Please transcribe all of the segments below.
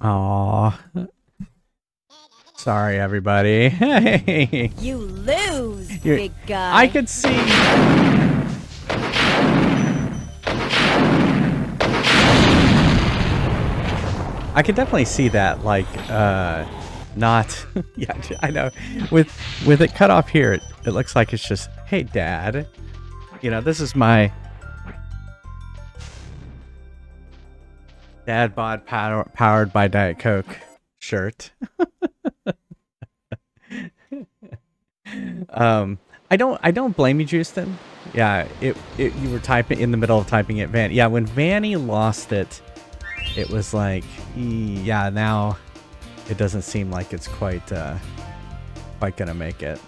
Aw. Sorry, everybody. Hey. You lose, You're- big guy. I could see. I could definitely see that, like, uh, not. yeah, I know. With with it cut off here, it, it looks like it's just, hey, Dad. You know, this is my dad bod power, powered by Diet Coke shirt. um, I don't I don't blame you, Justin. Yeah, it, it you were typing in the middle of typing it, Van. Yeah, when Vanny lost it, it was like, yeah, now it doesn't seem like it's quite uh, quite gonna make it.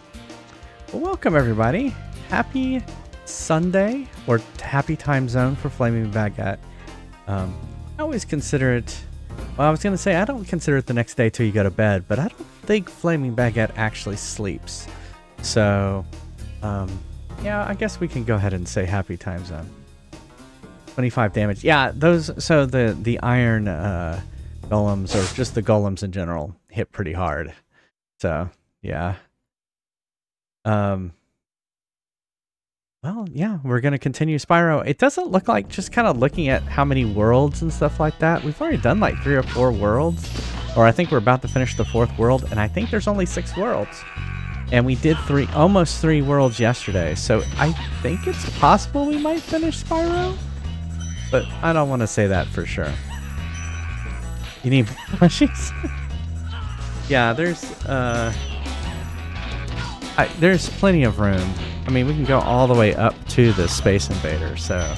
Well, welcome everybody. Happy Sunday or happy time zone for Flaming Baguette. Um, I always consider it. Well, I was gonna say I don't consider it the next day till you go to bed, but I don't think Flaming Baguette actually sleeps. So, um, yeah, I guess we can go ahead and say happy time zone. 25 damage. Yeah, those. So the the iron uh, golems or just the golems in general hit pretty hard. So yeah. Um. Well, yeah, we're gonna continue Spyro. It doesn't look like just kind of looking at how many worlds and stuff like that. We've already done like three or four worlds, or I think we're about to finish the fourth world, and I think there's only six worlds. And we did three, almost three worlds yesterday, so I think it's possible we might finish Spyro, but I don't want to say that for sure. You need plushies? yeah, there's uh, I, there's plenty of room. I mean, we can go all the way up to the Space Invader. So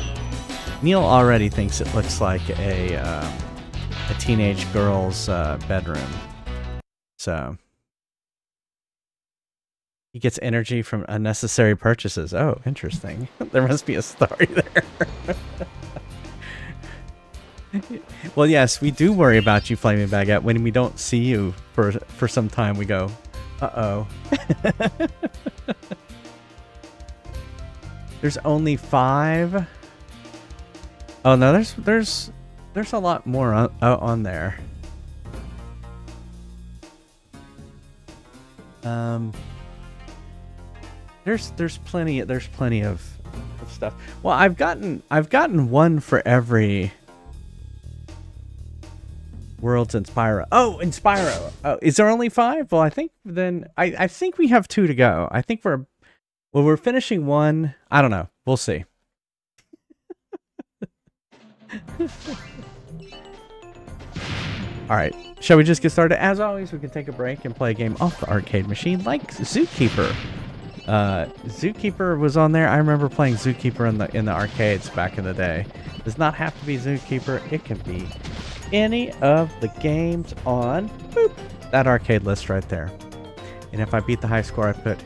Neil already thinks it looks like a um, a teenage girl's uh, bedroom. So he gets energy from unnecessary purchases. Oh, interesting. there must be a story there. well, yes, we do worry about you, Flaming Baguette. When we don't see you for for some time, we go, "Uh oh." there's only five. Oh no, there's there's there's a lot more on, uh, on there. Um, there's there's plenty there's plenty of, of stuff. Well, I've gotten I've gotten one for every worlds in Spyro. Oh, in Spyro. Oh, is there only five? Well, I think then I I think we have two to go. I think we're well we're finishing one. I don't know. We'll see. All right. Shall we just get started? As always, we can take a break and play a game off the arcade machine like Zookeeper. Uh, Zookeeper was on there. I remember playing Zookeeper in the in the arcades back in the day. Does not have to be Zookeeper. It can be any of the games on boop, that arcade list right there. And if I beat the high score, I put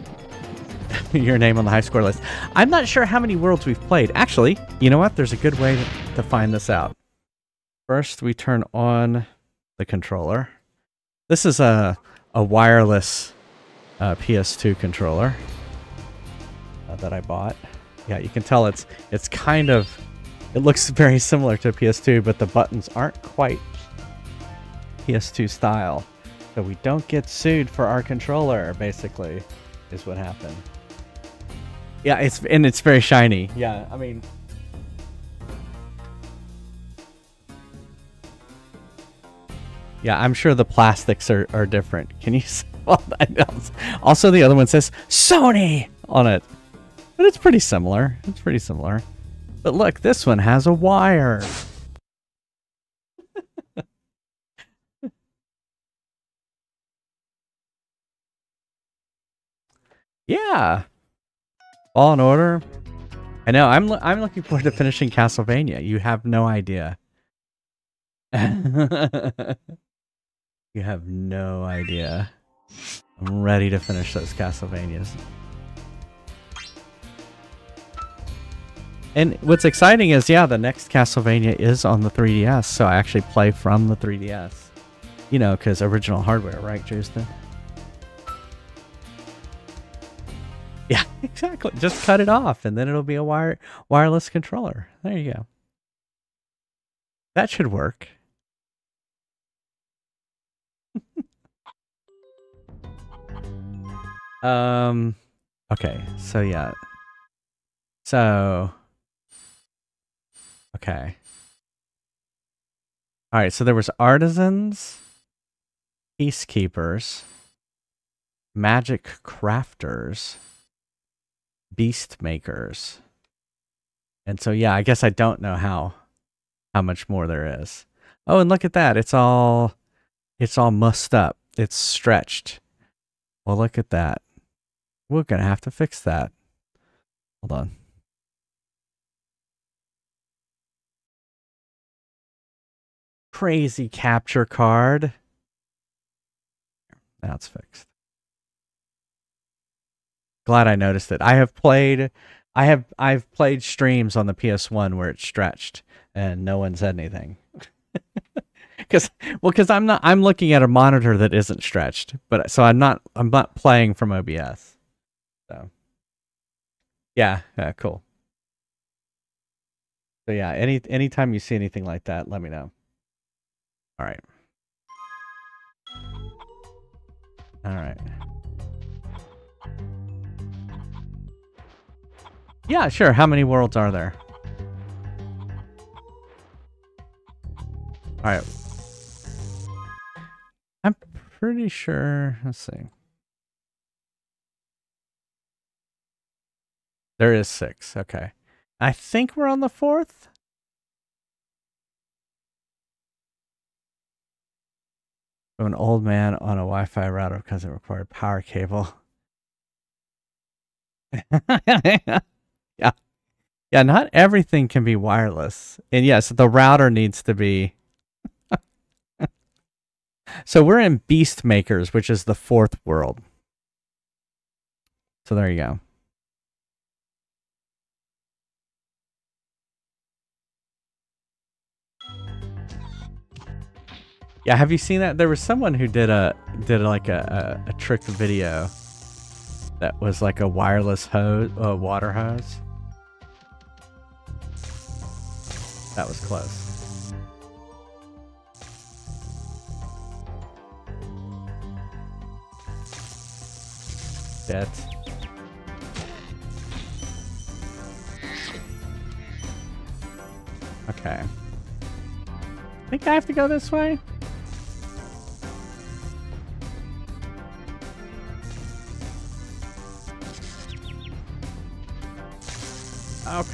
your name on the high score list. I'm not sure how many worlds we've played. Actually, you know what? There's a good way to, find this out. First, we turn on the controller. This is a a wireless uh, PS2 controller uh, that I bought. Yeah, you can tell it's it's kind of it looks very similar to a PS2, but the buttons aren't quite PS2 style. So we don't get sued for our controller, basically, is what happened. Yeah, it's and it's very shiny. Yeah, I mean Yeah, I'm sure the plastics are, are different. Can you well. Also the other one says Sony on it. But it's pretty similar. It's pretty similar. But look, this one has a wire. yeah. All in order. I know. I'm I'm looking forward to finishing Castlevania. You have no idea. you have no idea. I'm ready to finish those Castlevanias. And what's exciting is, yeah, the next Castlevania is on the 3DS, so I actually play from the 3DS. You know, because original hardware, right, Justin? Yeah, exactly. Just cut it off, and then it'll be a wire wireless controller. There you go. That should work. um. Okay. So yeah. So. Okay. All right. So there was artisans, peacekeepers, magic crafters, beast makers, and so yeah. I guess I don't know how how much more there is. Oh, and look at that. It's all it's all mussed up. It's stretched. Well, look at that. We're going to have to fix that. Hold on. Crazy capture card. It's fixed. Glad I noticed it. I have played I have I've played streams on the PS1 where it's stretched and no one said anything. Cuz well cuz I'm not I'm looking at a monitor that isn't stretched. But so I'm not I'm not playing from OBS. So yeah, yeah, cool. So yeah, any anytime you see anything like that, let me know. All right. All right. Yeah, sure. How many worlds are there? All right. I'm pretty sure. Let's see. There is six. Okay. I think we're on the fourth. An old man on a Wi-Fi router because it required power cable. yeah. Yeah, not everything can be wireless. And yes, the router needs to be So we're in Beast Makers, which is the fourth world. So there you go. Yeah, have you seen that? There was someone who did a did like a, a, a trick video that was like a wireless hose, a water hose. That was close. Dead. Okay. I think I have to go this way.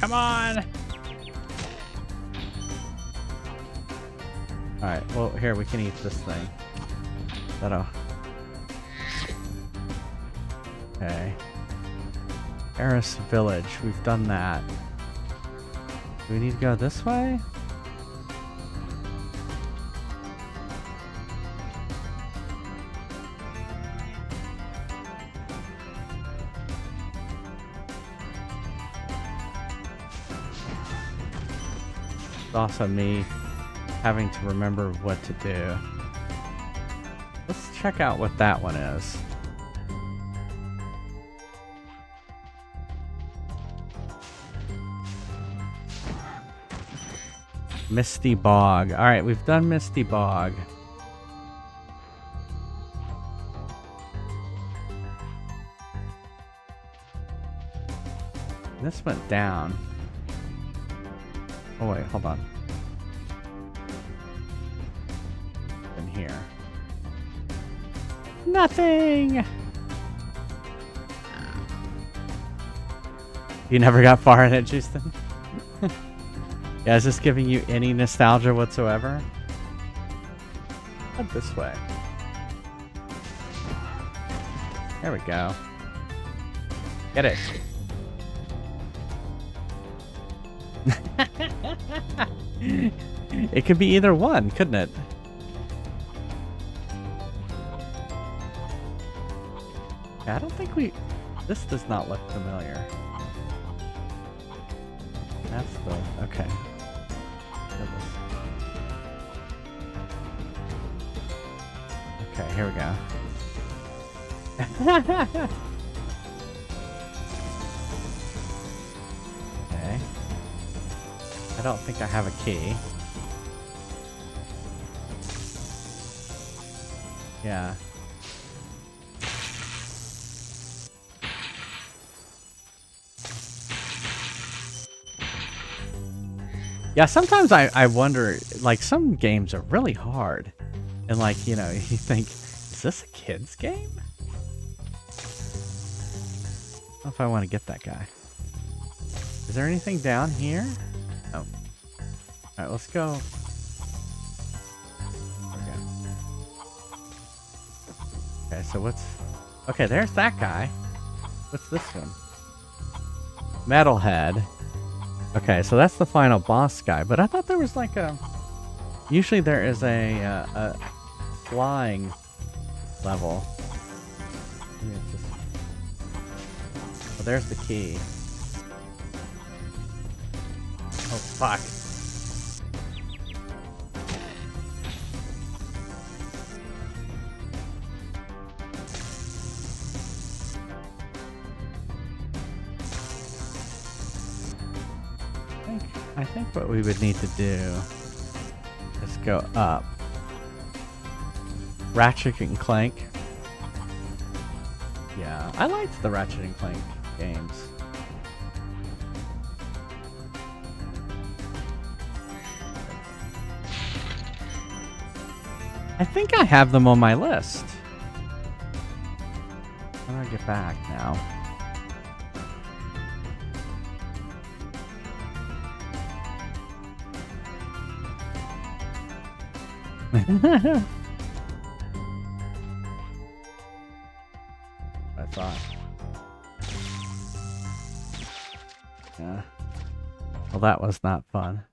Come on! Alright, well, here, we can eat this thing. That'll... Okay. Terrace Village, we've done that. Do we need to go this way? Also me having to remember what to do. Let's check out what that one is. Misty Bog. Alright, we've done Misty Bog. This went down. Oh wait, hold on. Nothing! You never got far in it, Justin? yeah, is this giving you any nostalgia whatsoever? Head this way. There we go. Get it. it could be either one, couldn't it? We... This does not look familiar. That's the... Okay. Okay, here we go. Okay. I don't think I have a key. Yeah, sometimes I, I wonder, like, some games are really hard. And, like, you know, you think, is this a kid's game? if I want to get that guy. Is there anything down here? Oh. Alright, let's go. Okay. Okay, so what's... Okay, there's that guy. What's this one? Metalhead. Okay, so that's the final boss guy. But I thought there was like a... Usually there is a, uh, a flying level. Oh, there's the key. Oh, fuck. What we would need to do is go up. Ratchet and Clank. Yeah, I liked the Ratchet and Clank games. I think I have them on my list. How do I get back now? I thought. Yeah. Well, that was not fun.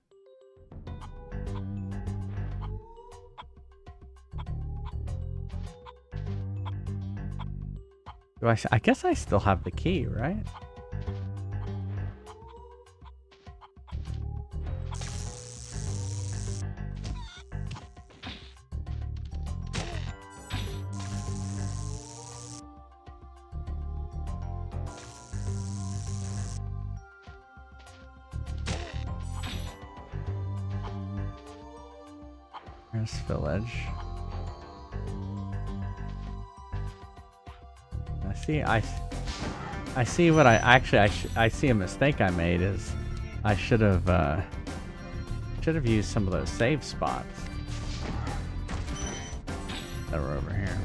Do I, I guess I still have the key, right? See what I actually. I. I see a mistake I made is, I should have. Uh, should have used some of those save spots that were over here.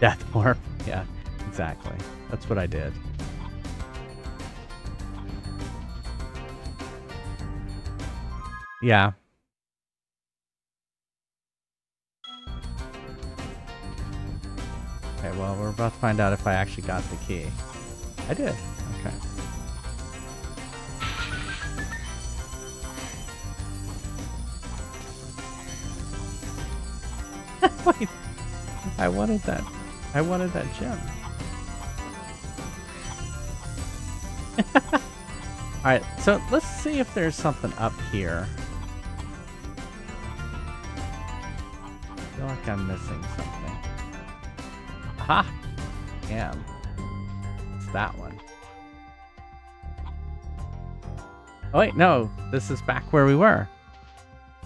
Death warp. Yeah, exactly. That's what I did. Yeah. Find out if I actually got the key. I did. Okay. Wait. I wanted that. I wanted that gem. Alright, so let's see if there's something up here. I feel like I'm missing something. Aha! Damn. It's that one. Oh wait, no. This is back where we were.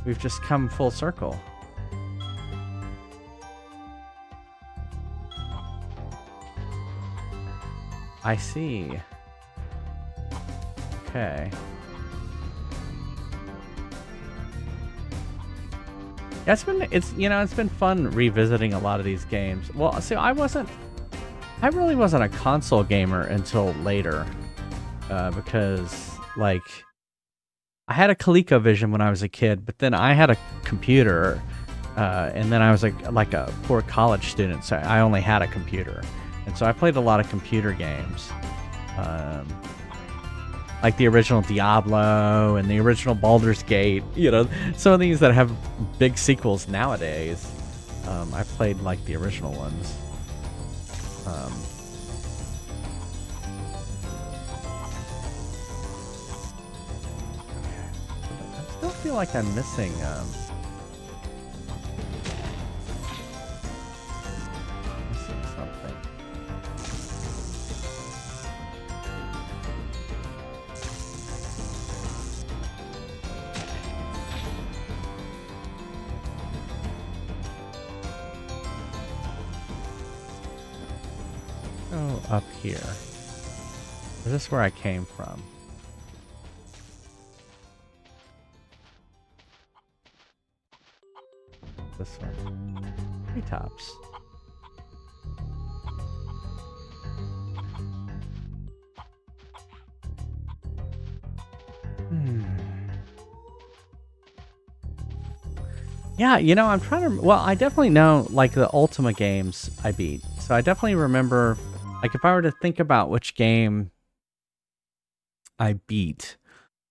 We've just come full circle. I see. Okay. Yeah, it's been it's you know it's been fun revisiting a lot of these games. Well, see, I wasn't, I really wasn't a console gamer until later, uh, because like, I had a ColecoVision when I was a kid, but then I had a computer, uh, and then I was like like a poor college student, so I only had a computer, and so I played a lot of computer games. Um, like the original Diablo and the original Baldur's Gate. You know, some of these that have big sequels nowadays. Um, I played like the original ones. Um, I still feel like I'm missing. Um, up here? Is this where I came from? This one. Tree tops. Hmm. Yeah, you know, I'm trying to. Well, I definitely know, like, the Ultima games I beat. So I definitely remember like, if I were to think about which game I beat,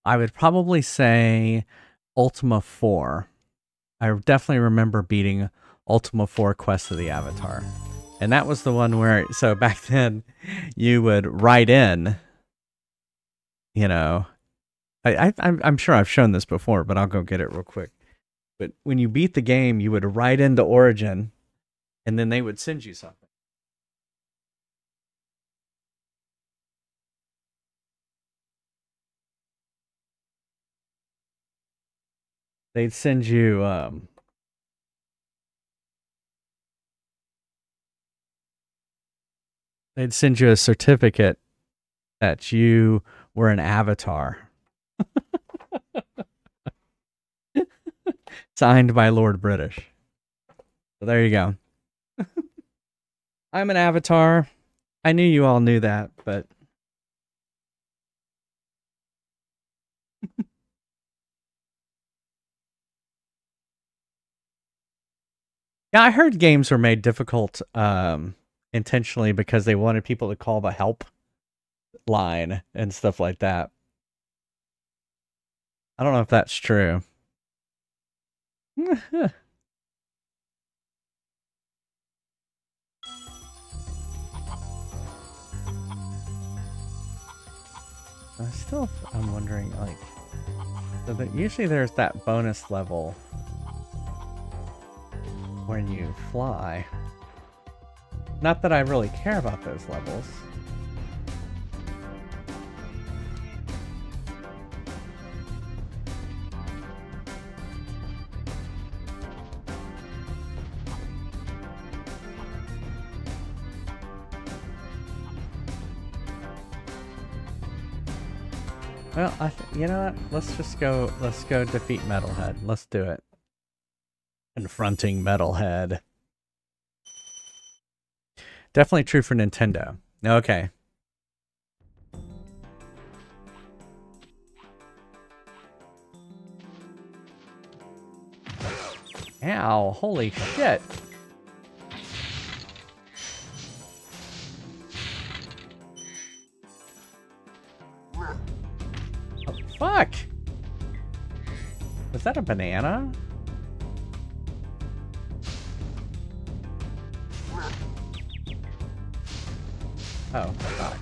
I would probably say Ultima 4. I definitely remember beating Ultima 4 Quest of the Avatar. And that was the one where, so back then, you would write in, you know, I, I, I'm sure I've shown this before, but I'll go get it real quick. But when you beat the game, you would write into Origin, and then they would send you something. They'd send you um, they'd send you a certificate that you were an avatar. Signed by Lord British. So there you go. I'm an avatar. I knew you all knew that, but Yeah, I heard games were made difficult um intentionally because they wanted people to call the help line and stuff like that. I don't know if that's true. I still, I'm wondering, like, so that usually there's that bonus level when you fly. Not that I really care about those levels. Well, I you know what? Let's just go. Let's go defeat Metalhead. Let's do it. Confronting Metalhead. Definitely true for Nintendo. Okay. Ow, holy shit. Fuck! Was that a banana? Oh, fuck.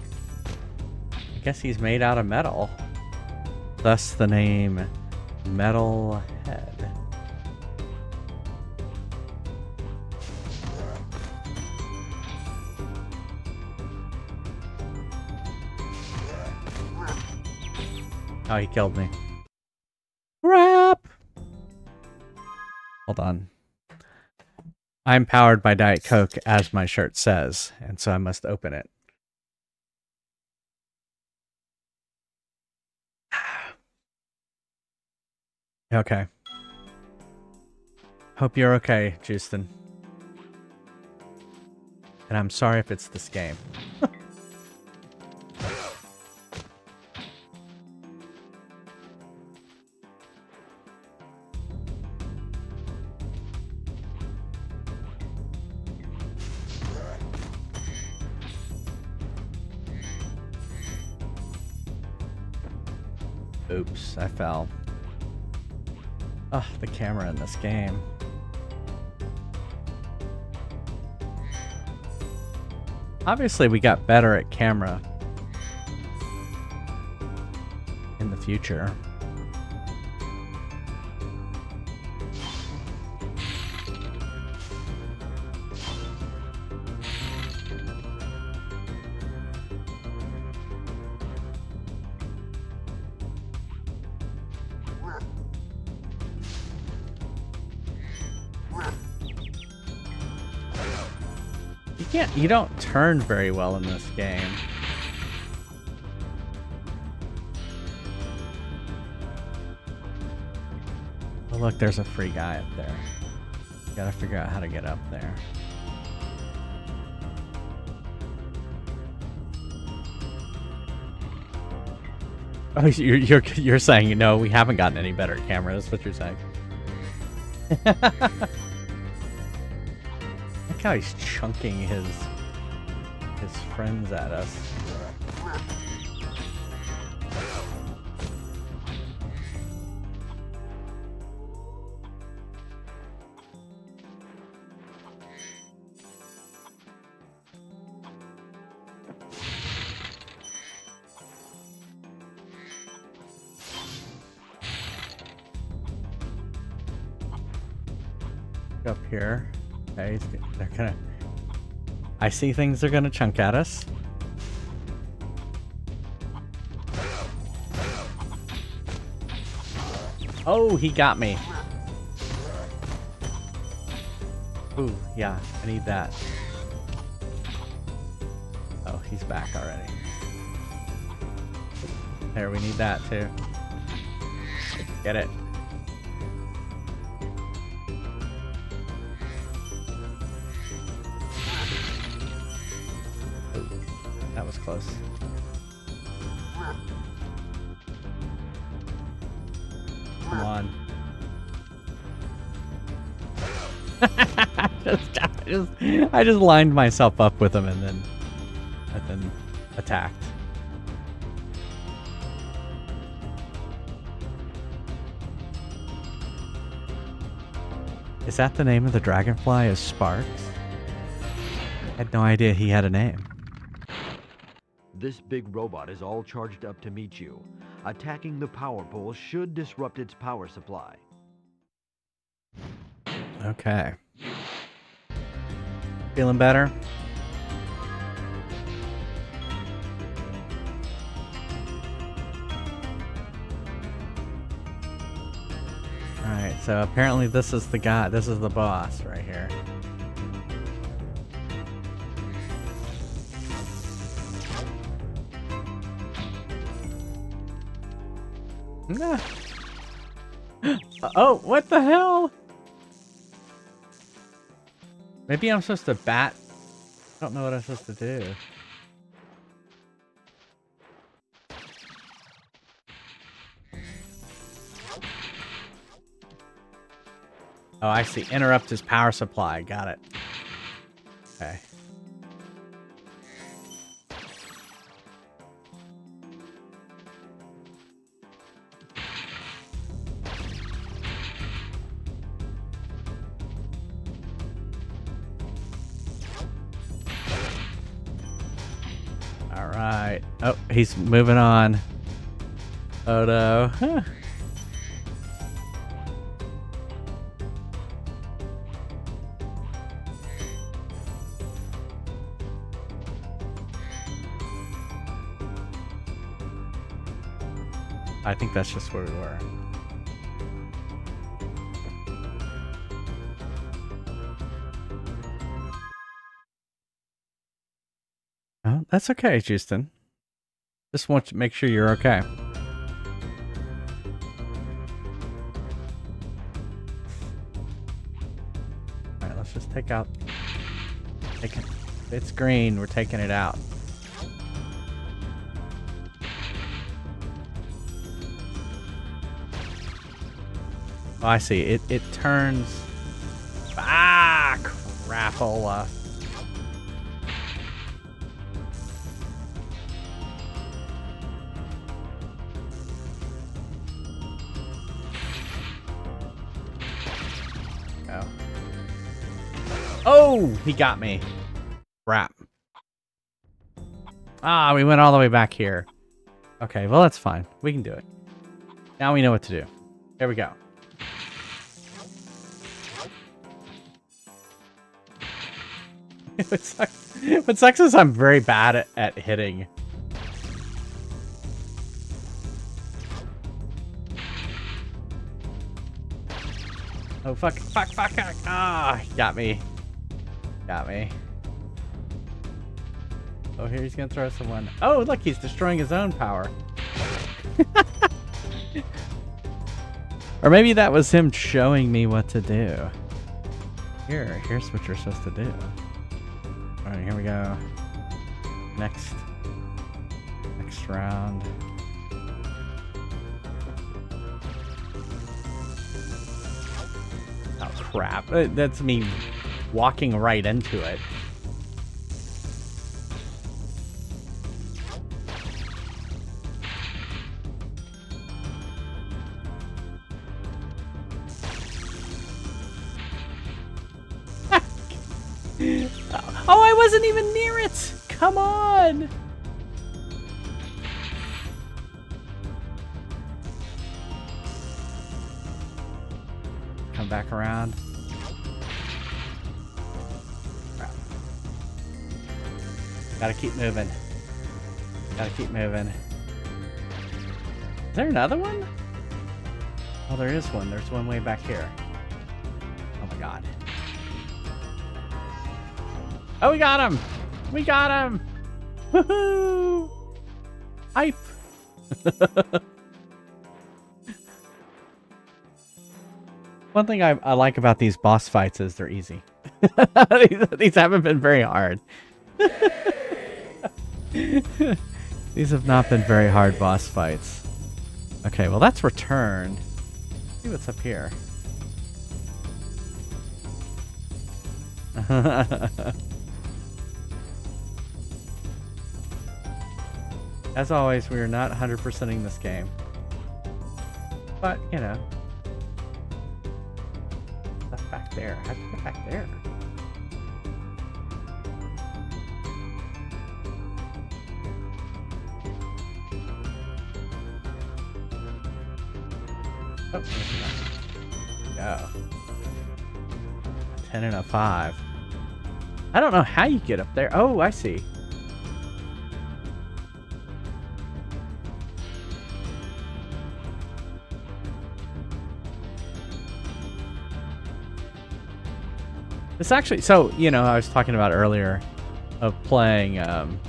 I guess he's made out of metal. Thus the name Metal Head. Oh, he killed me. Crap! Hold on. I'm powered by Diet Coke, as my shirt says, and so I must open it. Okay. Hope you're okay, Justin. And I'm sorry if it's this game. Oops, I fell. Ugh, the camera in this game. Obviously, we got better at camera in the future. You don't turn very well in this game. Oh, look, there's a free guy up there. Gotta figure out how to get up there. Oh, you're you're you're saying no? We haven't gotten any better cameras. What you're saying? How he's chunking his his friends at us. I see things they're gonna chunk at us. Oh, he got me. Ooh, yeah, I need that. Oh, he's back already. There, we need that too. Get it. I just lined myself up with him and then, and then attacked. Is that the name of the dragonfly? Is Sparks? I had no idea he had a name. This big robot is all charged up to meet you. Attacking the power pole should disrupt its power supply. Okay. Feeling better? Alright, so apparently this is the guy, this is the boss right here. Oh, what the hell? Maybe I'm supposed to bat. I don't know what I'm supposed to do. Oh, I see. Interrupt his power supply. Got it. Okay. He's moving on. Oh no. Huh. I think that's just where we were. Oh, that's okay, Justin. Just want to make sure you're okay. Alright, let's just take out... Take it. It's green, we're taking it out. Oh, I see. It it turns. Ah, crapola. Oh, he got me. Crap. Ah, we went all the way back here. Okay, well that's fine. We can do it. Now we know what to do. Here we go. what, sucks, what sucks is I'm very bad at, at hitting. Oh, fuck, fuck, fuck, fuck. Ah, got me. Got me. Oh, here he's gonna throw someone. Oh, look, he's destroying his own power. or maybe that was him showing me what to do. Here, here's what you're supposed to do. Alright, here we go. Next. Next round. Oh crap. Uh, That's me walking right into it. Oh, I wasn't even near it! Come on! Come back around. Gotta keep moving. Gotta keep moving. Is there another one? Oh, there is one. There's one way back here. Oh my god. Oh, we got him! We got him! Woohoo! Hype! One thing I, I like about these boss fights is they're easy. these, these haven't been very hard. these have not been very hard boss fights. Okay, well that's returned. Let's see what's up here. As always, we are not 100%ing this game. But, you know. That's back there. How'd you get back there? Go. 10 and a 5. I don't know how you get up there. Oh, I see. This actually, so, you know, I was talking about earlier of playing um,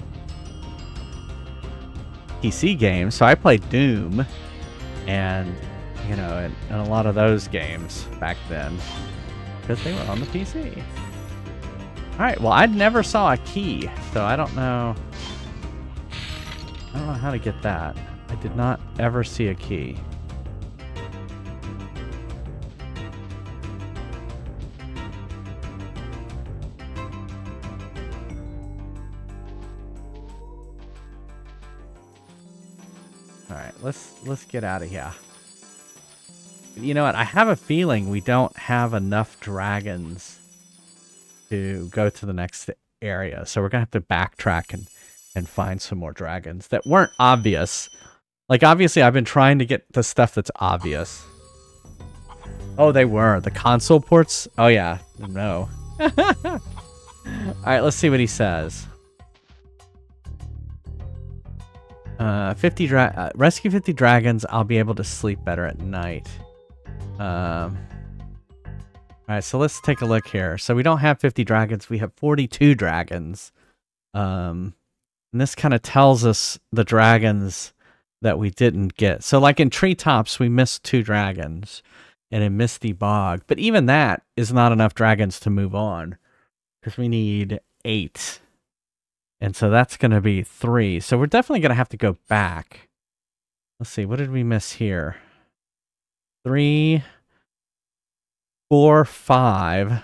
PC games. So I played Doom and, you know, and, and a lot of those games back then because they were on the PC. All right, well, I never saw a key, so I don't know. I don't know how to get that. I did not ever see a key. All right, let's let's get out of here. You know what? I have a feeling we don't have enough dragons to go to the next area, so we're gonna have to backtrack and and find some more dragons that weren't obvious. Like obviously, I've been trying to get the stuff that's obvious. Oh, they were the console ports. Oh yeah, no. All right, let's see what he says. Uh, 50 dra uh, rescue 50 dragons. I'll be able to sleep better at night. Um. All right, so let's take a look here. So we don't have 50 dragons. We have 42 dragons. Um, and this kind of tells us the dragons that we didn't get. So like in Treetops, we missed two dragons. And in Misty Bog. But even that is not enough dragons to move on. Because we need eight. And so that's going to be three. So we're definitely going to have to go back. Let's see. What did we miss here? Three, four, five.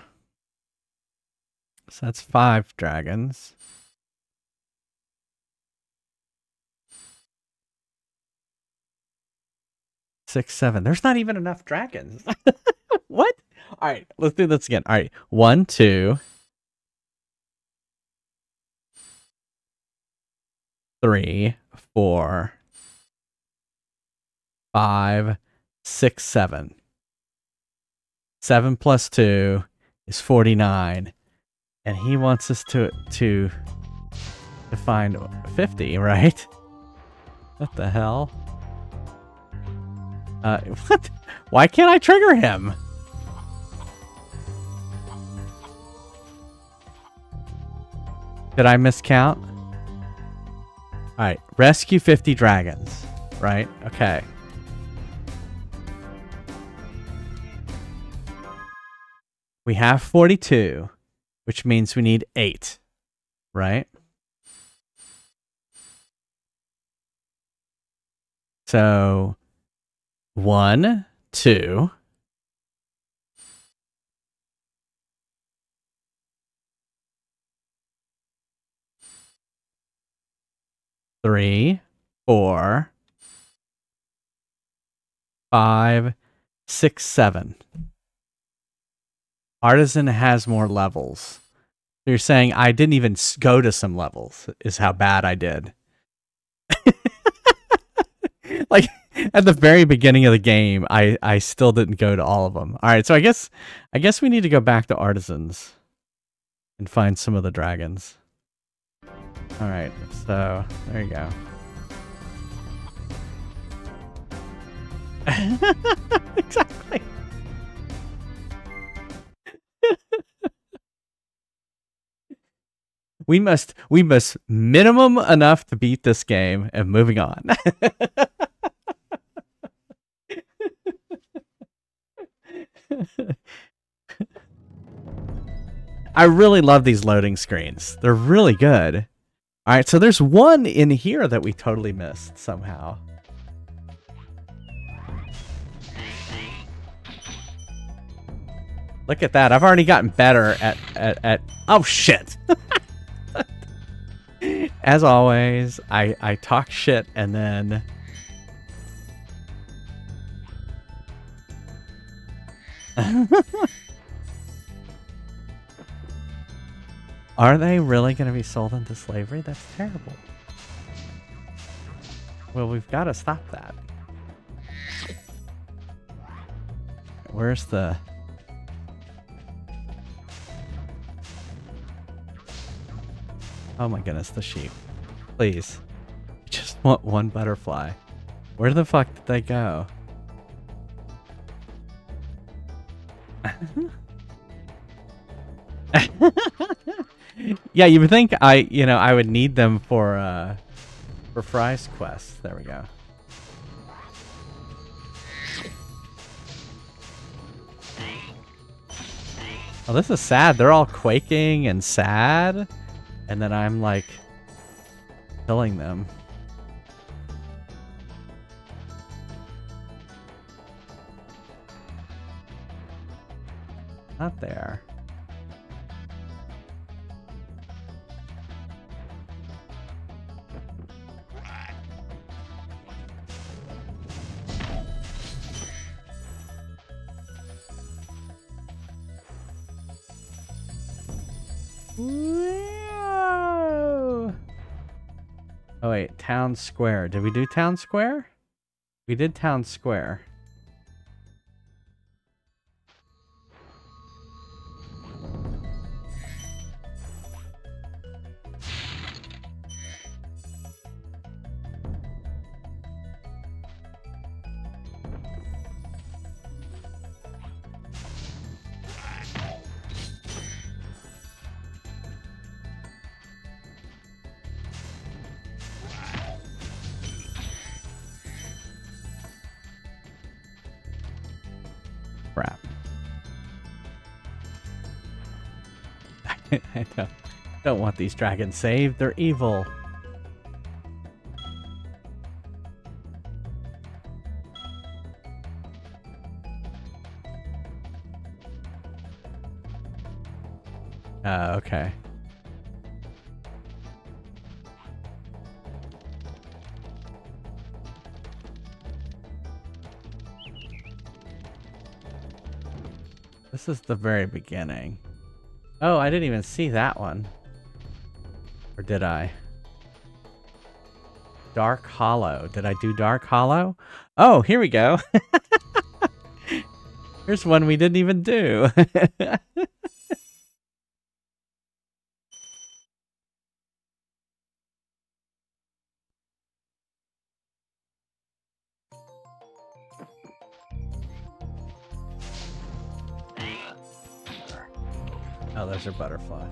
So that's five dragons. Six, seven. There's not even enough dragons. what? All right, let's do this again. All right, one, two, three, four, five, six, seven. Seven plus two is 49. And he wants us to to to find 50, right? What the hell? Uh, what? Why can't I trigger him? Did I miscount? Alright, rescue 50 dragons. Right? Okay. We have 42, which means we need 8, right? So, one, two, three, four, five, six, seven. Artisan has more levels. You're saying I didn't even go to some levels, is how bad I did. like at the very beginning of the game, I I still didn't go to all of them. All right, so I guess I guess we need to go back to artisans and find some of the dragons. All right, so there you go. exactly. We must we must minimum enough to beat this game and moving on. I really love these loading screens. They're really good. All right, so there's one in here that we totally missed somehow. Look at that. I've already gotten better at at, at oh shit. As always, I I talk shit and then Are they really going to be sold into slavery? That's terrible. Well, we've got to stop that. Where's the... Oh my goodness, the sheep. Please. I Just want one butterfly. Where the fuck did they go? yeah, you would think I, you know, I would need them for uh for Fry's quest. There we go. Oh, this is sad. They're all quaking and sad. And then I'm like killing them. Not there. Oh wait, town square. Did we do town square? We did town square. I don't, don't want these dragons saved. They're evil. Uh, okay. This is the very beginning. Oh, I didn't even see that one. Or did I? Dark Hollow. Did I do Dark Hollow? Oh, here we go. Here's one we didn't even do. those are butterflies.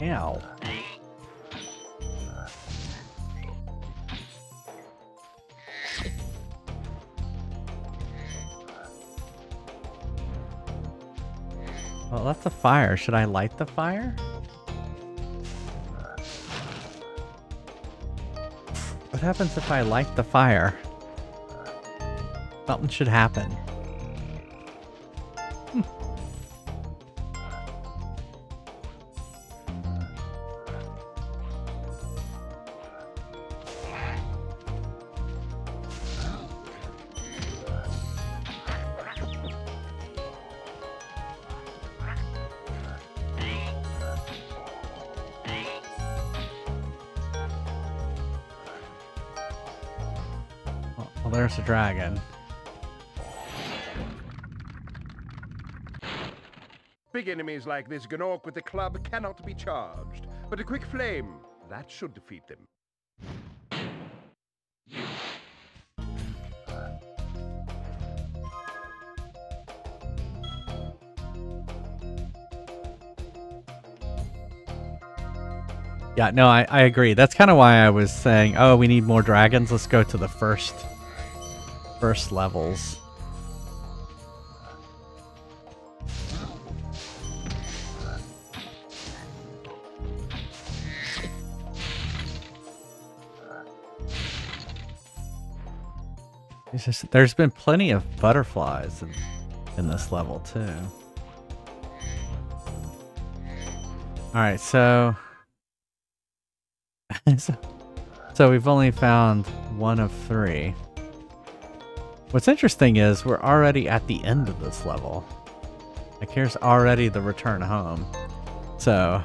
Ow. Well, that's a fire. Should I light the fire? What happens if I light the fire? Something should happen. Like this Gnorc with the club cannot be charged, but a quick flame, that should defeat them. Yeah, no, I, I agree. That's kind of why I was saying, oh, we need more dragons. Let's go to the first first levels. Just, there's been plenty of butterflies in, in this level too. Alright, so... so... So we've only found one of three. What's interesting is we're already at the end of this level. Like here's already the return home. So...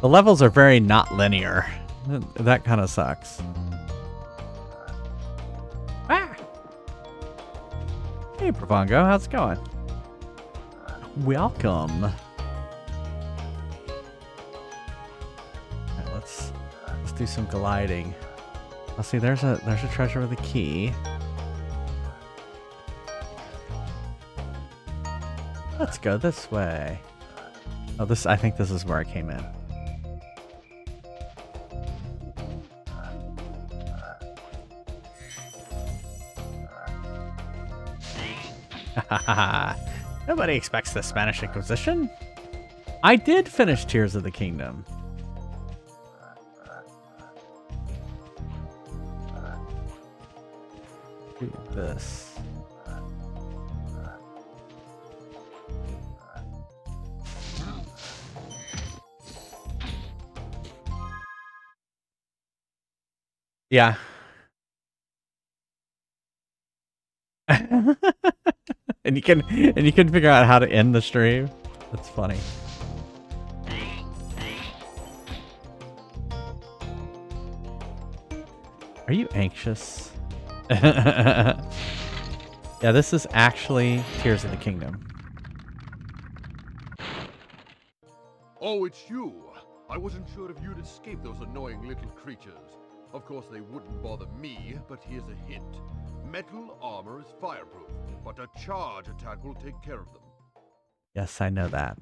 The levels are very not linear. That kind of sucks. Hey, Pravongo, how's it going? Welcome. Alright, let's let's do some gliding. Let's see, there's a there's a treasure with a key. Let's go this way. Oh, this I think this is where I came in. Nobody expects the Spanish Inquisition. I did finish Tears of the Kingdom. Do this. Yeah. and you can and you can figure out how to end the stream. That's funny. Are you anxious? yeah, this is actually Tears of the Kingdom. Oh, it's you. I wasn't sure if you'd escape those annoying little creatures. Of course, they wouldn't bother me, but here's a hint. Metal armor is fireproof, but a charge attack will take care of them. Yes, I know that.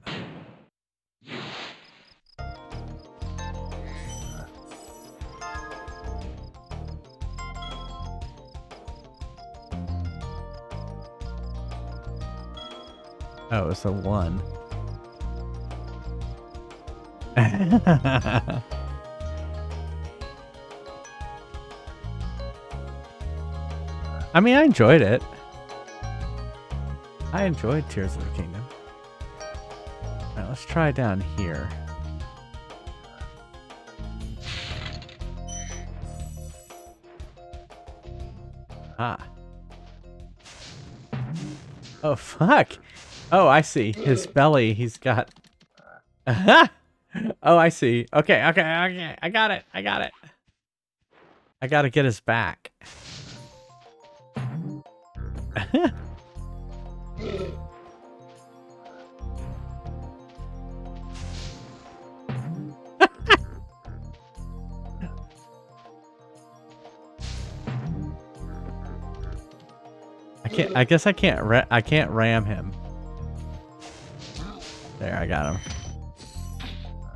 Oh, it's a one. I mean, I enjoyed it. I enjoyed Tears of the Kingdom. Alright, let's try down here. Ah. Oh, fuck. Oh, I see. His belly, he's got... oh, I see. Okay, okay, okay. I got it. I got it. I gotta get his back. I can't. I guess I can't. I can't ram him. There, I got him.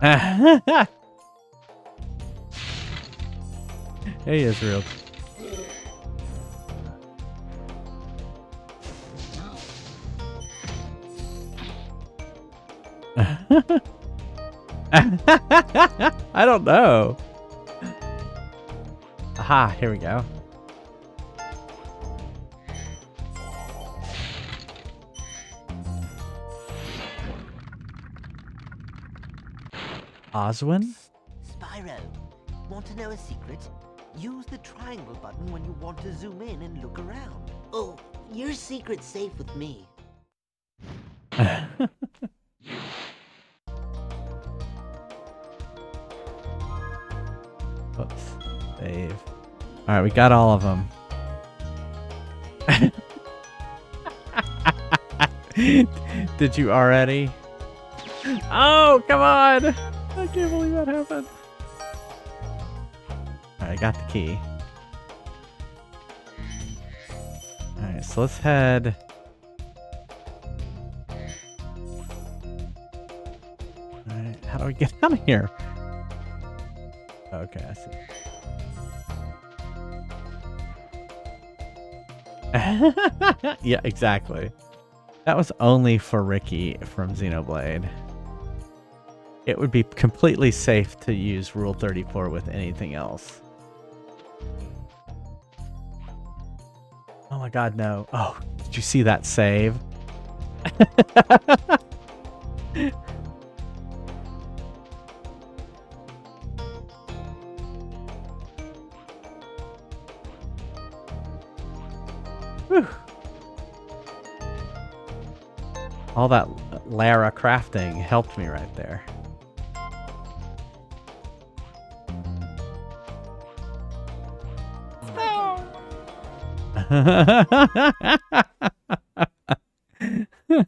hey, Israel. I don't know. Aha, here we go. Oswin? Spyro, want to know a secret? Use the triangle button when you want to zoom in and look around. Oh, your secret's safe with me. Oops. Save. Alright, we got all of them. Did you already? Oh, come on! I can't believe that happened. Alright, I got the key. Alright, so let's head... Alright, how do we get out of here? Okay, I see. yeah, exactly. That was only for Ricky from Xenoblade. It would be completely safe to use Rule 34 with anything else. Oh my god, no. Oh, did you see that save? All that Lara crafting helped me right there.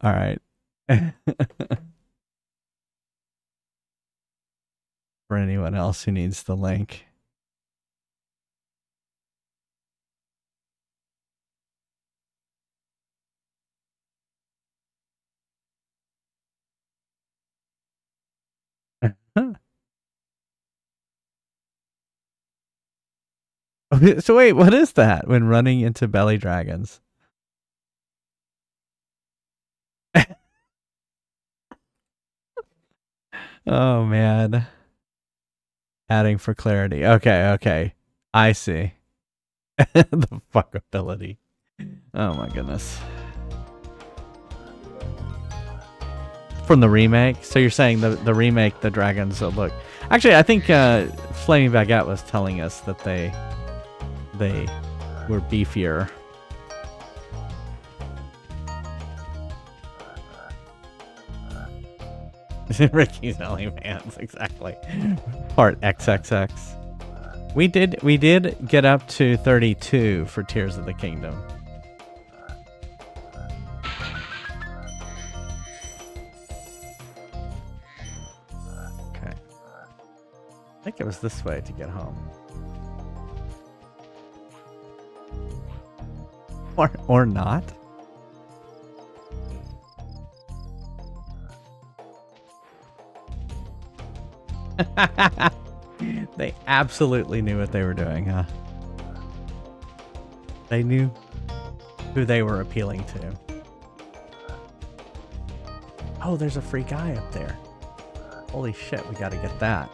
All right. For anyone else who needs the link. so wait, what is that when running into belly dragons? oh man. Adding for clarity. Okay, okay. I see. the fuckability. Oh my goodness. From the remake? So you're saying the, the remake, the dragons will look... Actually, I think uh, Flaming Baguette was telling us that they they were beefier. Ricky's only OnlyFans, exactly. Part XXX. We did we did get up to 32 for Tears of the Kingdom. Okay. I think it was this way to get home. or or not. they absolutely knew what they were doing, huh? They knew who they were appealing to. Oh, there's a free guy up there. Holy shit, we gotta get that.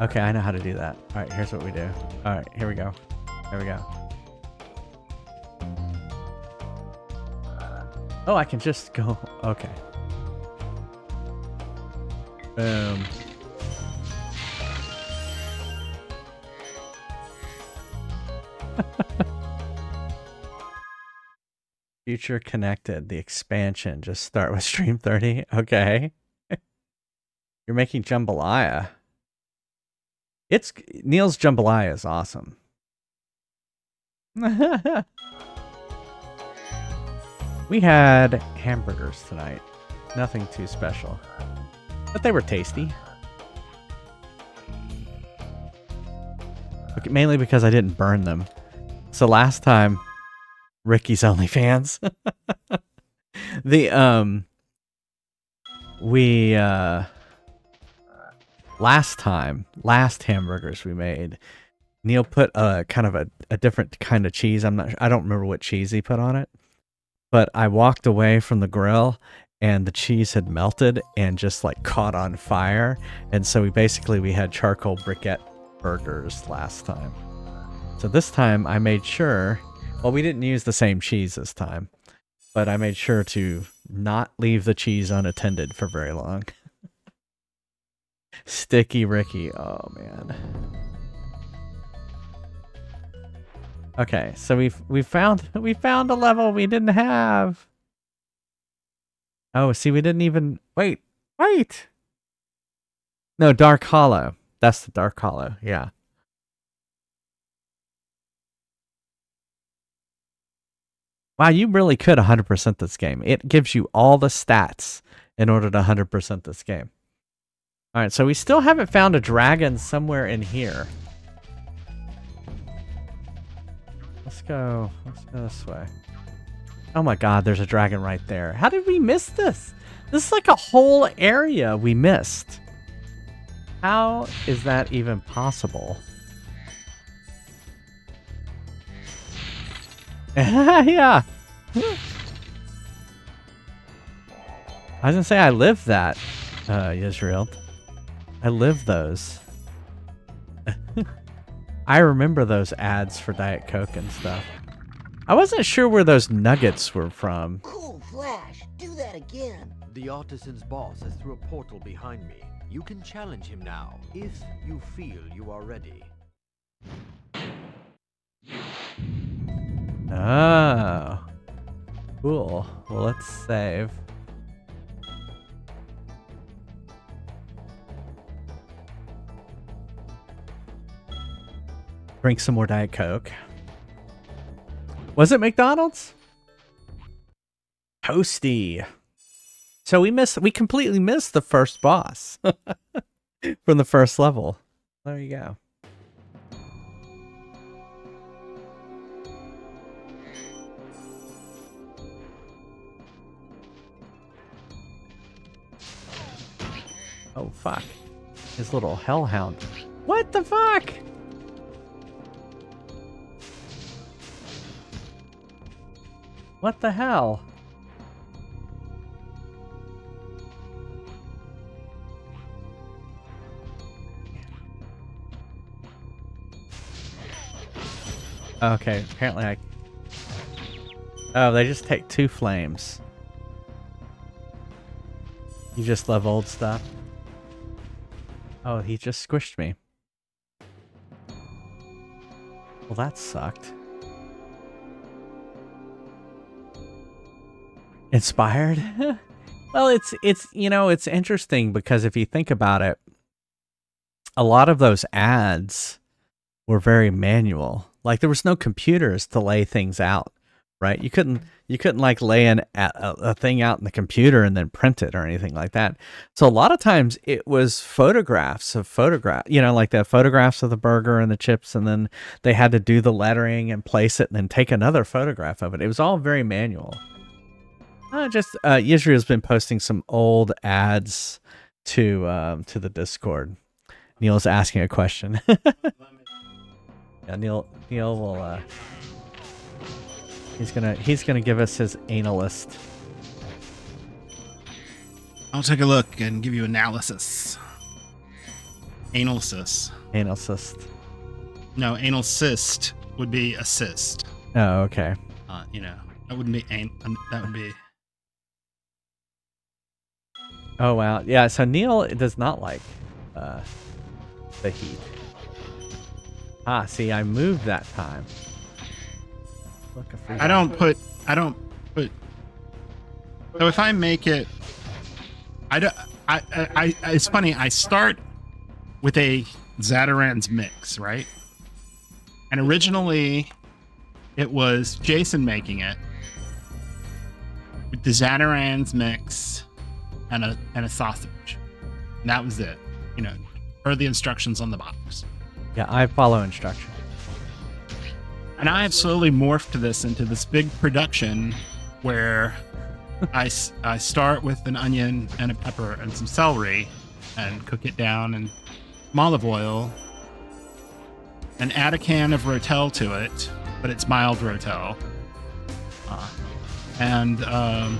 Okay, I know how to do that. Alright, here's what we do. Alright, here we go. Here we go. Oh, I can just go. Okay. Boom. Um. Future connected, the expansion. Just start with stream 30. Okay. You're making jambalaya. It's Neil's jambalaya is awesome. We had hamburgers tonight. Nothing too special. But they were tasty. Okay, mainly because I didn't burn them. So last time, Ricky's OnlyFans. the, um, we, uh, last time, last hamburgers we made, Neil put a kind of a, a different kind of cheese. I'm not I don't remember what cheese he put on it. But I walked away from the grill and the cheese had melted and just like caught on fire. And so we basically we had charcoal briquette burgers last time. So this time I made sure well we didn't use the same cheese this time, but I made sure to not leave the cheese unattended for very long. Sticky Ricky. Oh man. Okay, so we've we found we found a level we didn't have. Oh, see, we didn't even wait. Wait. No, Dark Hollow. That's the Dark Hollow. Yeah. Wow, you really could 100% this game. It gives you all the stats in order to 100% this game. All right, so we still haven't found a dragon somewhere in here. Go. Let's go this way. Oh my god, there's a dragon right there. How did we miss this? This is like a whole area we missed. How is that even possible? yeah. I was gonna say I live that, uh, Israel. I live those. I remember those ads for Diet Coke and stuff. I wasn't sure where those nuggets were from. Cool, Flash. Do that again. The artisan's boss is through a portal behind me. You can challenge him now, if you feel you are ready. Oh. Cool. Well, let's save. Drink some more Diet Coke. Was it McDonald's? Toasty. So we missed, we completely missed the first boss from the first level. There you go. Oh, fuck. His little hellhound. What the fuck? What the hell? Okay, apparently I... Oh, they just take two flames. You just love old stuff. Oh, he just squished me. Well, that sucked. Inspired? well, it's it's you know, it's interesting because if you think about it, a lot of those ads were very manual. Like there was no computers to lay things out, right? You couldn't you couldn't like lay an, a, a thing out in the computer and then print it or anything like that. So a lot of times it was photographs of photograph, you know, like the photographs of the burger and the chips, and then they had to do the lettering and place it and then take another photograph of it. It was all very manual. Uh, just uh, Israel's been posting some old ads to um, to the Discord. Neil's asking a question. yeah, Neil Neil will. Uh, he's gonna he's gonna give us his analyst. I'll take a look and give you analysis. Anal cyst. Anal cyst. No, anal cyst would be assist. Oh, okay. Uh, you know, that wouldn't be an- that would be Oh wow, yeah. So Neil does not like uh, the heat. Ah, see, I moved that time. Look, I don't put. I don't put. So if I make it, I don't. I, I, I it's funny. I start with a Zatarain's mix, right? And originally, it was Jason making it with the Zatarain's mix and a and a sausage. And that was it. You know, per the instructions on the box. Yeah, I follow instructions. And I have slowly morphed this into this big production where I, I start with an onion and a pepper and some celery, and cook it down in olive oil and add a can of Rotel to it, but it's mild Rotel. Uh, and um,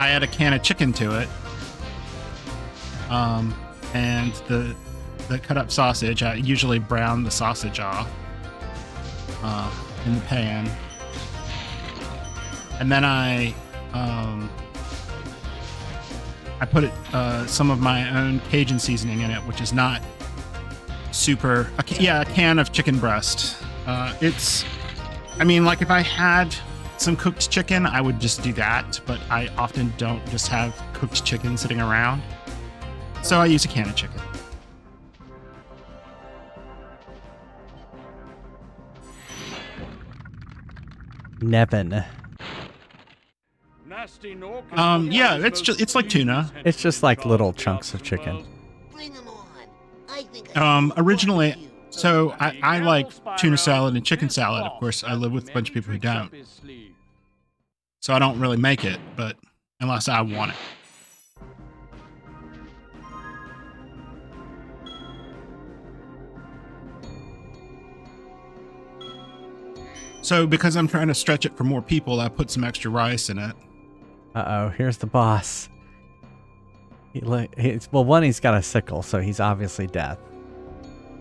I add a can of chicken to it. Um, and the the cut up sausage, I usually brown the sausage off uh, in the pan. And then I um, I put it, uh, some of my own Cajun seasoning in it, which is not super. A, yeah, a can of chicken breast. Uh, it's, I mean, like if I had some cooked chicken, I would just do that, but I often don't just have cooked chicken sitting around. So I use a can of chicken. Nevin. Um, yeah, it's just it's like tuna. It's just like little chunks of chicken. Bring 'em on. I think Um, originally, so I, I like tuna salad and chicken salad. Of course, I live with a bunch of people who don't, so I don't really make it, but unless I want it. So because I'm trying to stretch it for more people, I put some extra rice in it. Uh oh, here's the boss. He he's, well, one, he's got a sickle, so he's obviously death.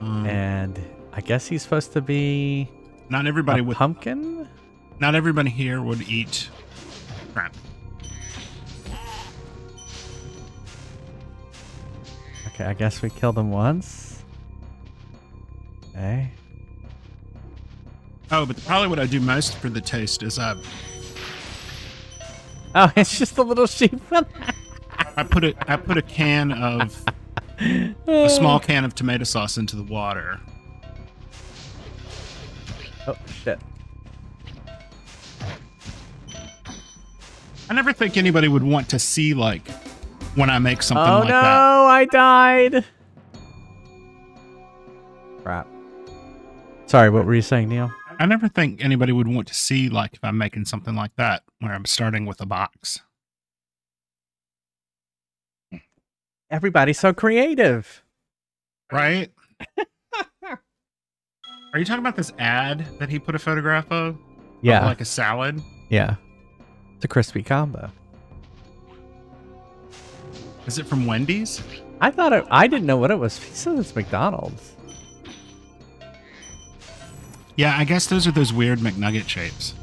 Um, And I guess he's supposed to be not everybody a would. pumpkin. Not everybody here would eat shrimp. Okay, I guess we killed him once. Okay. Oh, but probably what I do most for the taste is I Oh, it's just a little sheep. I put it I put a can of a small can of tomato sauce into the water. Oh shit. I never think anybody would want to see like when I make something oh like no, that. I died. Crap. Sorry, what were you saying, Neil? I never think anybody would want to see like if I'm making something like that where I'm starting with a box. Everybody's so creative. Right? Are you talking about this ad that he put a photograph of? Of, Yeah, like a salad? yeah. It's a crispy combo. Is it from Wendy's? I thought it. I didn't know what it was. He said it's McDonald's. Yeah, I guess those are those weird McNugget shapes.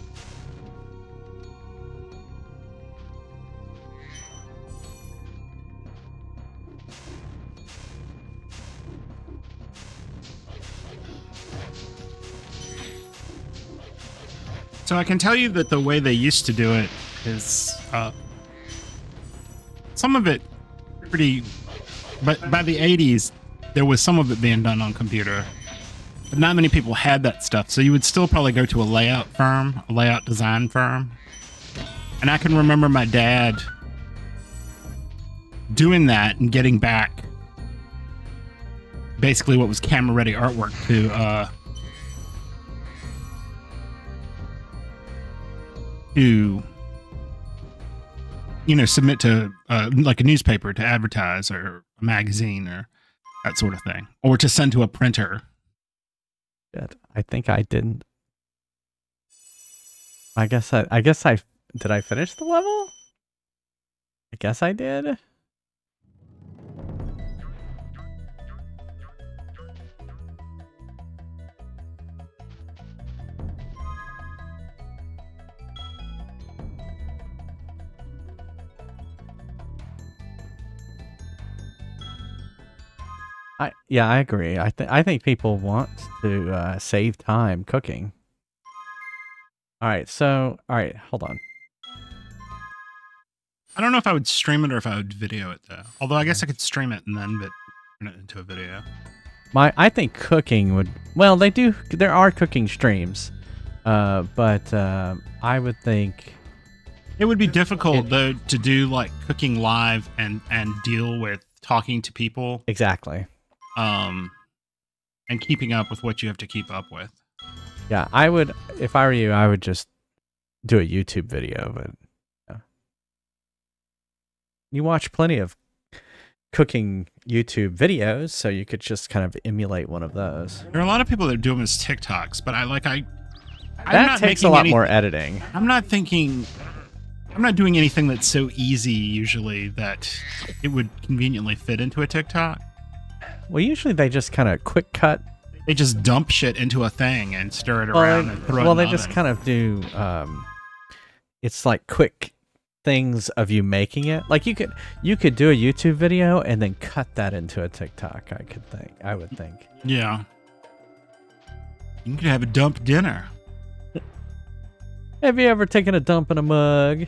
So I can tell you that the way they used to do it is uh, some of it pretty, but by the 80s, there was some of it being done on computer. But not many people had that stuff, so you would still probably go to a layout firm, a layout design firm. And I can remember my dad doing that and getting back basically what was camera ready artwork to uh to you know submit to uh, like a newspaper to advertise or a magazine or that sort of thing or to send to a printer I think I didn't. I guess I. I guess I. Did I finish the level? I guess I did. I yeah, I agree. I think I think people want to uh, save time cooking. All right, so all right, hold on. I don't know if I would stream it or if I would video it though. Although I guess I could stream it and then turn it into a video. My I think cooking would well they do there are cooking streams, uh, but uh, I would think It would be difficult though to do like cooking live and and deal with talking to people exactly. Um and keeping up with what you have to keep up with. Yeah, I would if I were you, I would just do a YouTube video, but yeah. you watch plenty of cooking YouTube videos, so you could just kind of emulate one of those. There are a lot of people that do them as TikToks, but I like I. I'm That not takes a lot any- more editing. I'm not thinking. I'm not doing anything that's so easy usually that it would conveniently fit into a TikTok. Well, usually they just kind of quick cut. They just dump shit into a thing and stir it Well, around they, and throw it well, they just oven. kind of do. Um, it's like quick things of you making it. Like you could you could do a YouTube video and then cut that into a TikTok. I could think. I would think. Yeah. You could have a dump dinner. Have you ever taken a dump in a mug?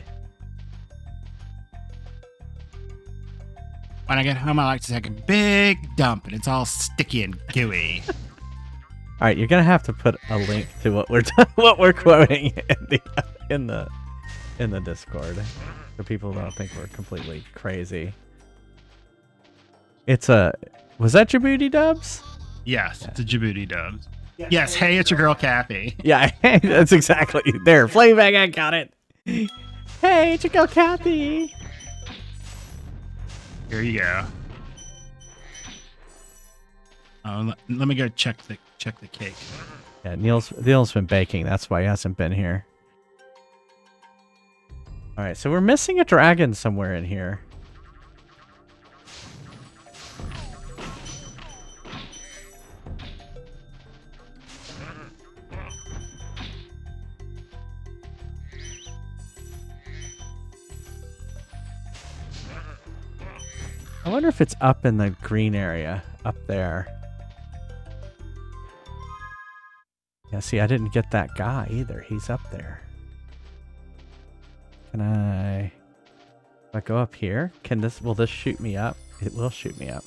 When I get home, I like to take a big dump, and it's all sticky and gooey. All right, you're gonna have to put a link to what we're what we're quoting in the in the in the Discord, so people don't think we're completely crazy. It's a was that Djibouti dubs? yes, it's a Djibouti dubs. Yes, hey, it's your girl Kathy. Yeah, that's exactly there. Playback, I got it. Hey, it's your girl Kathy. Here you go. Oh, let, let me go check the check the cake. Yeah, Neil's Neil's been baking. That's why he hasn't been here. All right, so we're missing a dragon somewhere in here. I wonder if it's up in the green area up there. Yeah, see, I didn't get that guy either. He's up there. Can I... I go up here, can this... Will this shoot me up? It will shoot me up.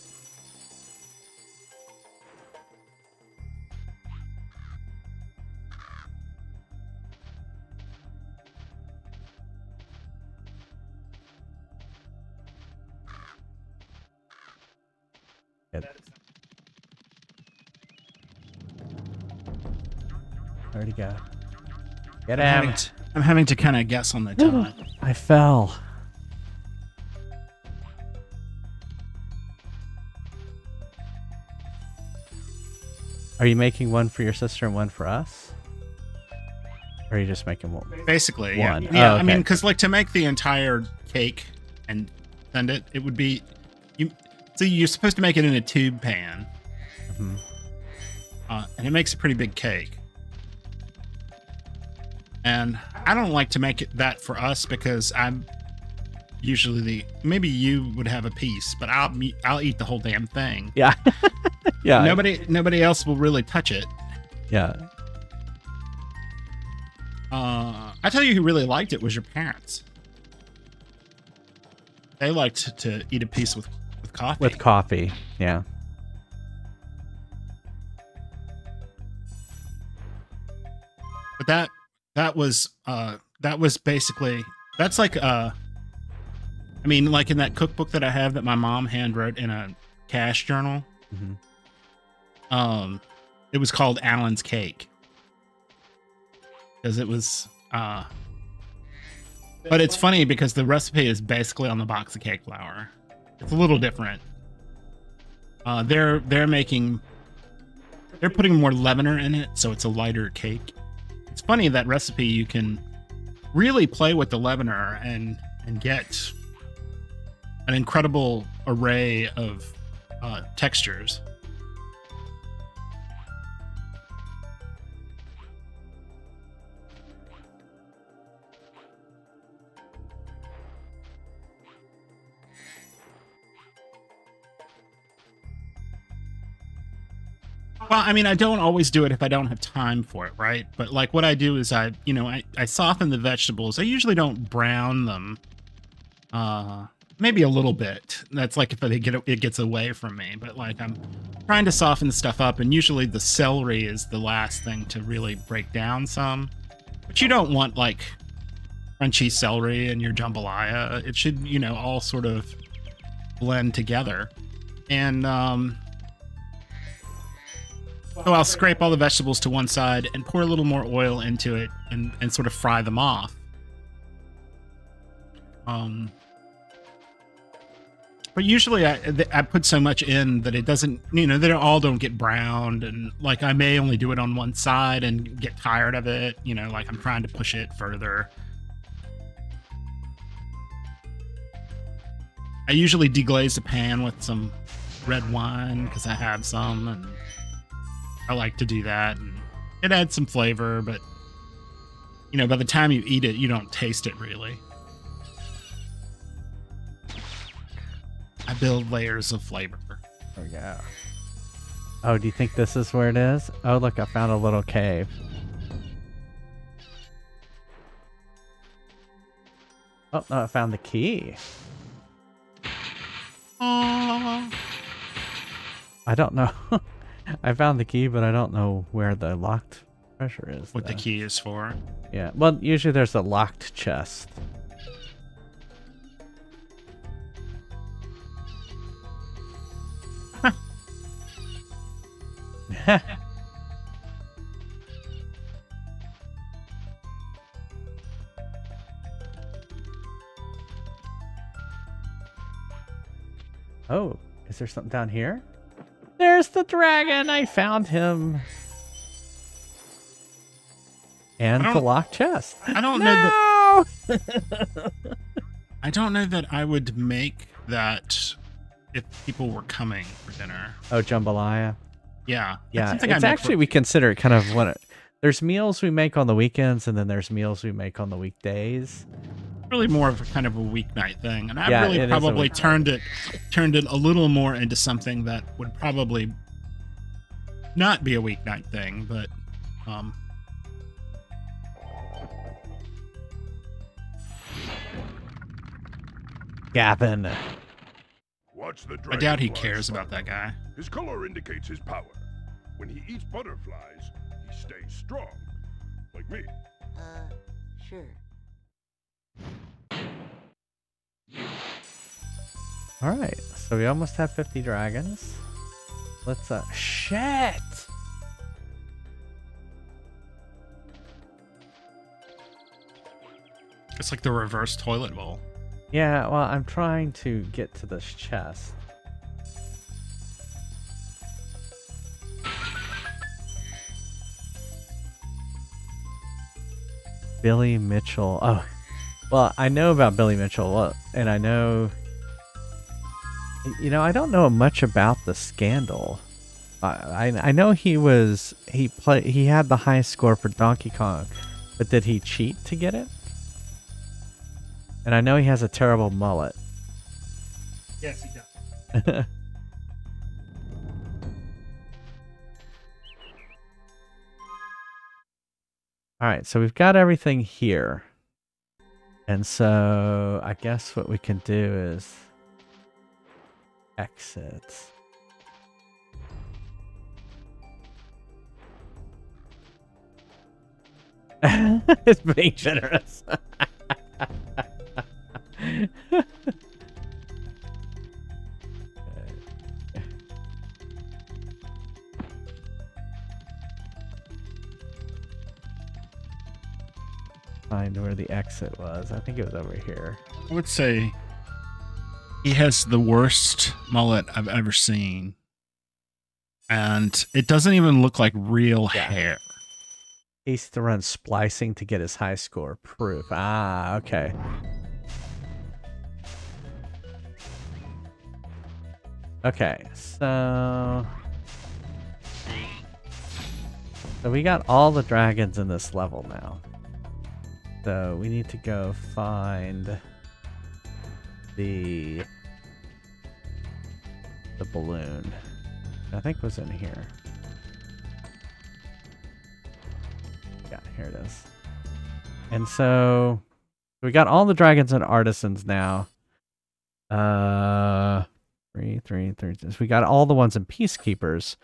Where'd he go? Get I'm having to, I'm having to kind of guess on the time. I fell. Are you making one for your sister and one for us? Or are you just making one? Basically, yeah. One. Yeah, Oh, I mean, because like to make the entire cake and send it, it would be you. So you're supposed to make it in a tube pan, Mhm. uh, and it makes a pretty big cake. And I don't like to make it that for us because I'm usually the maybe you would have a piece, but I'll I'll eat the whole damn thing. Yeah. yeah. Nobody nobody else will really touch it. Yeah. Uh, I tell you who really liked it was your parents. They liked to eat a piece with with coffee. With coffee. Yeah. but that that was uh that was basically that's like uh I mean like in that cookbook that I have that my mom hand wrote in a cash journal. Mhm. Um it was called Alan's cake. Cuz it was uh but it's funny because the recipe is basically on the box of cake flour. It's a little different. Uh they're they're making they're putting more leavener in it so it's a lighter cake funny that recipe you can really play with the leavener and and get an incredible array of uh, textures. Well, I mean, I don't always do it if I don't have time for it, right? But like what I do is I, you know, I, I soften the vegetables. I usually don't brown them. Uh, maybe a little bit. That's like if they get it gets away from me. But like I'm trying to soften the stuff up, and usually the celery is the last thing to really break down some. But you don't want like crunchy celery in your jambalaya. It should, you know, all sort of blend together. And um, so I'll scrape all the vegetables to one side and pour a little more oil into it and, and sort of fry them off. Um, but usually I I put so much in that it doesn't you know they all don't get browned and like I may only do it on one side and get tired of it you know like I'm trying to push it further. I usually deglaze the pan with some red wine because I have some and I like to do that and it adds some flavor but you know by the time you eat it you don't taste it really. I build layers of flavor. Oh yeah. Oh, do you think this is where it is? Oh, look, I found a little cave. Oh, no, I found the key. Aww. I don't know. I found the key, but I don't know where the locked treasure is. What though. the key is for. Yeah, well, usually there's a locked chest. oh, is there something down here? There's the dragon! I found him! And the locked chest. I don't know that I don't know that I would make that if people were coming for dinner. Oh, jambalaya. Yeah. Yeah, it's actually for- we consider it kind of one. There's meals we make on the weekends, and then there's meals we make on the weekdays. Really more of a kind of a weeknight thing, and I Yeah, really it is a probably turned it turned it a little more into something that would probably not be a weeknight thing, but um, Gavin. Watch the I doubt he cares Spike. about that guy. His color indicates his power. When he eats butterflies, he stays strong. Like me. Uh, sure. All right, so we almost have 50 dragons. Let's uh, shit. It's like the reverse toilet bowl. Yeah, well, I'm trying to get to this chest. Billy Mitchell. Oh, well, I know about Billy Mitchell, and I know. You know, I don't know much about the scandal. I I, know he was he play he had the highest score for Donkey Kong, but did he cheat to get it? And I know he has a terrible mullet. Yes, he does. All right, so we've got everything here. And so I guess what we can do is exit. it's being generous. Find where the exit was. I think it was over here. I would say he has the worst mullet I've ever seen. And it doesn't even look like real Yeah. hair. He used to run splicing to get his high score proof. Ah, okay. Okay, so... So we got all the dragons in this level now. So we need to go find the the balloon. I think was in here. Yeah, here it is. And so we got all the dragons and artisans now. Uh three, three, three. We got all the ones in peacekeepers.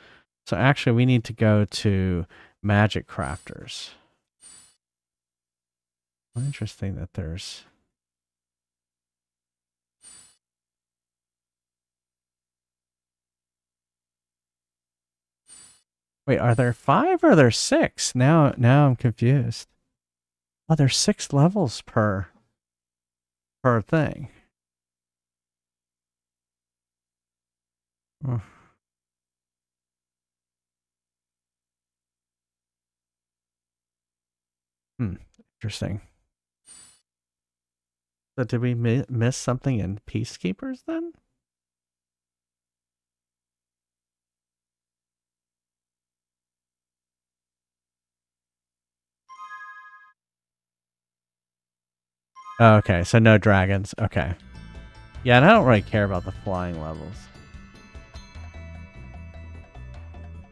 So actually we need to go to magic crafters. Interesting that there's Wait, are there five or are there six? Now now I'm confused. Oh, there's six levels per per thing. Hmm. Hmm. Interesting. So did we mi miss something in Peacekeepers then? Okay, so no dragons. Okay. Yeah, and I don't really care about the flying levels.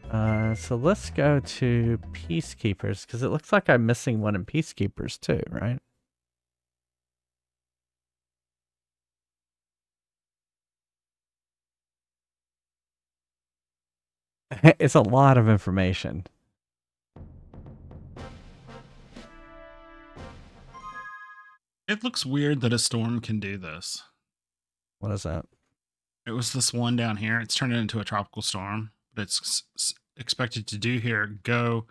Uh, so let's go to Peacekeepers, because it looks like I'm missing one in Peacekeepers too, right? it's a lot of information. It looks weird that a storm can do this. What is that? It was this one down here. It's turned into a tropical storm, but it's expected to do here go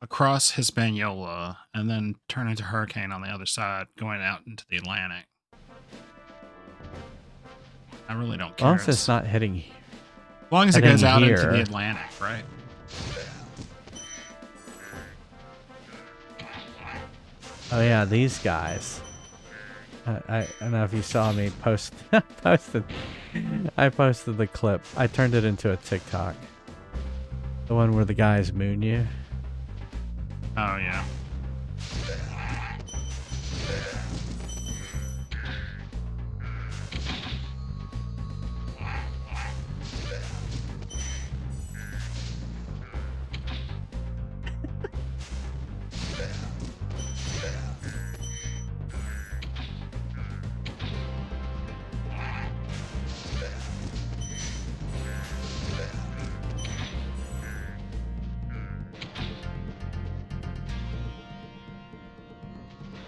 across Hispaniola and then turn into hurricane on the other side, going out into the Atlantic. I really don't care. As long as it's not hitting. As long as it goes out here. into the Atlantic, right? Oh yeah, these guys. I, I don't know if you saw me post posted I posted the clip. I turned it into a TikTok. The one where the guys moon you. Oh yeah.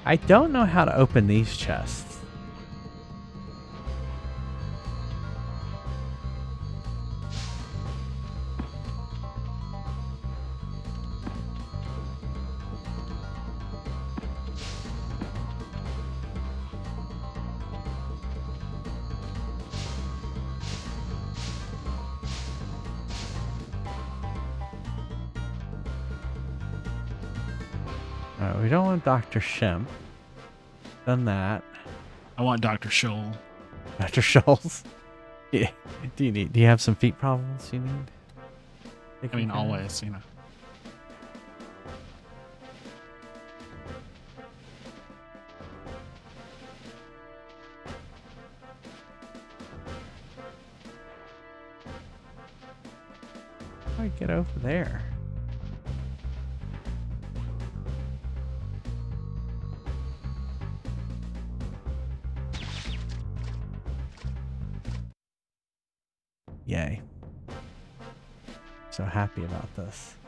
I don't know how to open these chests. Dr. Shemp. Done that. I want Dr. Scholl. Dr. Scholl's? Yeah. Do you need do you have some feet problems you need? I mean always, you know. How do I get over there? Happy about this.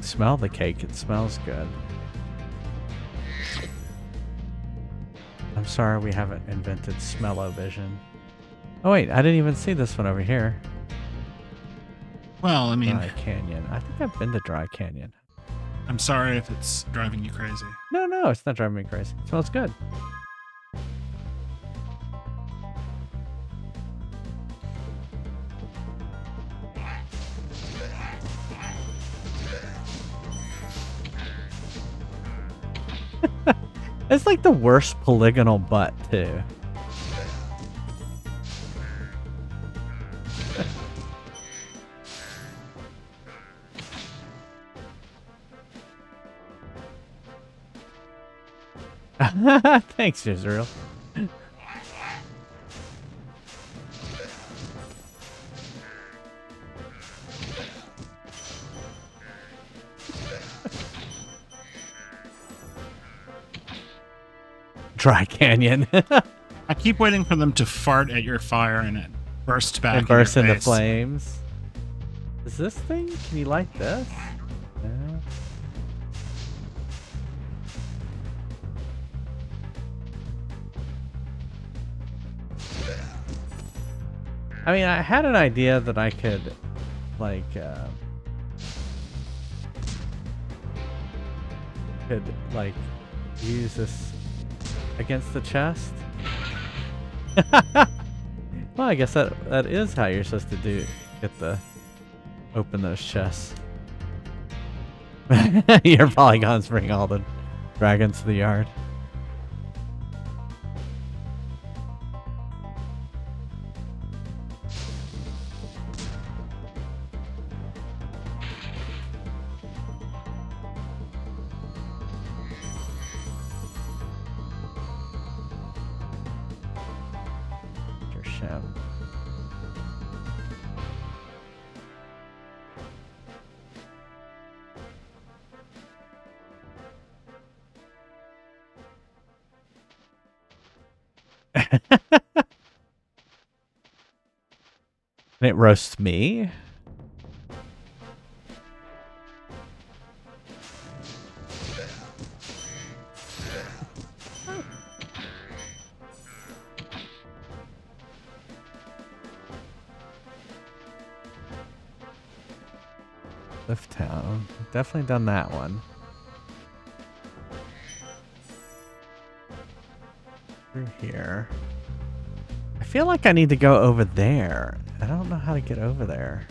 Can smell the cake. It smells good. I'm sorry we haven't invented smell-o-vision. Oh wait, I didn't even see this one over here. Well, I mean... Dry Canyon. I think I've been to Dry Canyon. I'm sorry if it's driving you crazy. No, no, it's not driving me crazy. It smells good. The worst polygonal butt, too. Thanks, Israel. Dry canyon. I keep waiting for them to fart at your fire and it bursts back. and burst in into face. flames. Is this thing? Can you light this? No. I mean, I had an idea that I could, like, uh, could like use this against the chest. well, I guess that that is how you're supposed to do get the open those chests. Your polygons bring all the dragons to the yard. Roasts me? Cliff Town. Definitely done that one. Through here. I feel like I need to go over there. I don't know how to get over there.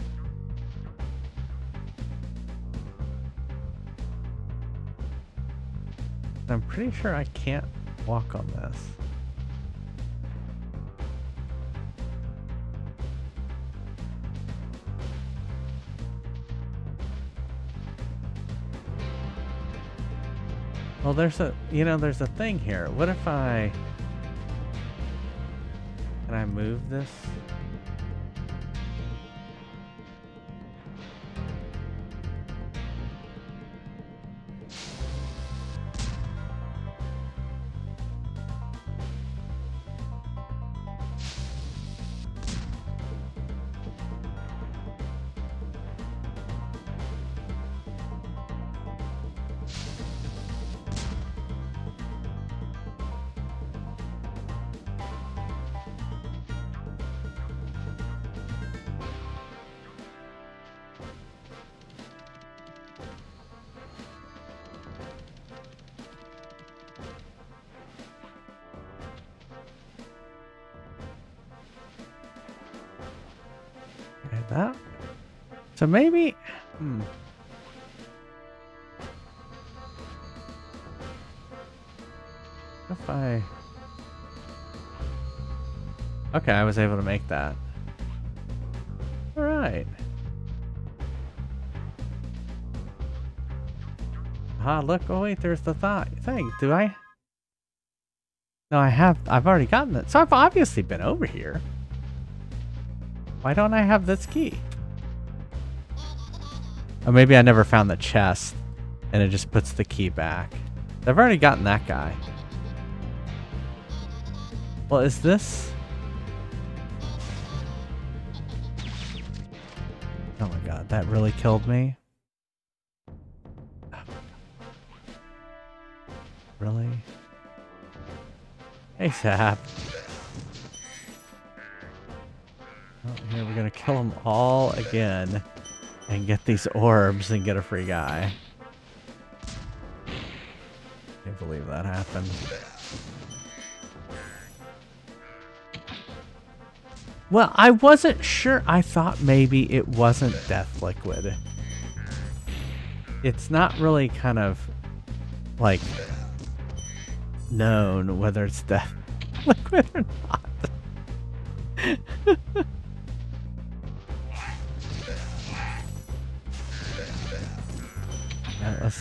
I'm pretty sure I can't walk on this. Well, there's a, you know, there's a thing here. What if I, can I move this? Maybe. Hmm. If I. Okay, I was able to make that. Alright. Ah, look. Oh, wait, there's the thought thing. Do I? No, I have. I've already gotten it. So I've obviously been over here. Why don't I have this key? Or maybe I never found the chest and it just puts the key back. I've already gotten that guy. Well, is this... Oh my god, that really killed me. Really? Hey, Sap. Oh, here we're gonna kill them all again and get these orbs and get a free guy. Can't believe that happened. Well, I wasn't sure. I thought maybe it wasn't Death Liquid. It's not really kind of like known whether it's Death Liquid or not.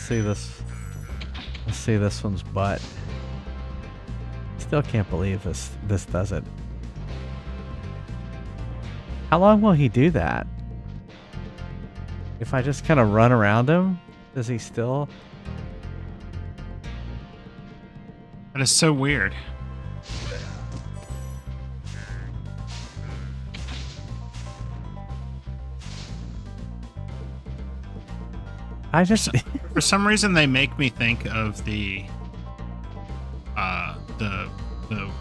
see this. Let's see this one's butt. Still can't believe this this does it. How long will he do that? If I just kind of run around him, does he still? That is so weird. I just for some reason they make me think of the uh the the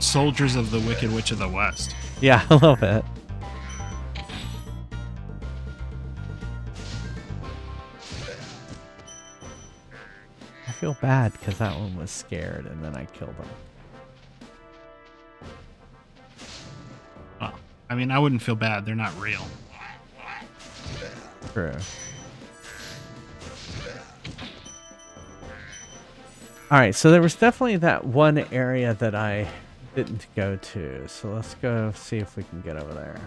soldiers of the Wicked Witch of the West. Yeah, a little bit. I feel bad because that one was scared and then I killed him. Well, I mean, I wouldn't feel bad. They're not real. True. All right, so there was definitely that one area that I didn't go to. So let's go see if we can get over there.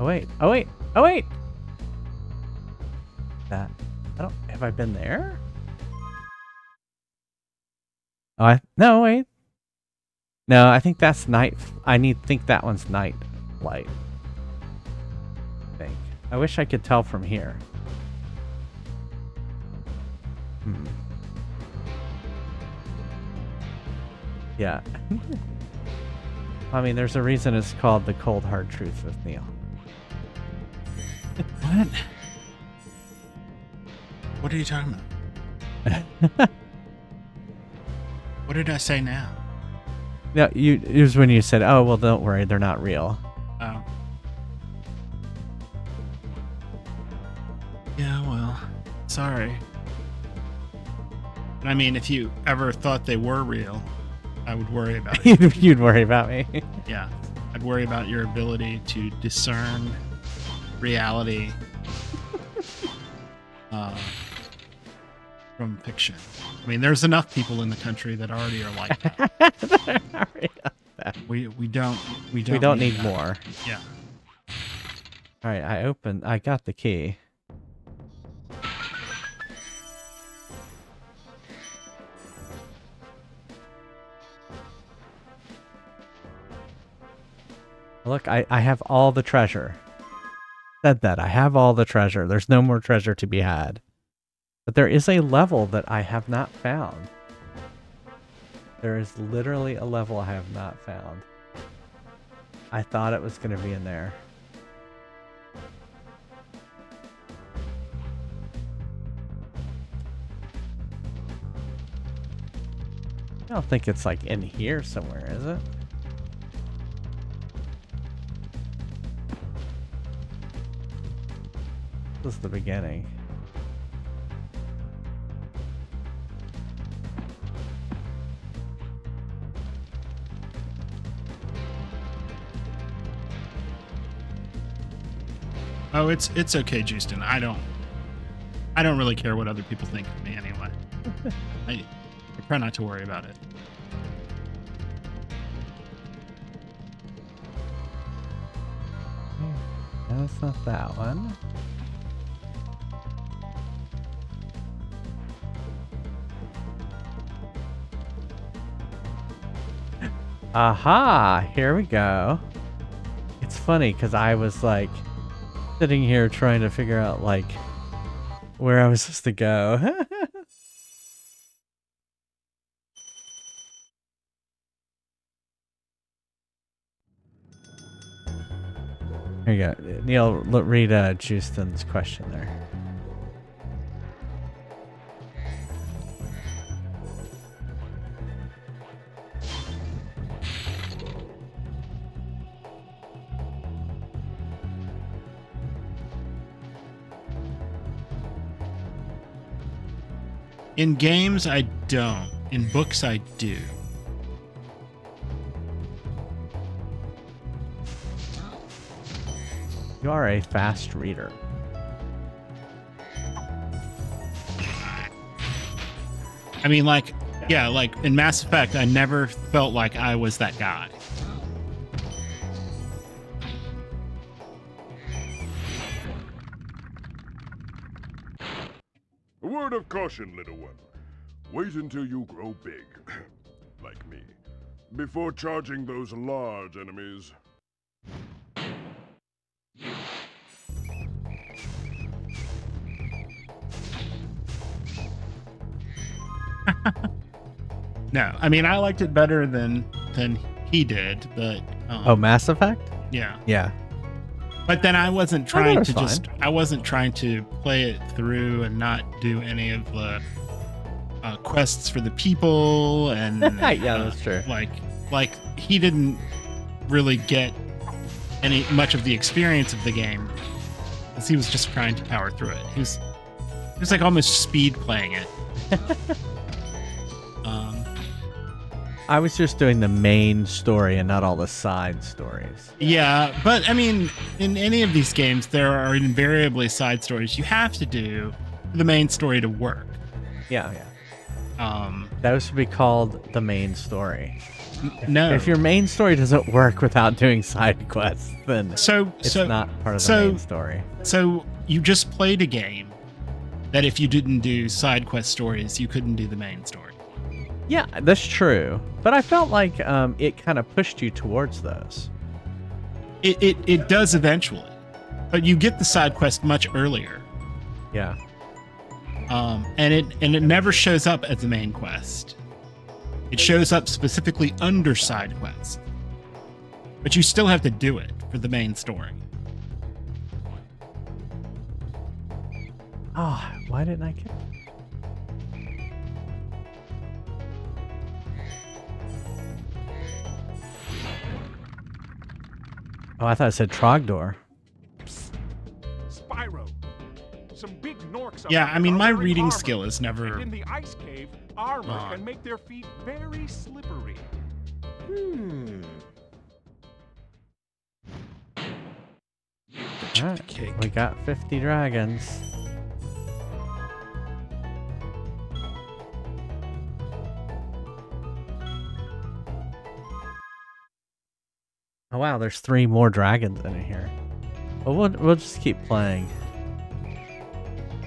Oh wait, oh wait, oh wait! That, I don't, have I been there? Oh, I, no, wait. No, I think that's night, I need, think that one's night light. I wish I could tell from here. Hmm. Yeah. I mean, there's a reason it's called The Cold Hard Truth with Neil. what? What are you talking about? what did I say now? Yeah, you it was when you said, "Oh, well, don't worry, they're not real." Oh. Sorry. I mean, if you ever thought they were real, I would worry about it. You'd worry about me. yeah. I'd worry about your ability to discern reality uh, from fiction. I mean, there's enough people in the country that already are like that. we we don't we don't we don't need, need more. Yeah. All right, I opened. I got the key. Look, I, I have all the treasure. Said that. I have all the treasure. There's no more treasure to be had. But there is a level that I have not found. There is literally a level I have not found. I thought it was going to be in there. I don't think it's like in here somewhere, is it? This is the beginning. Oh, it's it's okay, Justin. I don't I don't really care what other people think of me anyway. I, I try not to worry about it. No, it's not that one. Aha! Here we go. It's funny because I was like sitting here trying to figure out like where I was supposed to go. Here you go. Neil, read uh, Justin's question there. In games, I don't. In books, I do. You are a fast reader. I mean, like, yeah, like in Mass Effect, I never felt like I was that guy. Caution, little one. Wait until you grow big, like me, before charging those large enemies. no, I mean I liked it better than than he did, but um, oh, Mass Effect. Yeah, yeah. But then I wasn't it trying to fine. just I wasn't trying to play it through and not do any of the uh, quests for the people and Yeah, uh, that's true. Like like he didn't really get any much of the experience of the game because he was just trying to power through it. He was he was like almost speed playing it. um, I was just doing the main story and not all the side stories. Yeah, but I mean, in any of these games, there are invariably side stories you have to do for the main story to work. Yeah, yeah. Um, Those should be called the main story. no, If your main story doesn't work without doing side quests, then so it's so not part of the so- main story. so you just played a game that if you didn't do side quest stories, you couldn't do the main story. Yeah, that's true. But I felt like um, it kind of pushed you towards those. It it it does eventually, but you get the side quest much earlier. Yeah. um, and it and it never shows up as the main quest. It shows up specifically under side quest, but you still have to do it for the main story. Oh, why didn't I get? Oh, I thought it said Trogdor. Spyro. Some big norks Yeah, I mean, my reading armor, skill is And never. in the ice cave, armor on. can make their feet very slippery. Hmm. Alright, we got 50 dragons. Oh wow, there's three more dragons in here. Well, we'll, we'll just keep playing.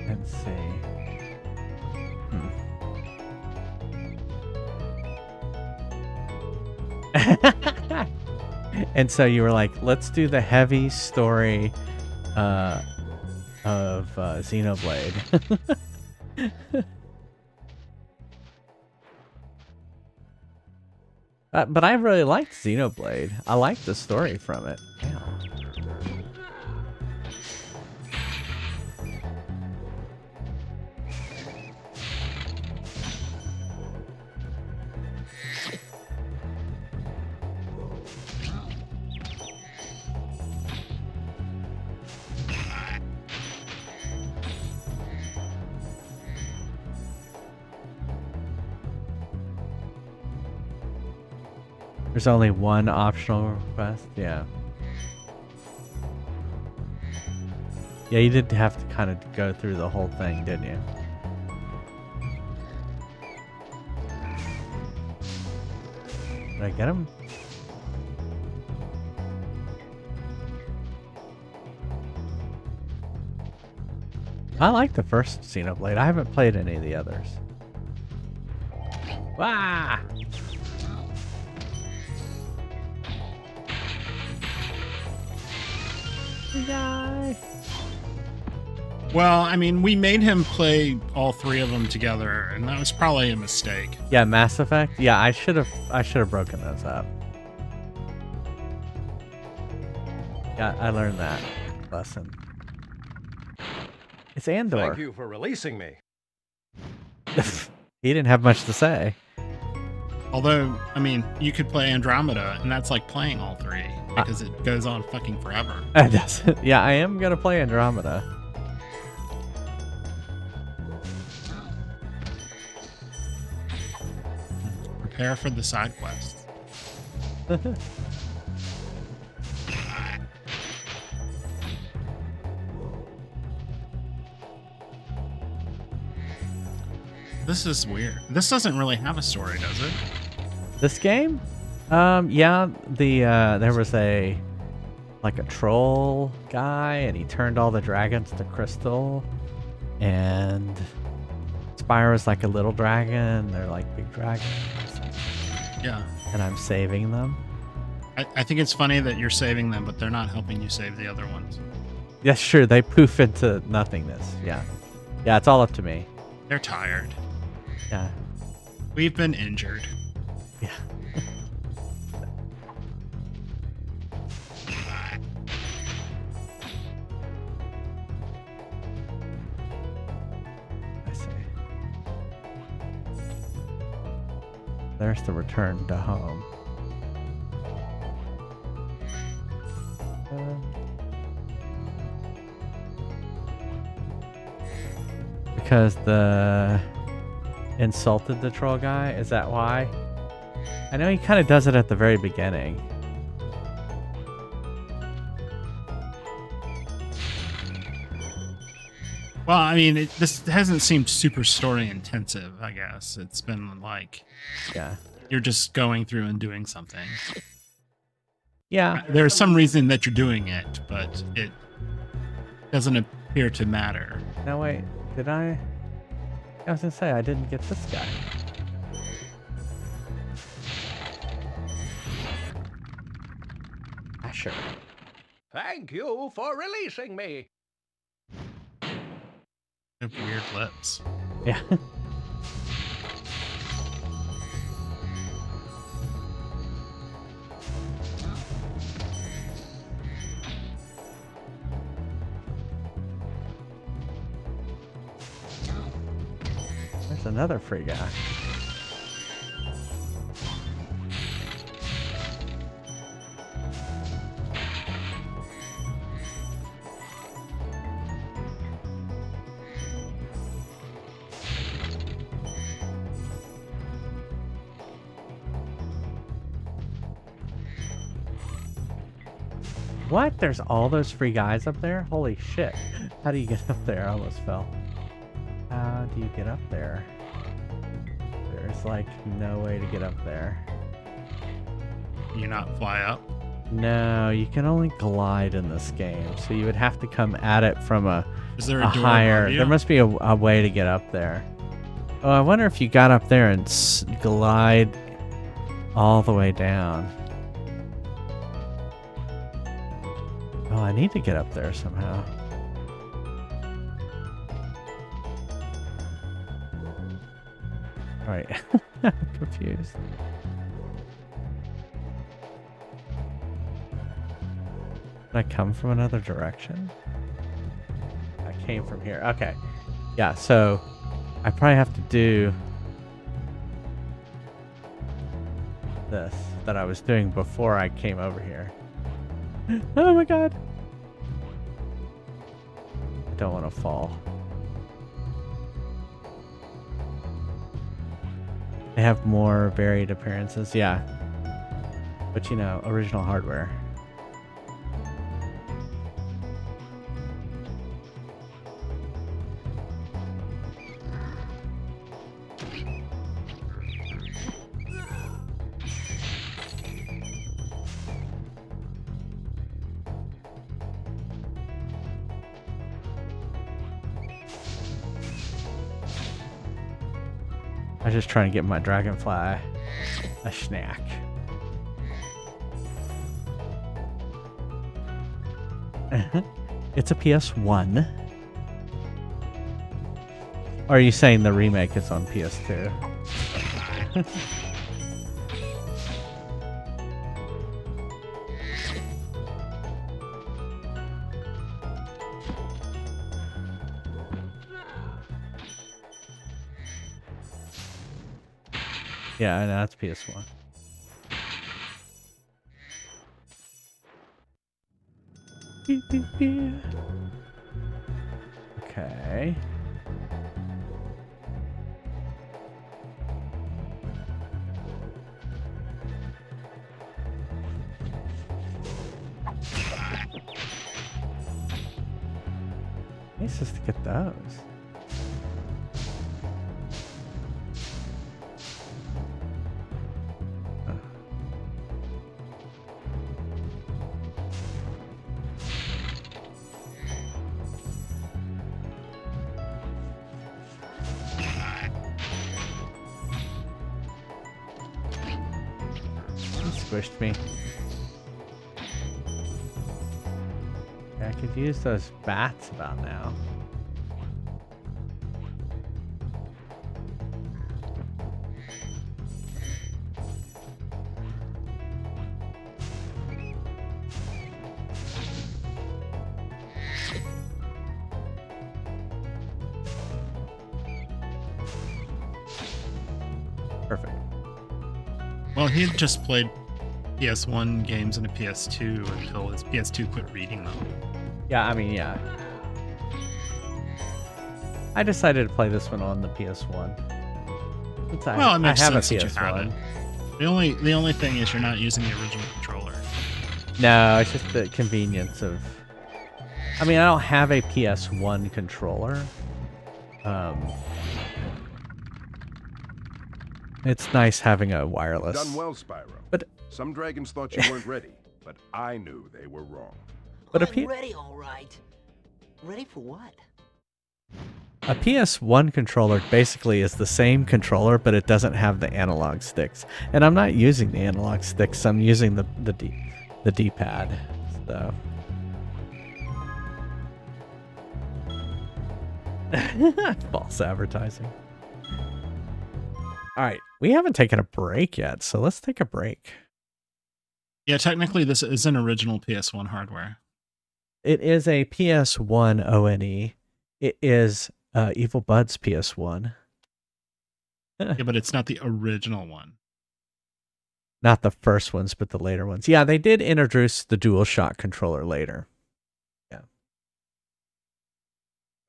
Let's see. Hmm. and so you were like, let's do the heavy story uh, of uh, Xenoblade. uh, but I really liked Xenoblade. I liked the story from it. Yeah. There's only one optional request. Yeah. Yeah, you did have to kind of go through the whole thing, didn't you? Did I get him? I like the first Xenoblade. I haven't played any of the others. Wah! Die. Well, I mean, we made him play all three of them together, and that was probably a mistake. Yeah, Mass Effect. Yeah, I should have. I should have broken those up. Yeah, I learned that lesson. It's Andor. Thank you for releasing me. he didn't have much to say. Although, I mean, you could play Andromeda, and that's like playing all three Ah. because it goes on fucking forever. It doesn't. Yeah, I am gonna play Andromeda. Prepare for the side quests. This is weird. This doesn't really have a story, does it? This game? Um, yeah, the uh there was a like a troll guy and he turned all the dragons to crystal and Spyro's like a little dragon, they're like big dragons, Yeah. and I'm saving them. I, I think it's funny that you're saving them, but they're not helping you save the other ones. Yes, sure, they poof into nothingness. Yeah. Yeah, it's all up to me. They're tired. Yeah. We've been injured. Yeah. There's the return to home. Because the insulted the troll guy? Is that why? I know he kind of does it at the very beginning. Well, I mean, it, this hasn't seemed super story intensive. I guess it's been like Yeah. you're just going through and doing something. Yeah. There's some reason that you're doing it, but it doesn't appear to matter. No, wait. Did I? I was gonna say I didn't get this guy. Asher. Thank you for releasing me. Weird lips. Yeah. There's another free guy. What? There's all those free guys up there? Holy shit. How do you get up there? I almost fell. How do you get up there? There's like no way to get up there. You not fly up. No, you can only glide in this game. So you would have to come at it from a, Is there a a, higher. There must be a, a way to get up there. Oh, I wonder if you got up there and s- glide all the way down. Oh, I need to get up there somehow. Alright, I'm confused. Did I come from another direction? I came from here. Okay. Yeah, so I probably have to do this that I was doing before I came over here. oh my god. I don't want to fall. They have more varied appearances, yeah. But you know, original hardware. Was just trying to get my dragonfly a snack. Uh-huh. it's a PS1. Or are you saying the remake is on PS2? yeah, I know that's PS1. Okay. those bats about now? Perfect. Well, he just played PS1 games and a PS2 until his PS2 quit reading them. Yeah, I mean, yeah. I decided to play this one on the PS1. Since I, Well, it makes I have a sense that you have PS1. it. The only the only thing is you're not using the original controller. No, it's just the convenience of. I mean, I don't have a PS1 controller. Um, it's nice having a wireless. Done well, Spyro. But- some dragons thought you weren't ready, but I knew they were wrong. But a I'm P- ready, all right. Ready for what? A PS1 controller basically is the same controller, but it doesn't have the analog sticks. And I'm not using the analog sticks. I'm using the the D the D-pad. So. False advertising. All right, we haven't taken a break yet, so let's take a break. Yeah, technically this is an original PS1 hardware. It is a PS1 ONE. It is uh, Evil Bud's PS1, Yeah, but it's not the original one. not the first ones, but the later ones. Yeah, they did introduce the DualShock controller later. Yeah.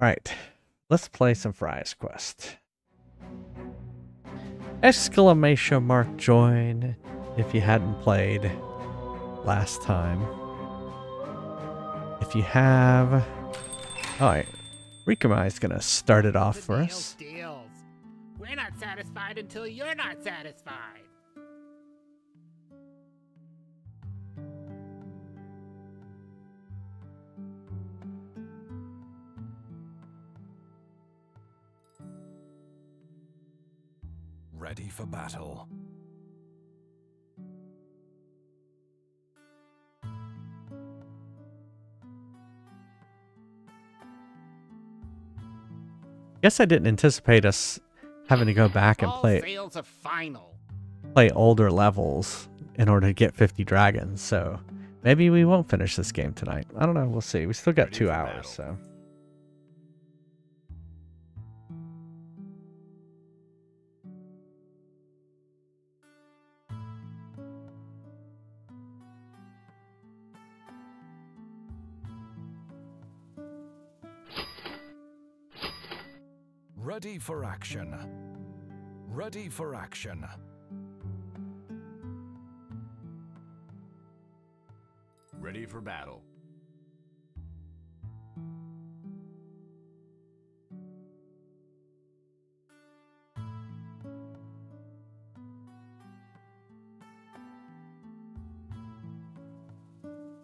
All right, let's play some Fry's Quest. Exclamation mark join if you hadn't played last time. If you have, all right, Rikamai is gonna start it off for us. Deals. We're not satisfied until you're not satisfied. Ready for battle. Guess I didn't anticipate us having to go back and All play sales are final. play older levels in order to get 50 dragons. So maybe we won't finish this game tonight. I don't know. We'll see. We still got two hours. battle. So Ready for action. Ready for action. Ready for battle.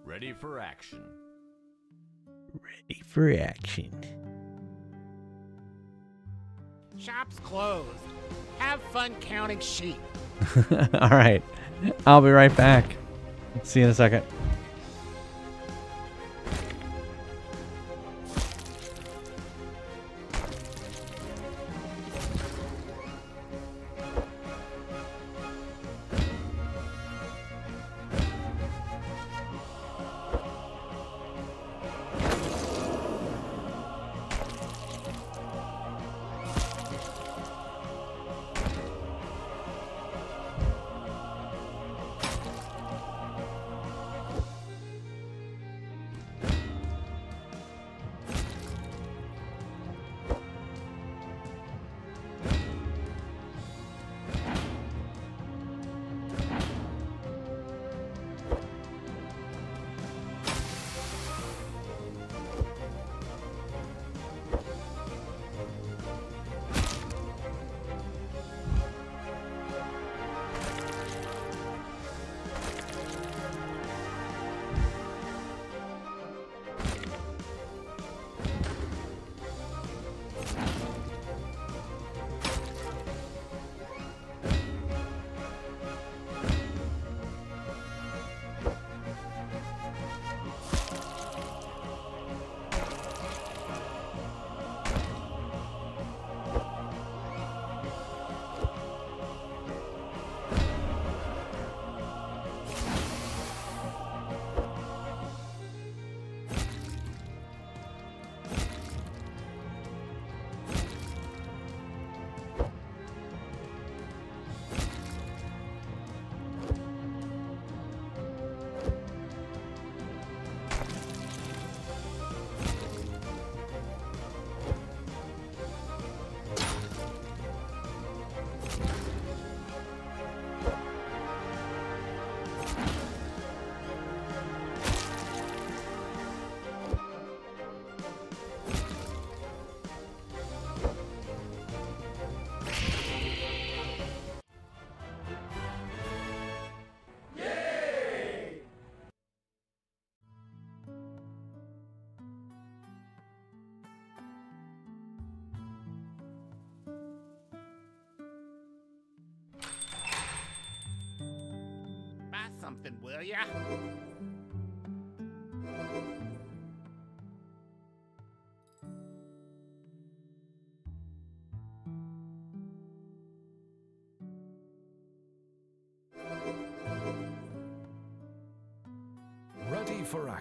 Ready for action. ready for action. Shop's closed. Have fun counting sheep. All right. I'll be right back. See you in a second.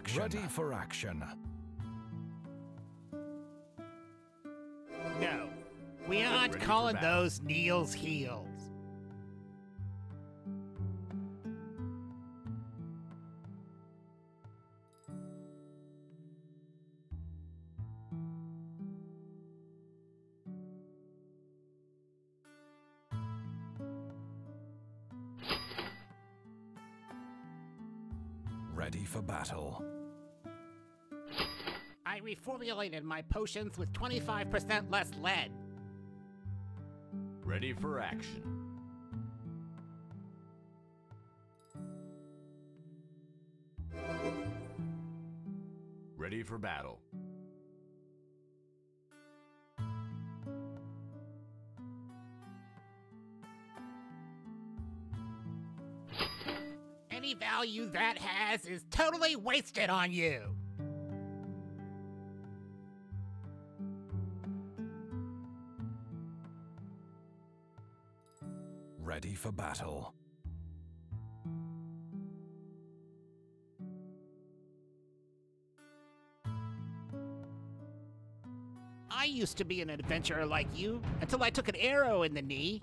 Action. Ready for action. No, we aren't calling those Neil's heels. Reformulated my potions with 25% less lead. Ready for action. Ready for battle. Any value that has is totally wasted on you. For battle. I used to be an adventurer like you until I took an arrow in the knee.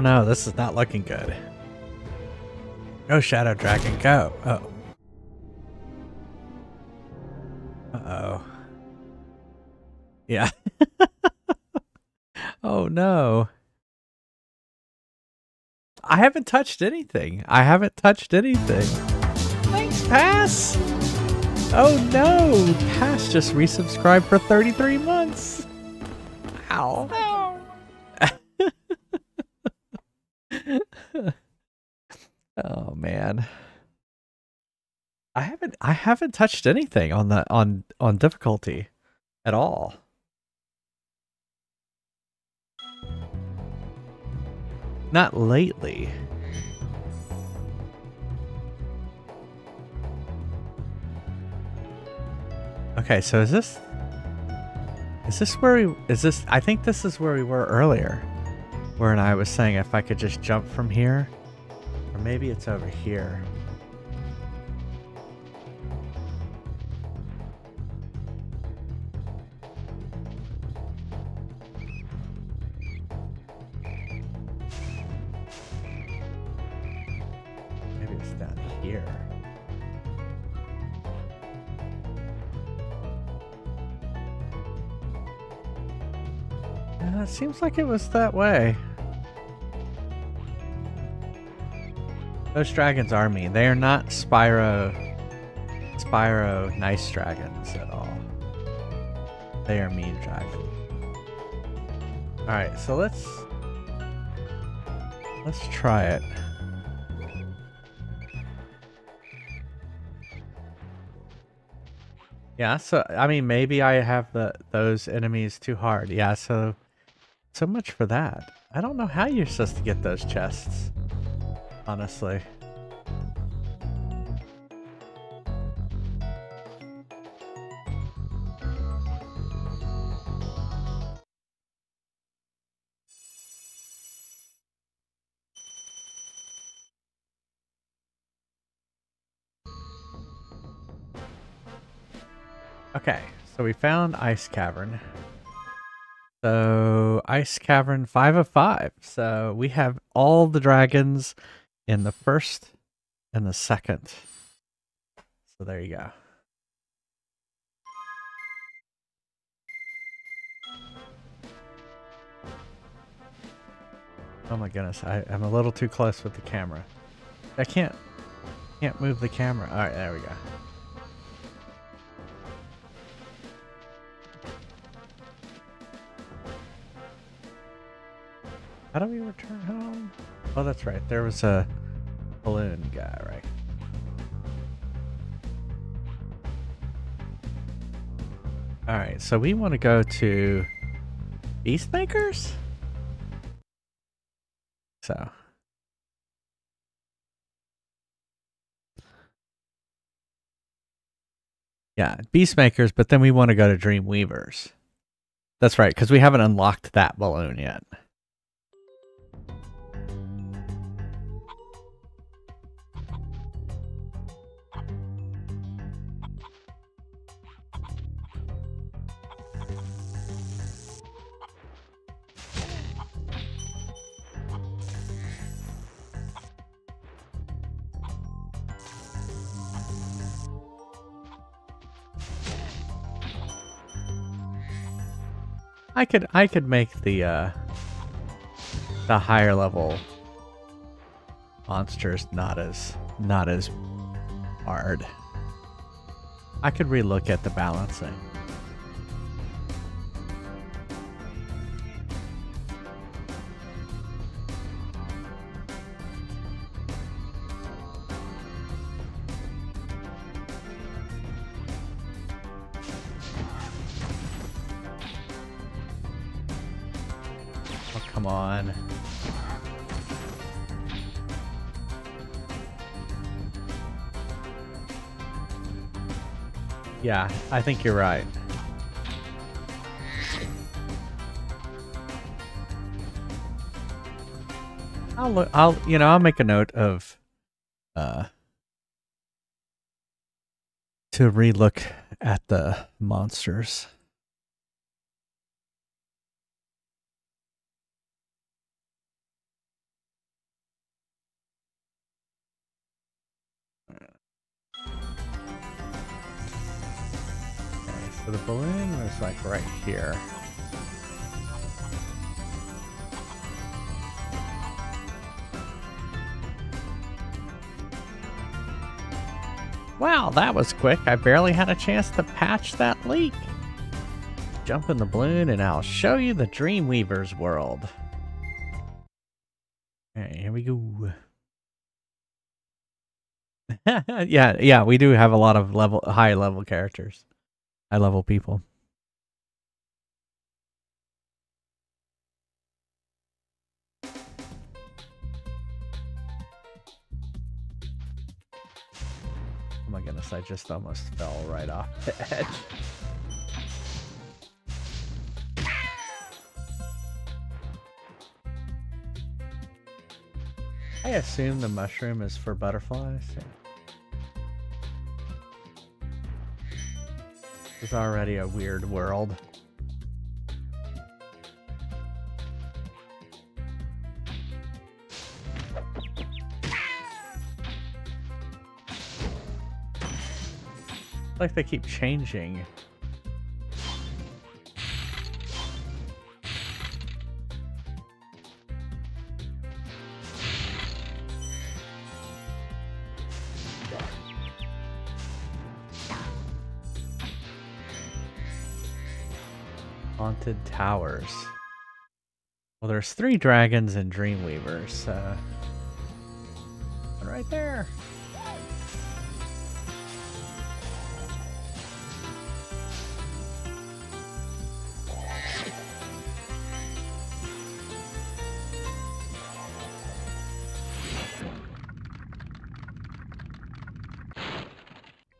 Oh no, this is not looking good. Go Shadow Dragon, go. Oh. Uh-oh. Yeah. oh no. I haven't touched anything. I haven't touched anything. Thanks, Pass. Oh no, Pass just resubscribed for 33 months. Ow. oh man. I haven't I haven't touched anything on the on on difficulty at all. Not lately. Okay, so is this is this where we is this I think this is where we were earlier. Where and I was saying if I could just jump from here. Or maybe it's over here. Maybe it's down here. It seems like it was that way. Those dragons are mean. They are not Spyro, Spyro nice dragons at all. They are mean dragons. Alright, so let's... Let's try it. Yeah, so I mean maybe I have the those enemies too hard. Yeah, so so much for that. I don't know how you're supposed to get those chests. Honestly. Okay, so we found Ice Cavern. So, Ice Cavern 5 of 5. So, we have all the dragons in the first and the second. So, there you go. Oh my goodness, I, I'm a little too close with the camera. I can't can't move the camera. Alright, there we go. How do we return home? Oh, that's right. There was a balloon guy, right? Alright, so we want to go to Beast Makers? So. Yeah, Beast Makers, but then we want to go to Dream Weavers. That's right, because we haven't unlocked that balloon yet. I could I could make the uh the higher level monsters not as not as hard. I could relook at the balancing. Yeah, I think you're right. I'll look, I'll, you know, I'll make a note of, uh, to relook at the monsters. The balloon was like right here. Wow, that was quick. I barely had a chance to patch that leak. Jump in the balloon and I'll show you the Dreamweaver's world. Here we go. yeah, yeah, we do have a lot of level high level characters. High level people. Oh my goodness, I just almost fell right off the edge. I assume the mushroom is for butterflies. Yeah. It's already a weird world. like they keep changing. Haunted Towers. Well, there's three dragons and Dream Weavers, right there.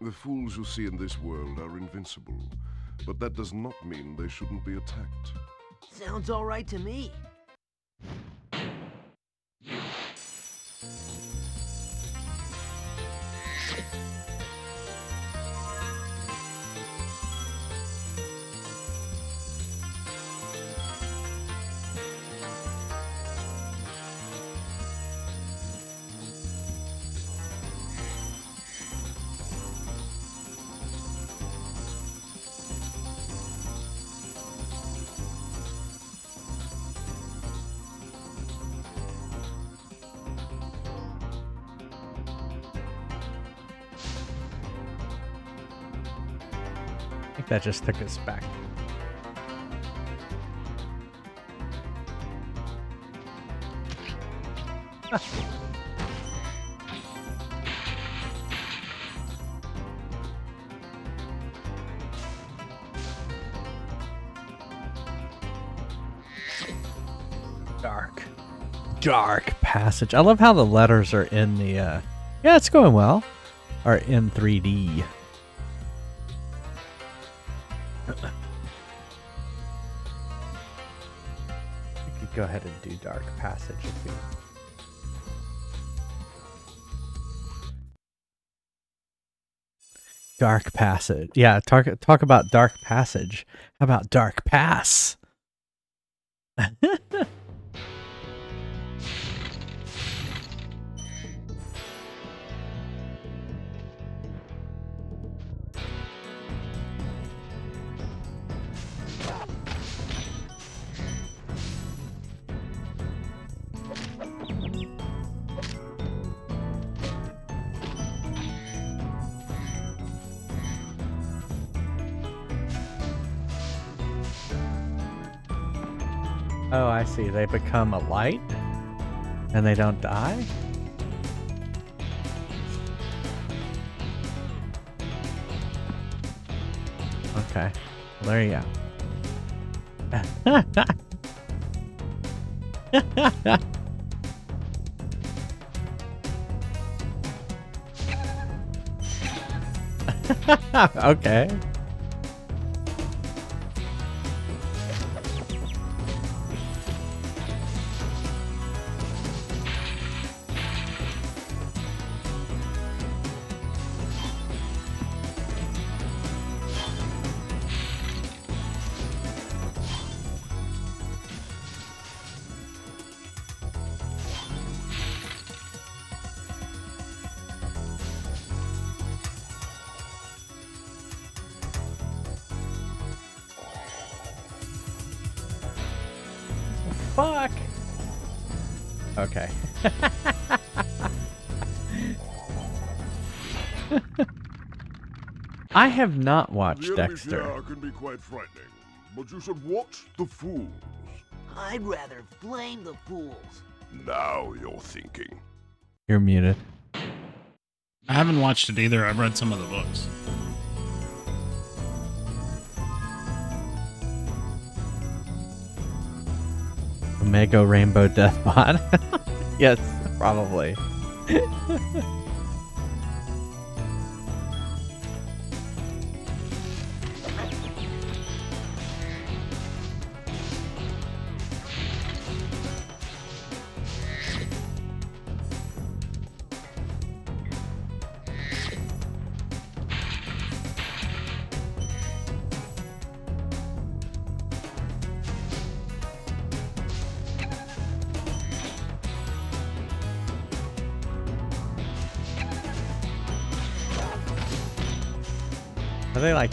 The fools you see in this world are invincible, but that does not mean they shouldn't be attacked. Sounds all right to me. Think that just took us back. Dark. Dark passage. I love how the letters are in the uh Yeah, it's going well. Are in 3D. Ahead and do Dark Passage if we Dark Passage. Yeah, talk talk about Dark Passage. How about Dark Pass? see. They become a light and they don't die? Okay. Well, there you go. okay. I have not watched the Dexter. here can be quite frightening, but you should watch the fools. I'd rather blame the fools. Now you're thinking. You're muted. I haven't watched it either. I've read some of the books. Omega Rainbow Deathbot. yes, probably.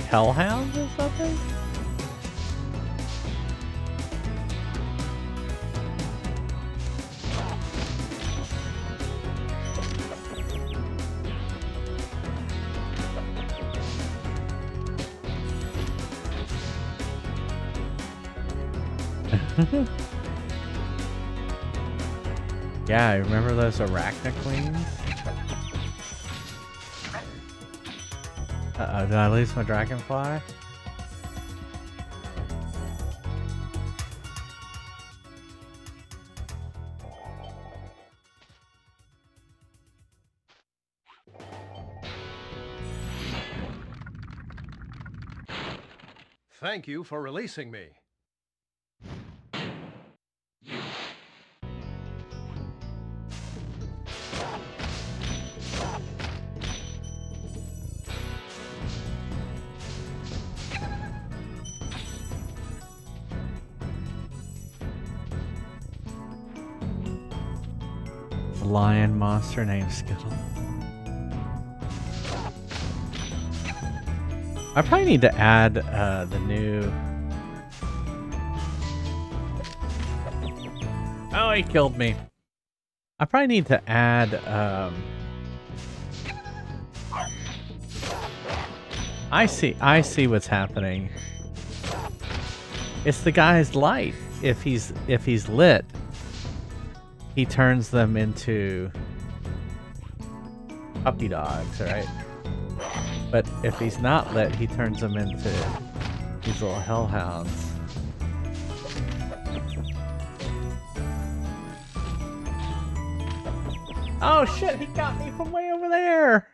hellhounds or something? yeah, I remember those arachna queens. Did I lose my dragonfly? Thank you for releasing me. Monster named Skittle. I probably need to add uh, the new. Oh, he killed me. I probably need to add. Um... I see. I see what's happening. It's the guy's light. If he's if he's lit, he turns them into puppy dogs, right? But if he's not lit, he turns them into these little hellhounds. Oh shit, he got me from way over there!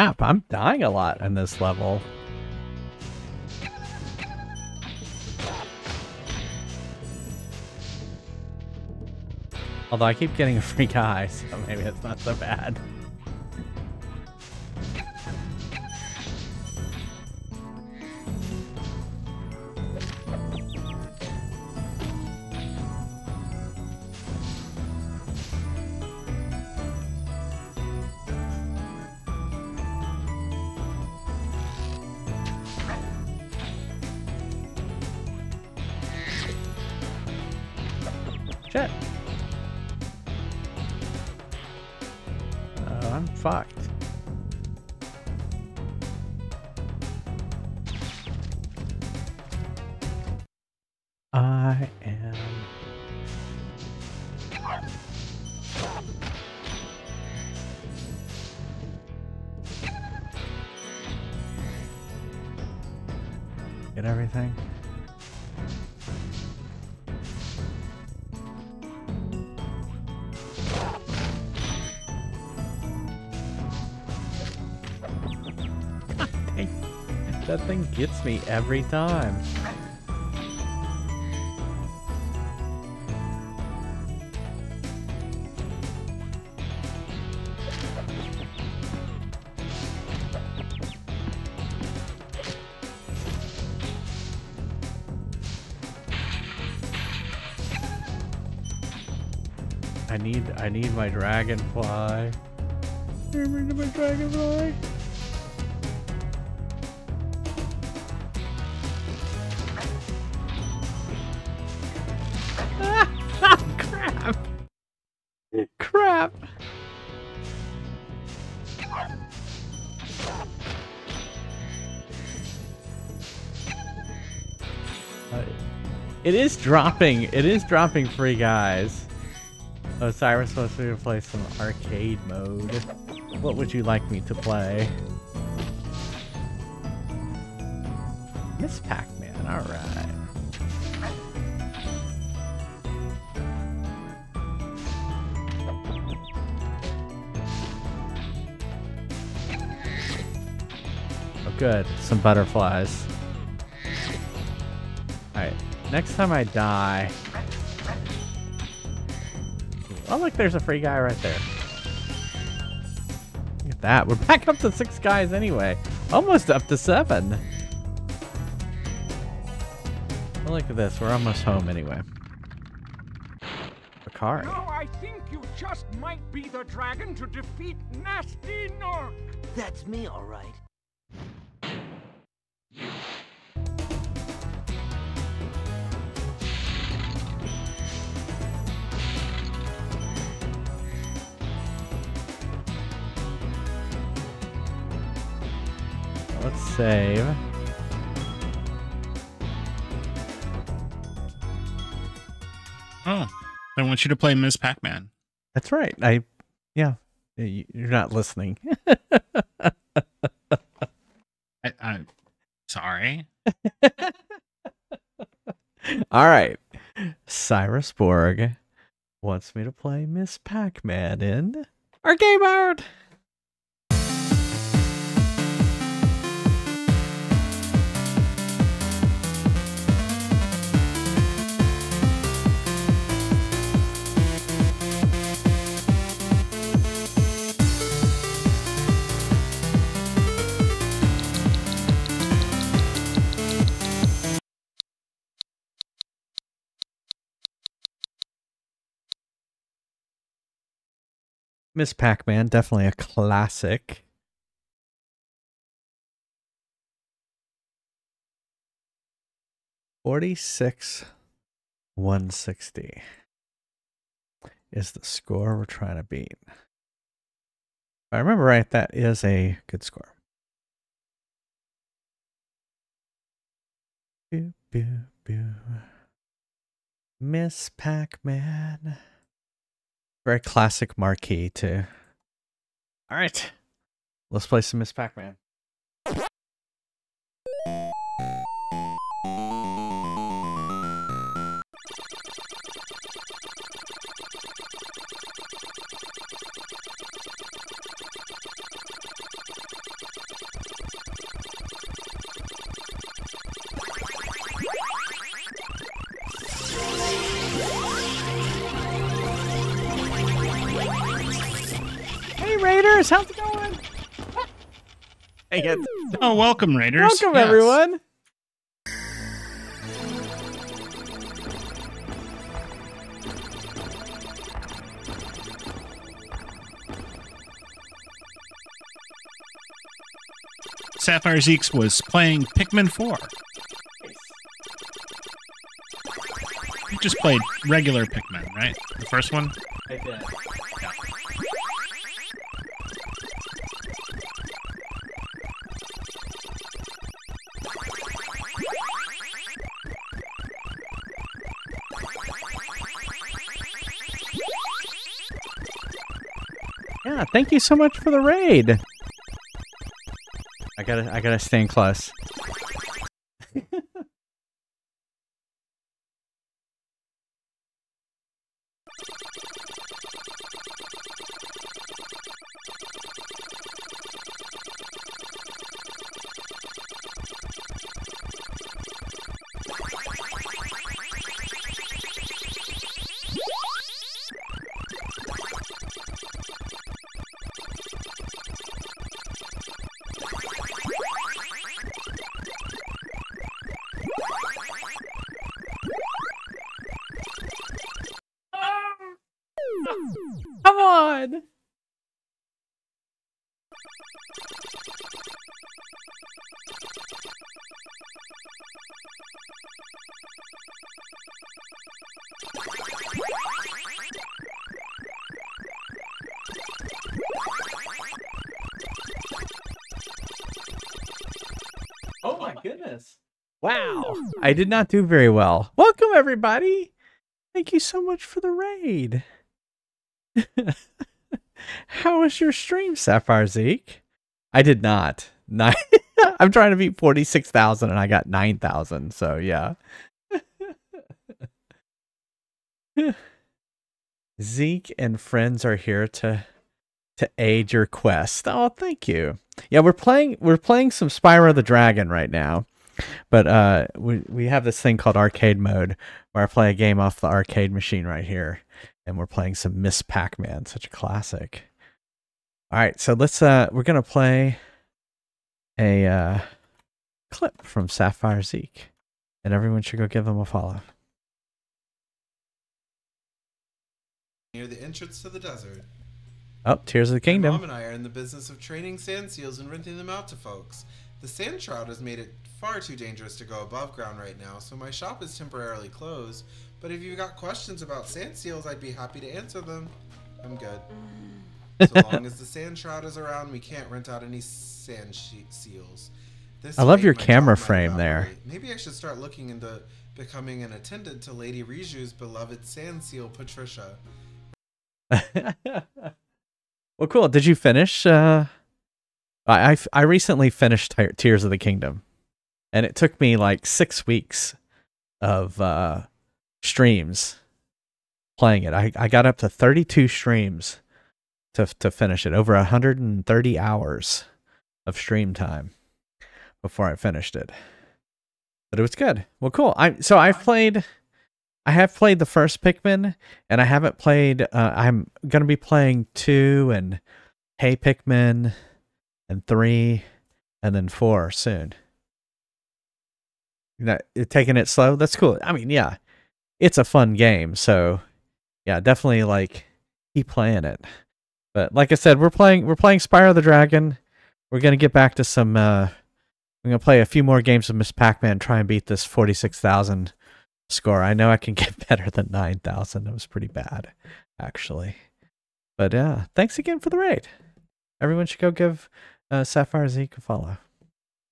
Crap, I'm dying a lot in this level. Although I keep getting a free guy, so maybe it's not so bad. Get everything. that thing gets me every time. I need my dragonfly. Remember my dragonfly? Crap. Crap. Uh, It is dropping. It is dropping free guys. Oh, wants me to play some arcade mode. What would you like me to play? Miss Pac-Man, alright. Oh good, some butterflies. Alright, next time I die... Oh look, there's a free guy right there. Look at that, we're back up to six guys anyway. Almost up to seven. Well, look at this, we're almost home anyway. Bakari. No, I think you just might be the dragon to defeat Gnasty Gnorc. That's me, all right. Save. Oh, I want you to play Ms. Pac-Man. That's right. I, yeah, you're not listening. I, I, sorry. All right. Cyrus Borg wants me to play Miss Pac-Man in arcade mode. Miss Pac-Man, definitely a classic. Forty-six, one sixty is the score we're trying to beat. If I remember right, that is a good score. Boo, boo, boo. Miss Pac-Man. Very classic marquee too. All right, let's play some Miss Pac-Man. How's it going? Dang it. Oh, welcome, Raiders. Welcome Yes. everyone. Sapphire Zeeks was playing Pikmin 4. You just played regular Pikmin, right? The first one? I did. Thank you so much for the raid. I gotta, I gotta stand close. I did not do very well. Welcome, everybody. Thank you so much for the raid. How was your stream, Sapphire Zeke? I did not. Nine. I'm trying to beat 46,000 and I got 9,000. So, yeah. Zeke and friends are here to to aid your quest. Oh, thank you. Yeah, we're playing we're playing some Spyro the Dragon right now. But uh we we have this thing called arcade mode where I play a game off the arcade machine right here and we're playing some Miss Pac-Man, such a classic. All right, so let's uh we're going to play a uh clip from Sapphire Zeke and everyone should go give them a follow. Near the entrance to the desert. Oh, Tears of the My Kingdom. mom and I are in the business of training sand seals and renting them out to folks. The sand shroud has made it far too dangerous to go above ground right now, so my shop is temporarily closed. But if you've got questions about sand seals, I'd be happy to answer them. I'm good. So long as the sand shroud is around, we can't rent out any sand she- seals. This I love your camera frame there. Maybe I should start looking into becoming an attendant to Lady Riju's beloved sand seal, Patricia. well, cool. Did you finish? Uh, I, I I recently finished Te- Tears of the Kingdom, and it took me like six weeks of uh, streams playing it. I, I got up to thirty two streams to to finish it. Over hundred and thirty hours of stream time before I finished it. But it was good. Well, cool. I so I've played. I have played the first Pikmin, and I haven't played. Uh, I'm gonna be playing two and Hey Pikmin, and three, and then four soon. You know, taking it slow. That's cool. I mean, yeah, it's a fun game. So, yeah, definitely like keep playing it. But like I said, we're playing we're playing Spyro the Dragon. We're gonna get back to some. uh We're gonna play a few more games of Miss Pac-Man. Try and beat this forty-six thousand score. I know I can get better than 9,000. It was pretty bad, actually. But yeah, thanks again for the raid. Everyone should go give uh, Sapphire Z a follow.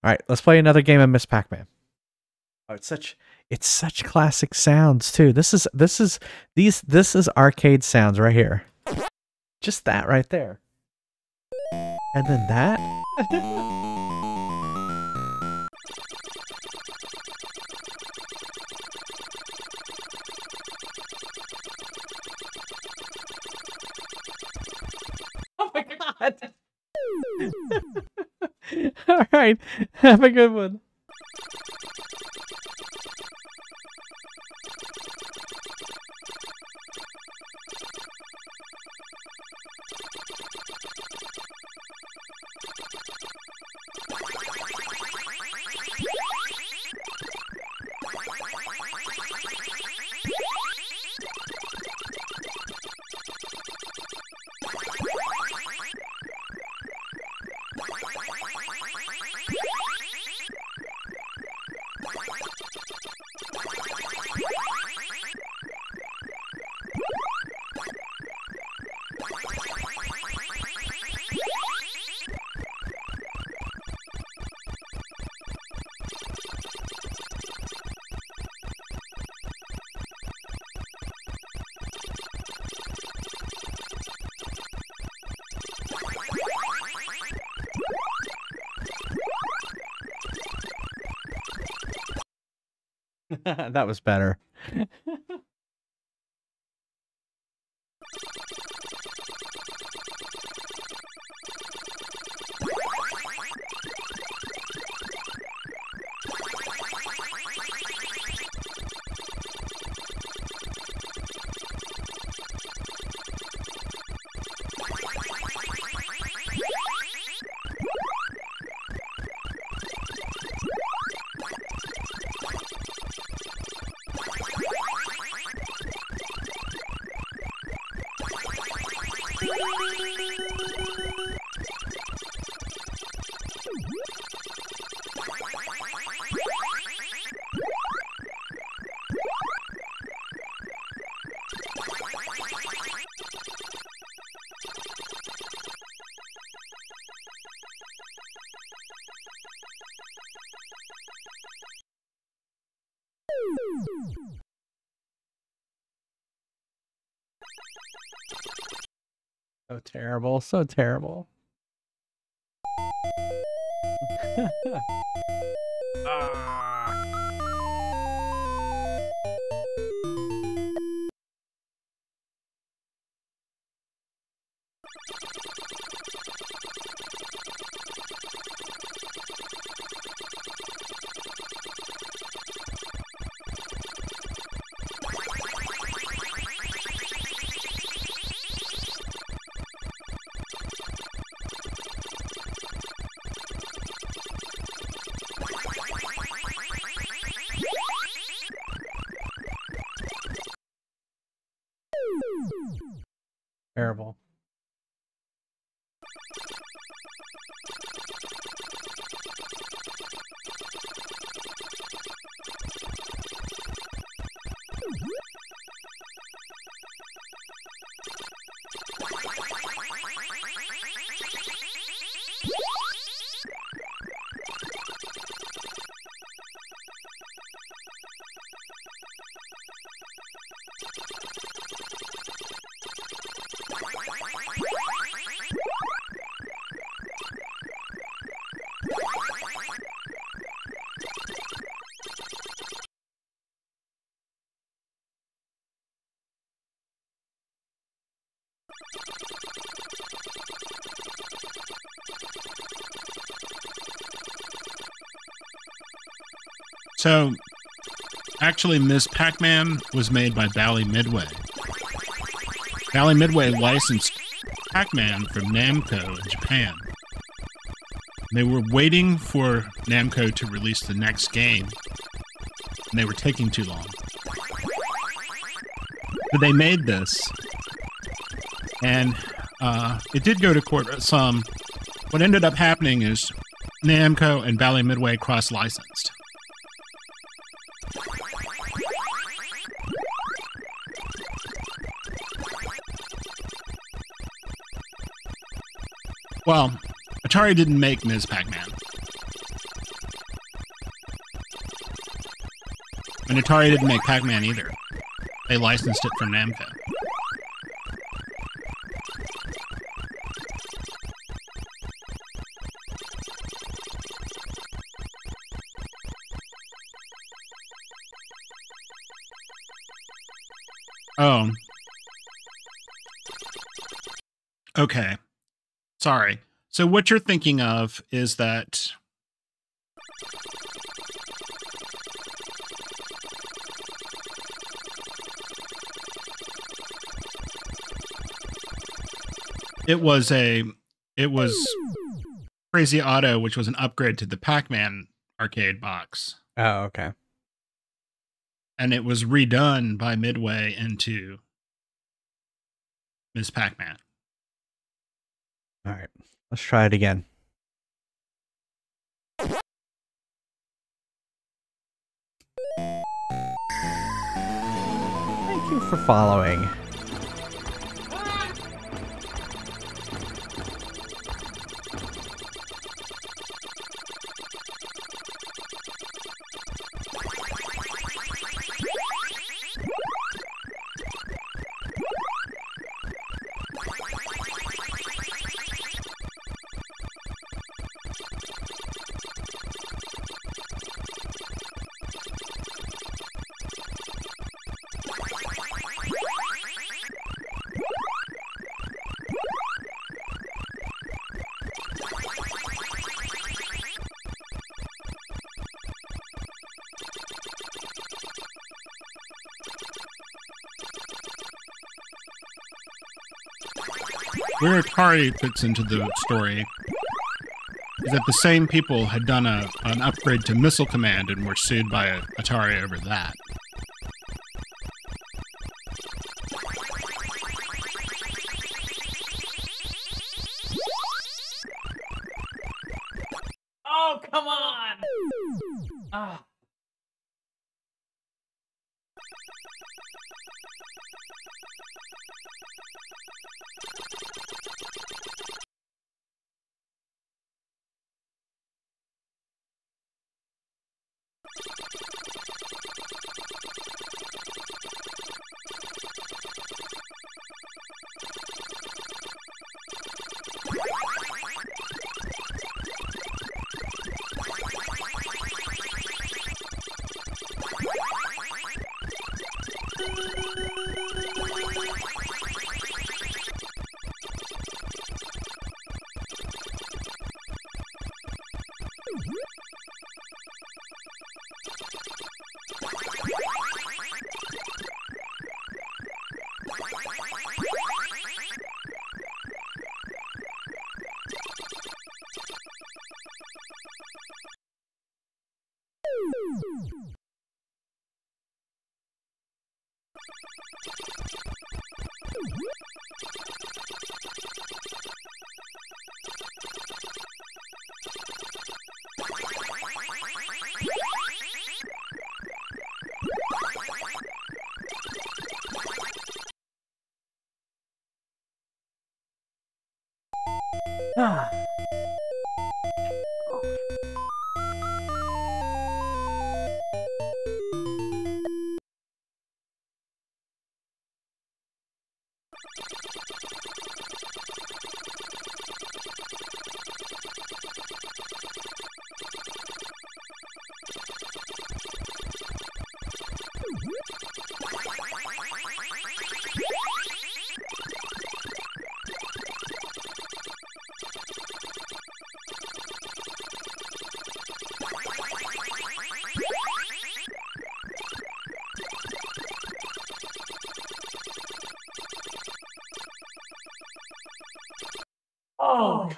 All right, let's play another game of Miss Pac-Man. Oh, it's such it's such classic sounds too. This is this is these this is arcade sounds right here. Just that right there. And then that. Oh my god. All right. Have a good one. that was better. So terrible. So, actually, Ms. Pac Man was made by Bally Midway. Bally Midway licensed Pac Man from Namco in Japan. They were waiting for Namco to release the next game, and they were taking too long. But they made this, and uh, it did go to court some. What ended up happening is Namco and Bally Midway cross licensed. Well, Atari didn't make Ms. Pac-Man. And Atari didn't make Pac-Man either. They licensed it from Namco. Oh. Okay. Sorry. So what you're thinking of is that it was a it was Crazy Otto, which was an upgrade to the Pac-Man arcade box. Oh, okay. And it was redone by Midway into Ms. Pac-Man. All right. Let's try it again. Thank you for following. Where Atari fits into the story is that the same people had done a, an upgrade to Missile Command and were sued by Atari over that.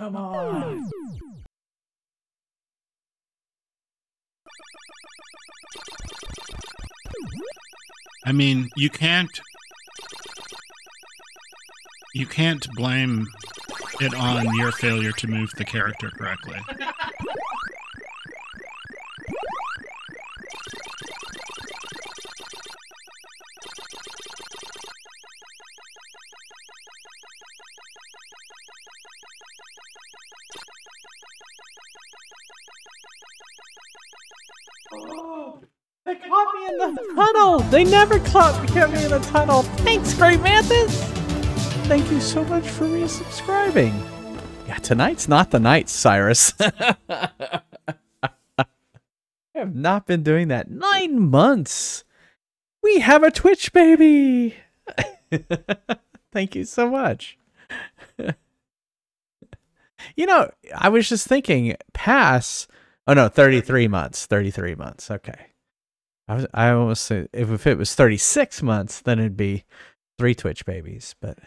Come on. I mean, you can't you can't blame it on your failure to move the character correctly. They never caught me in the tunnel. Thanks, Great Mantis. Thank you so much for resubscribing. Yeah, tonight's not the night, Cyrus. I have not been doing that nine months. We have a Twitch baby. Thank you so much. you know, I was just thinking, pass. Oh no, thirty-three months. Thirty-three months. Okay. I was. I almost said if, if it was thirty-six months, then it'd be three Twitch babies. But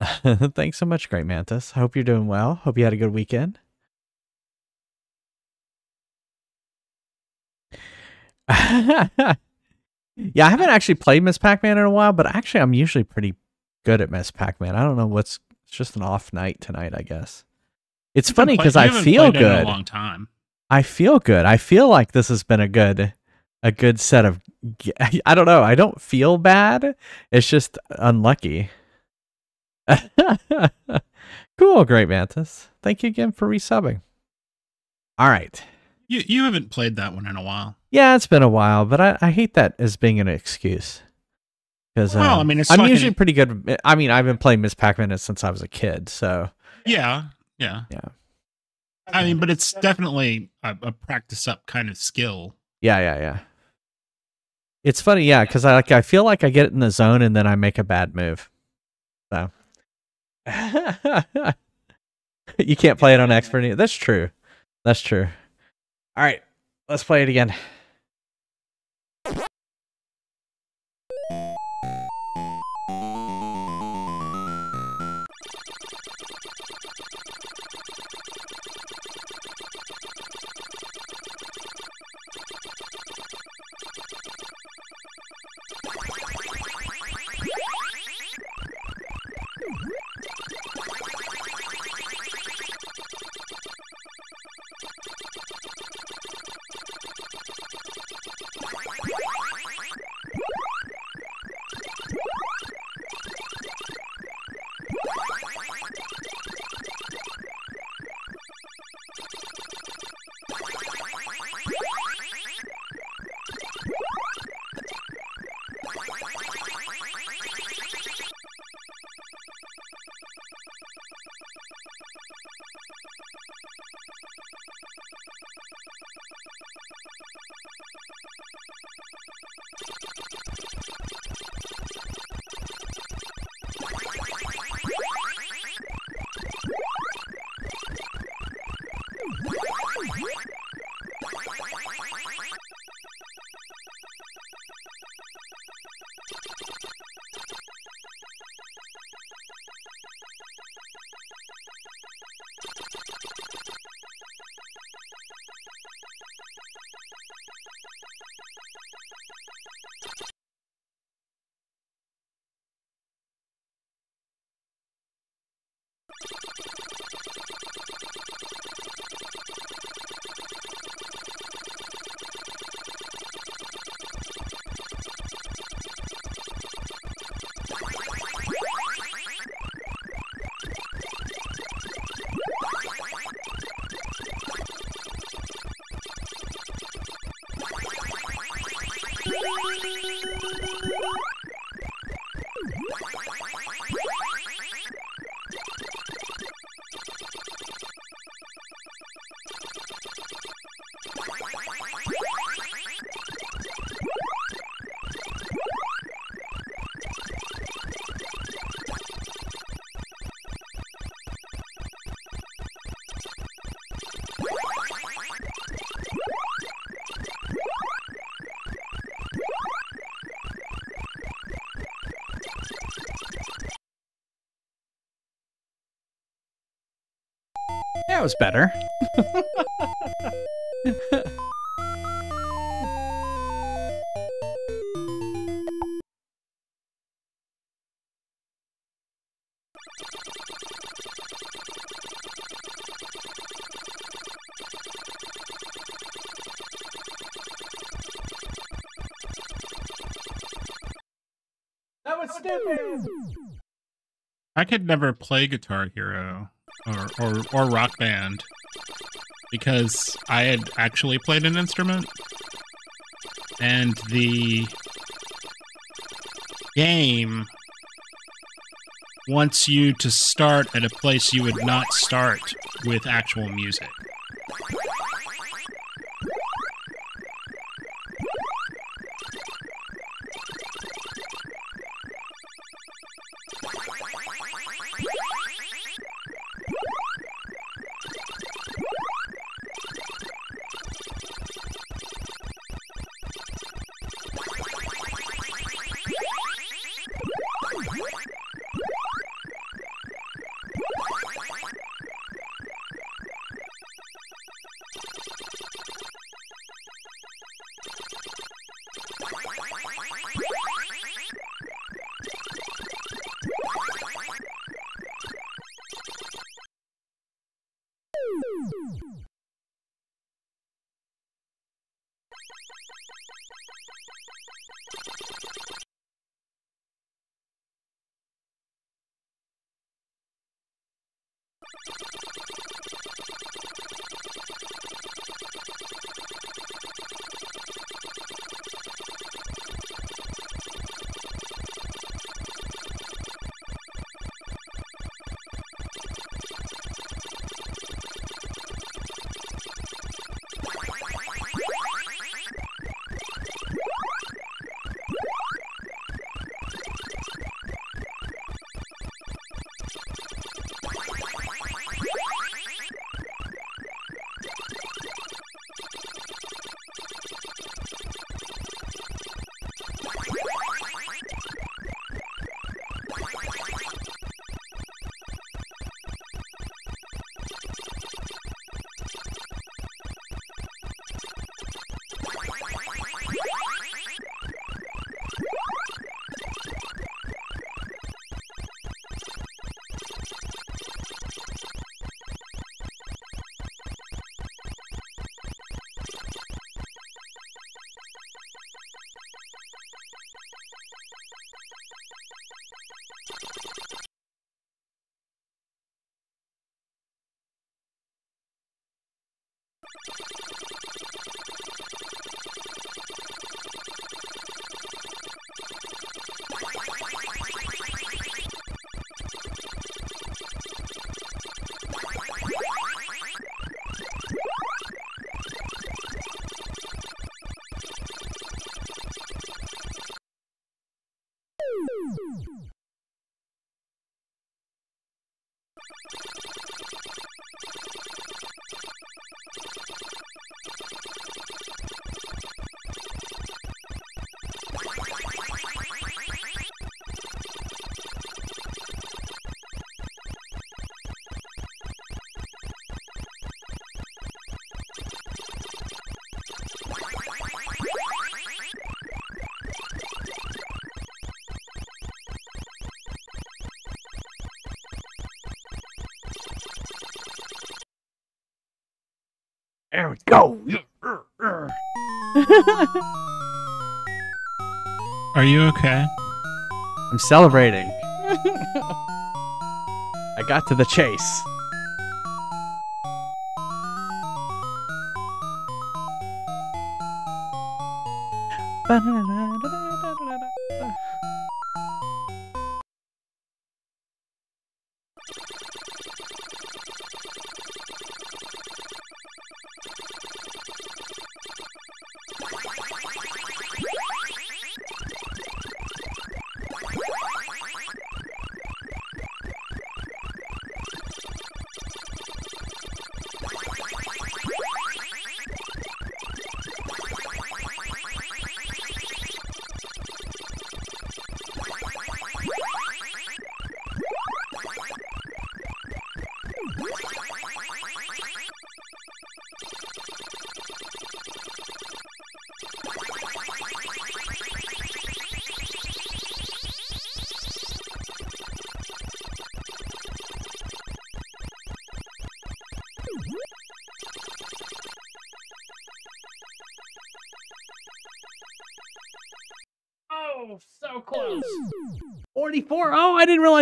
thanks so much, Great Mantis. I hope you're doing well. Hope you had a good weekend. yeah, I haven't actually played Miss Pac-Man in a while, but actually, I'm usually pretty good at Miss Pac-Man. I don't know what's. It's just an off night tonight, I guess. It's You funny because I feel good. a long time. I feel good. I feel like this has been a good, a good set of. I don't know. I don't feel bad. It's just unlucky. cool, great mantis. Thank you again for resubbing. All right. You you haven't played that one in a while. Yeah, it's been a while, but I, I hate that as being an excuse. Because Well, um, I mean, it's I'm usually pretty good. I mean, I've been playing Miss Pac-Man since I was a kid, so Yeah, yeah, yeah. I mean, but it's definitely a, a practice up kind of skill. Yeah, yeah, yeah. It's funny, yeah, because I like I feel like I get it in the zone and then I make a bad move. So you can't play it on expert. That's true. That's true. All right, let's play it again. Yeah, it was better. That was stupid. I could never play Guitar Hero or, or, or Rock Band because I had actually played an instrument and the game wants you to start at a place you would not start with actual music. we go. Are you okay? I'm celebrating. I got to the chase.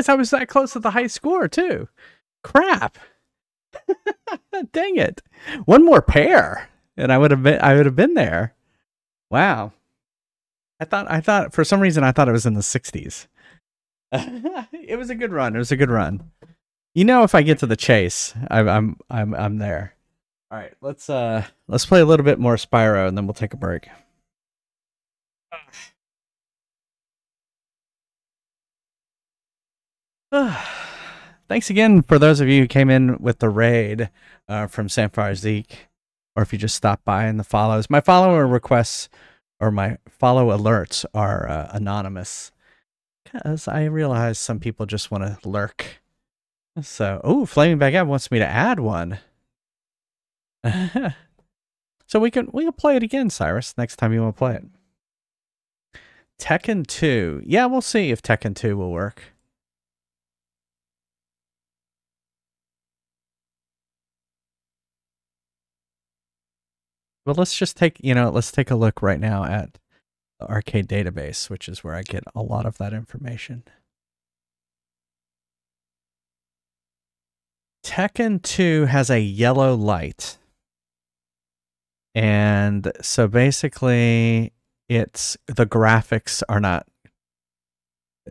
I was that close to the high score, too. Crap. Dang it. One more pair and I would have been I would have been there. Wow. I thought I thought for some reason I thought it was in the 60s. it was a good run. It was a good run. You know if I get to the chase, I'm I'm I'm I'm there. All right, let's uh let's play a little bit more Spyro and then we'll take a break. Thanks again for those of you who came in with the raid uh, from Sapphire Zeke, or if you just stopped by in the follows. My follower requests or my follow alerts are uh, anonymous because I realize some people just want to lurk. So, oh, Flaming Baguette wants me to add one. so we can we can play it again, Cyrus, next time you want to play it. Tekken 2. Yeah, we'll see if Tekken 2 will work. Well, let's just take, you know, let's take a look right now at the arcade database, which is where I get a lot of that information. Tekken 2 has a yellow light. And so basically it's the graphics are not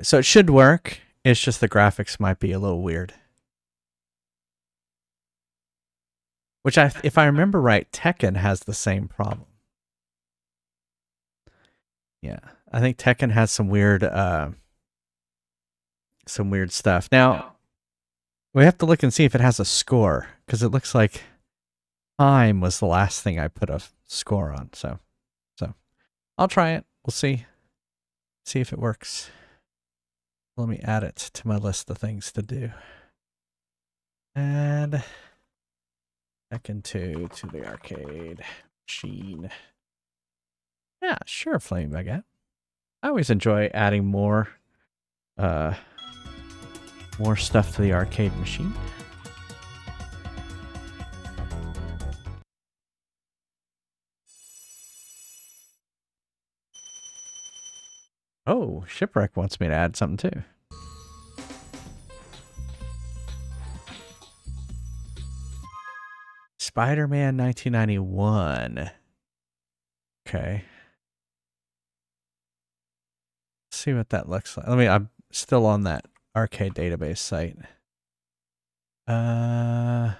so it should work. It's just the graphics might be a little weird. Which I if I remember right, Tekken has the same problem. Yeah. I think Tekken has some weird uh some weird stuff. Now we have to look and see if it has a score because it looks like time was the last thing I put a score on. So so I'll try it. We'll see. See if it works. Let me add it to my list of things to do. And Tekken 2 to the arcade machine. Yeah, sure, Flame Baguette. I always enjoy adding more uh more stuff to the arcade machine. Oh, Shipwreck wants me to add something too. Spider-Man 1991. Okay. Let's see what that looks like. Let me I'm still on that arcade database site. Uh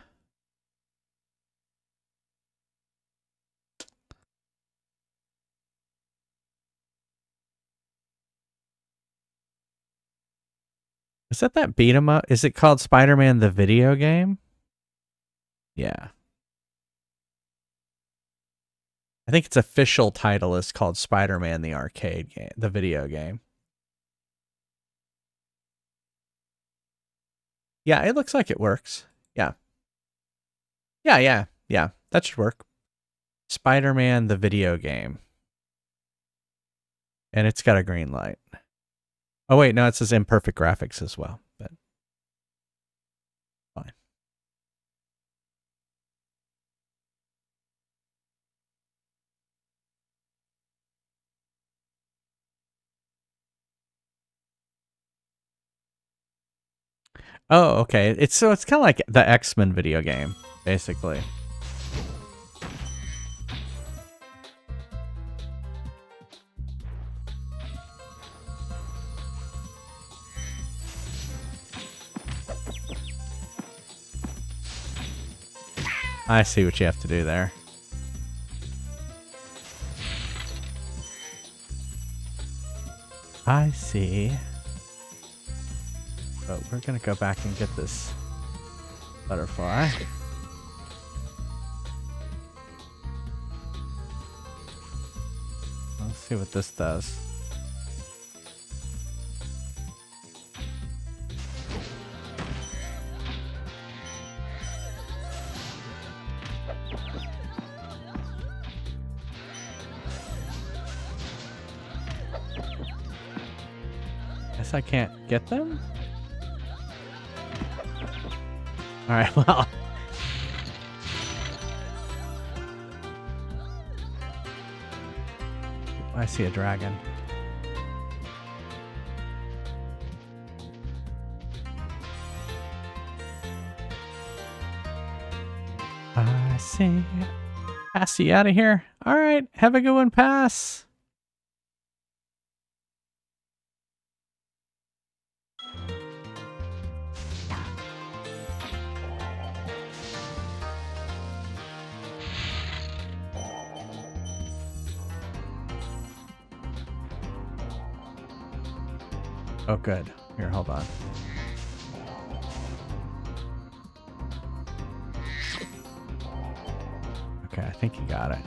Is that that beat 'em up? Is it called Spider-Man the video game? Yeah. I think its official title is called Spider-Man the arcade game, the video game. Yeah, it looks like it works. Yeah. Yeah, yeah, yeah. That should work. Spider-Man the video game. And it's got a green light. Oh wait, no, it says imperfect graphics as well. But fine. Oh, okay. It's so it's kind of like the X-Men video game, basically. I see what you have to do there. I see. But we're gonna go back and get this butterfly. Let's see what this does. Guess I can't get them? Alright, well... I see a dragon. I see. Pass out of here. All right. Have a good one. Pass. Good. Here, hold on. Okay, I think you got it.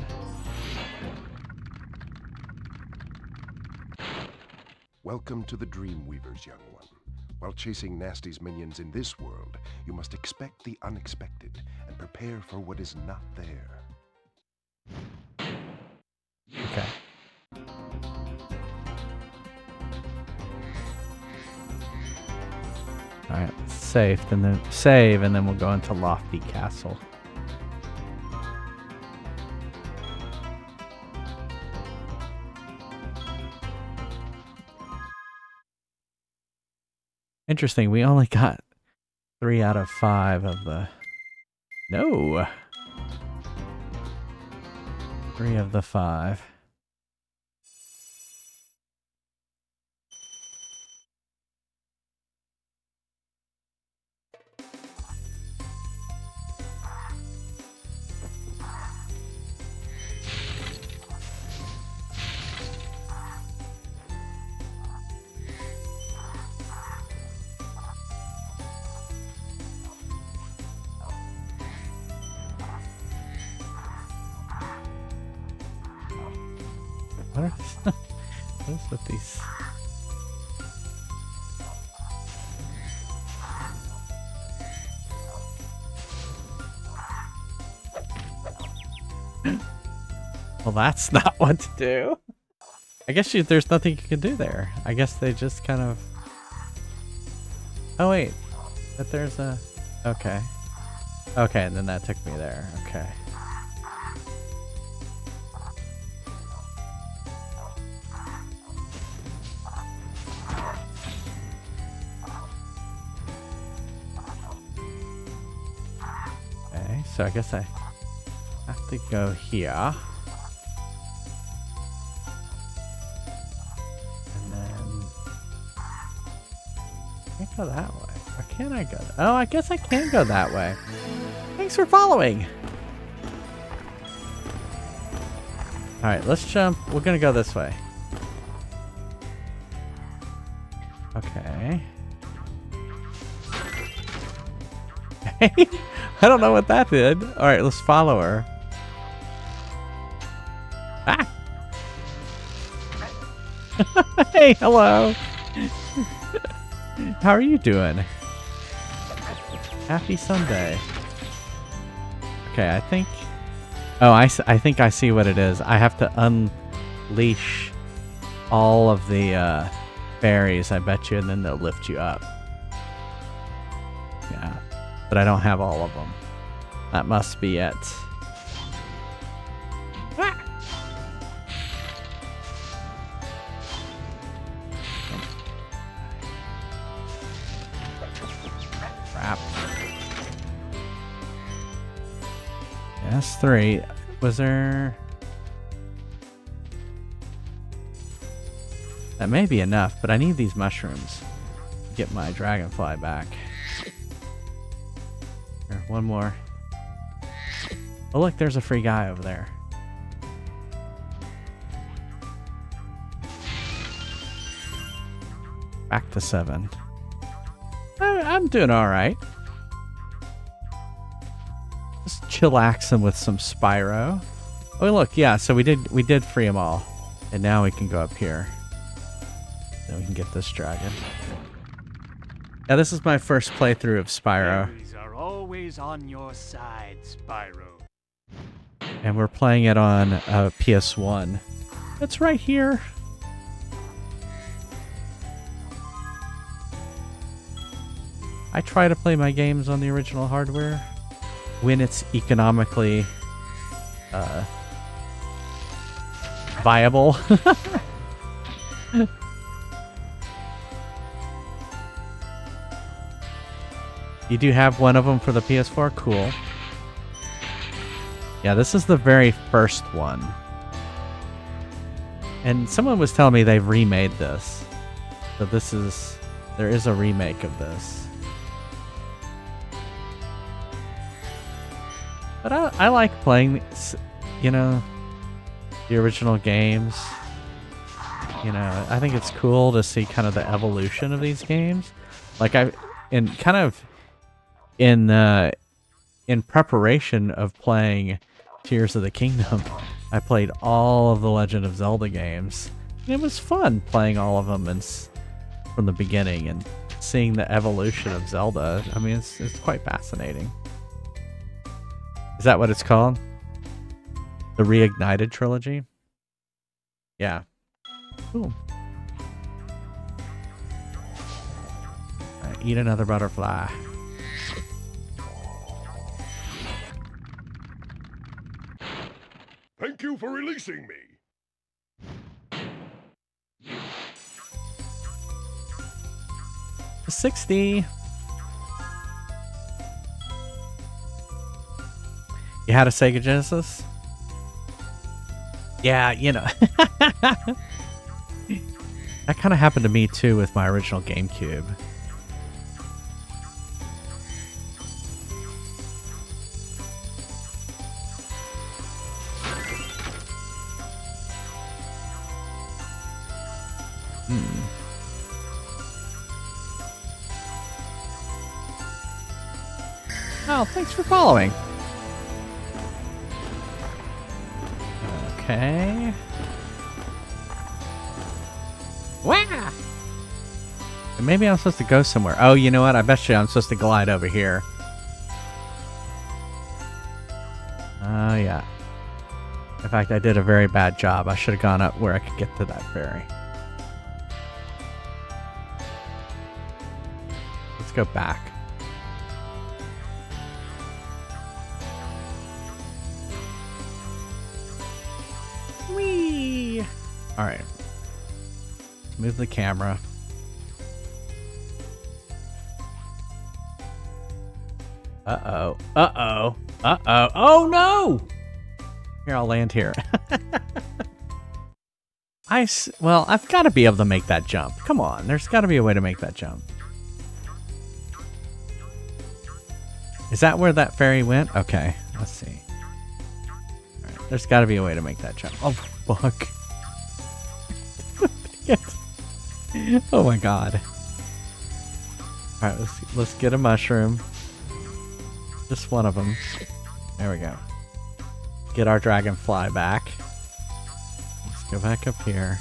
Welcome to the Dream Weavers, young one. While chasing Gnasty's minions in this world, you must expect the unexpected and prepare for what is not there. Alright, save and then save and then we'll go into Lofty Castle. Interesting, we only got three out of five of the No. Three of the five. That's not what to do. I guess you, there's nothing you can do there. I guess they just kind of... Oh, wait. But there's a... Okay. Okay, and then that took me there. Okay. Okay, so I guess I have to go here. Go that way. Or can I go? Oh, I guess I can go that way. Thanks for following! Alright, let's jump. We're gonna go this way. Okay. Hey, I don't know what that did. Alright, let's follow her. Ah! hey, hello! How are you doing? Happy Sunday. Okay, I think... Oh, I, I think I see what it is. I have to unleash all of the uh, berries, I bet you, and then they'll lift you up. Yeah. But I don't have all of them. That must be it. Crap. Yes, three. Was there... That may be enough, but I need these mushrooms to get my dragonfly back. Here, one more. Oh, look, there's a free guy over there. Back to seven. I'm doing all right. Just chillaxing with some Spyro. Oh, look, yeah. So we did we did free them all, and now we can go up here. Then we can get this dragon. Yeah, this is my first playthrough of Spyro. Fairies are always on your side, Spyro. and we're playing it on uh, PS1. It's right here. I try to play my games on the original hardware when it's economically uh, viable. you do have one of them for the PS4? Cool. Yeah, this is the very first one. And someone was telling me they've remade this. So this is... There is a remake of this. But I, I like playing, you know, the original games. You know, I think it's cool to see kind of the evolution of these games. Like I, in kind of, in uh, in preparation of playing Tears of the Kingdom, I played all of the Legend of Zelda games. It was fun playing all of them and from the beginning and seeing the evolution of Zelda. I mean, it's, it's quite fascinating. Is that what it's called? The Reignited Trilogy? Yeah. Cool. Eat another butterfly. Thank you for releasing me. 60. You had a Sega Genesis? Yeah, you know. that kind of happened to me too with my original GameCube. Hmm. Oh, thanks for following. Okay. Wow! Maybe I'm supposed to go somewhere. Oh, you know what? I bet you I'm supposed to glide over here. Oh, yeah. In fact, I did a very bad job. I should have gone up where I could get to that ferry. Let's go back. Alright. Move the camera. Uh-oh. Uh-oh. Uh-oh. Oh, no! Here, I'll land here. I s well, I've got to be able to make that jump. Come on, there's got to be a way to make that jump. Is that where that fairy went? Okay, let's see. there's got to be a way to make that jump. Oh, fuck. oh my god. Alright, let's, let's get a mushroom. Just one of them. There we go. Get our dragonfly back. Let's go back up here.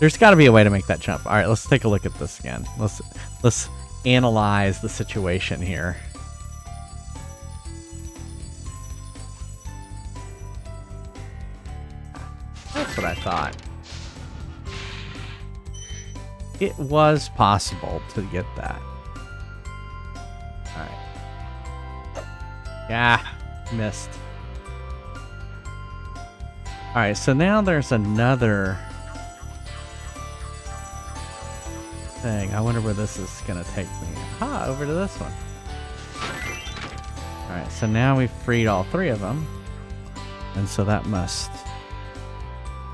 There's got to be a way to make that jump. All right, let's take a look at this again. Let's let's analyze the situation here. That's what I thought it was possible to get that. Alright. Yeah, missed. Alright, so now there's another thing. I wonder where this is going to take me. Ah, over to this one. Alright, so now we've freed all three of them. And so that must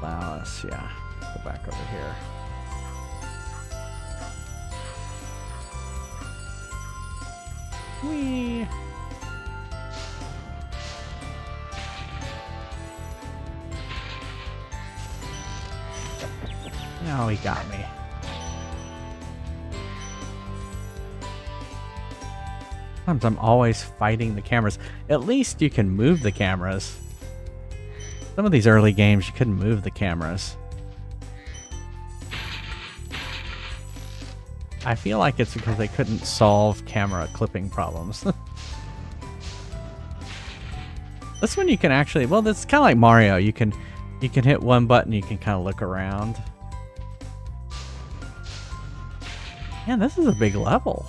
allow us, yeah, go back over here. Whee! Now he got me. Sometimes I'm always fighting the cameras. At least you can move the cameras. Some of these early games, you couldn't move the cameras. I feel like it's because they couldn't solve camera clipping problems. this one you can actually, well, it's kind of like Mario. You can, you can hit one button, you can kind of look around. Man, this is a big level.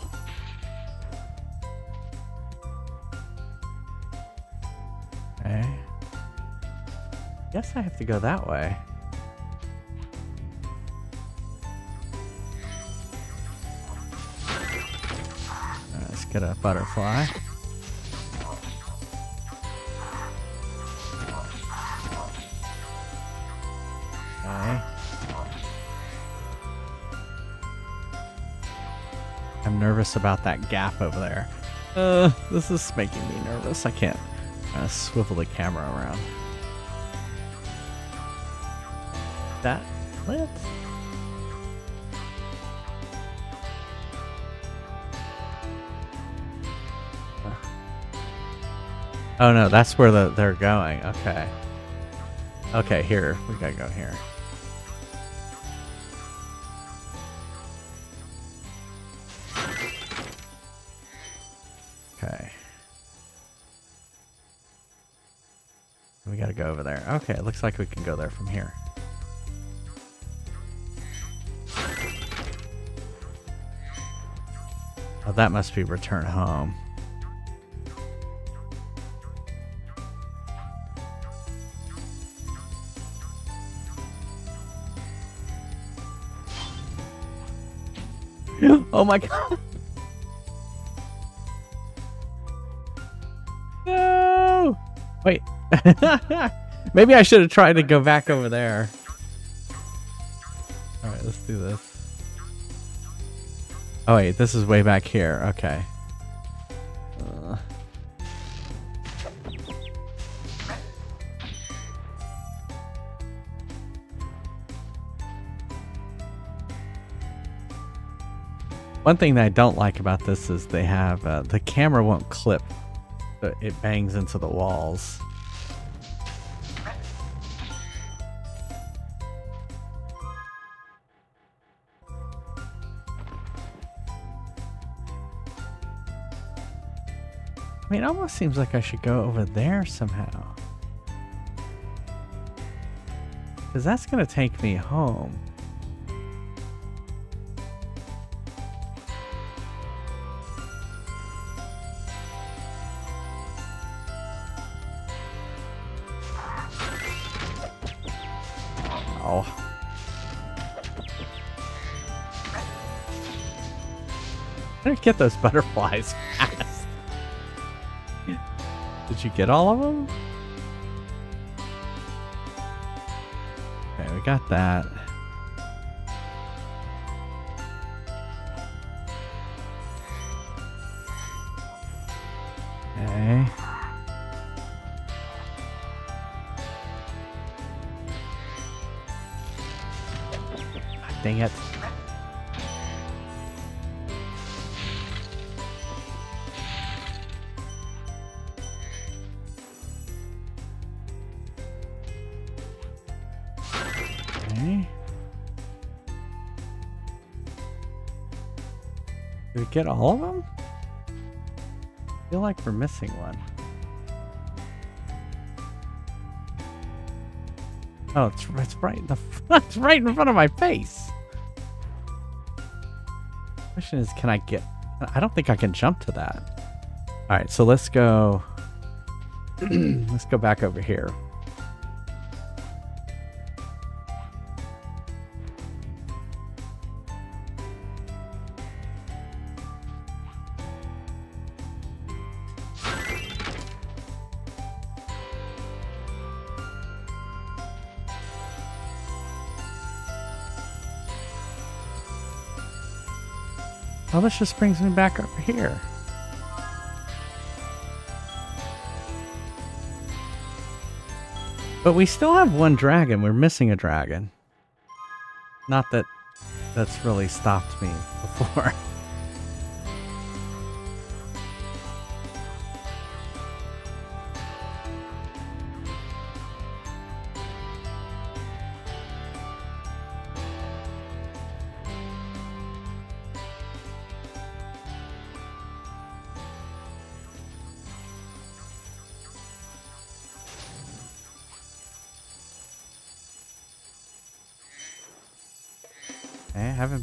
Okay. Guess I have to go that way. Get a butterfly. Okay. I'm nervous about that gap over there. Uh, this is making me nervous. I can't uh, swivel the camera around. That lit? Oh no, that's where the, they're going. Okay. Okay, here. We gotta go here. Okay. We gotta go over there. Okay, it looks like we can go there from here. Oh, that must be return home. oh my god. No! Wait. Maybe I should have tried to go back over there. Alright, let's do this. Oh wait, this is way back here. Okay. One thing that I don't like about this is they have uh, the camera won't clip, it bangs into the walls. I mean, it almost seems like I should go over there somehow. Because that's going to take me home. Get those butterflies fast. Did you get all of them? Okay, we got that. Get all of them? I feel like we're missing one. Oh, it's, it's right in the it's right in front of my face. Question is, can I get? I don't think I can jump to that. All right, so let's go. let's go back over here. This just brings me back up here. But we still have one dragon. We're missing a dragon. Not that that's really stopped me before.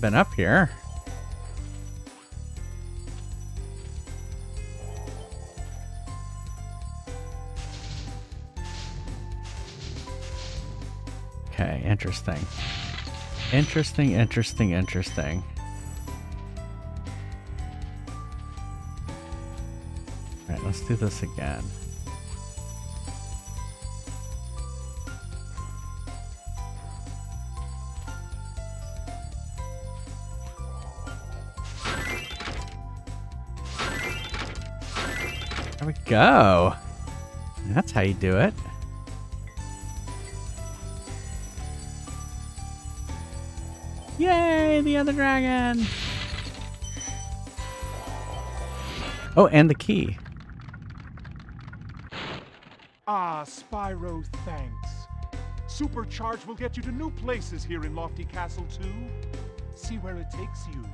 I haven't been up here. Okay, interesting. Interesting, interesting, interesting. Alright, let's do this again. Go. That's how you do it. Yay, the other dragon! Oh, and the key. Ah, Spyro, thanks. Supercharge will get you to new places here in Lofty Castle, too. See where it takes you.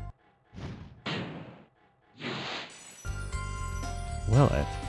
Will it?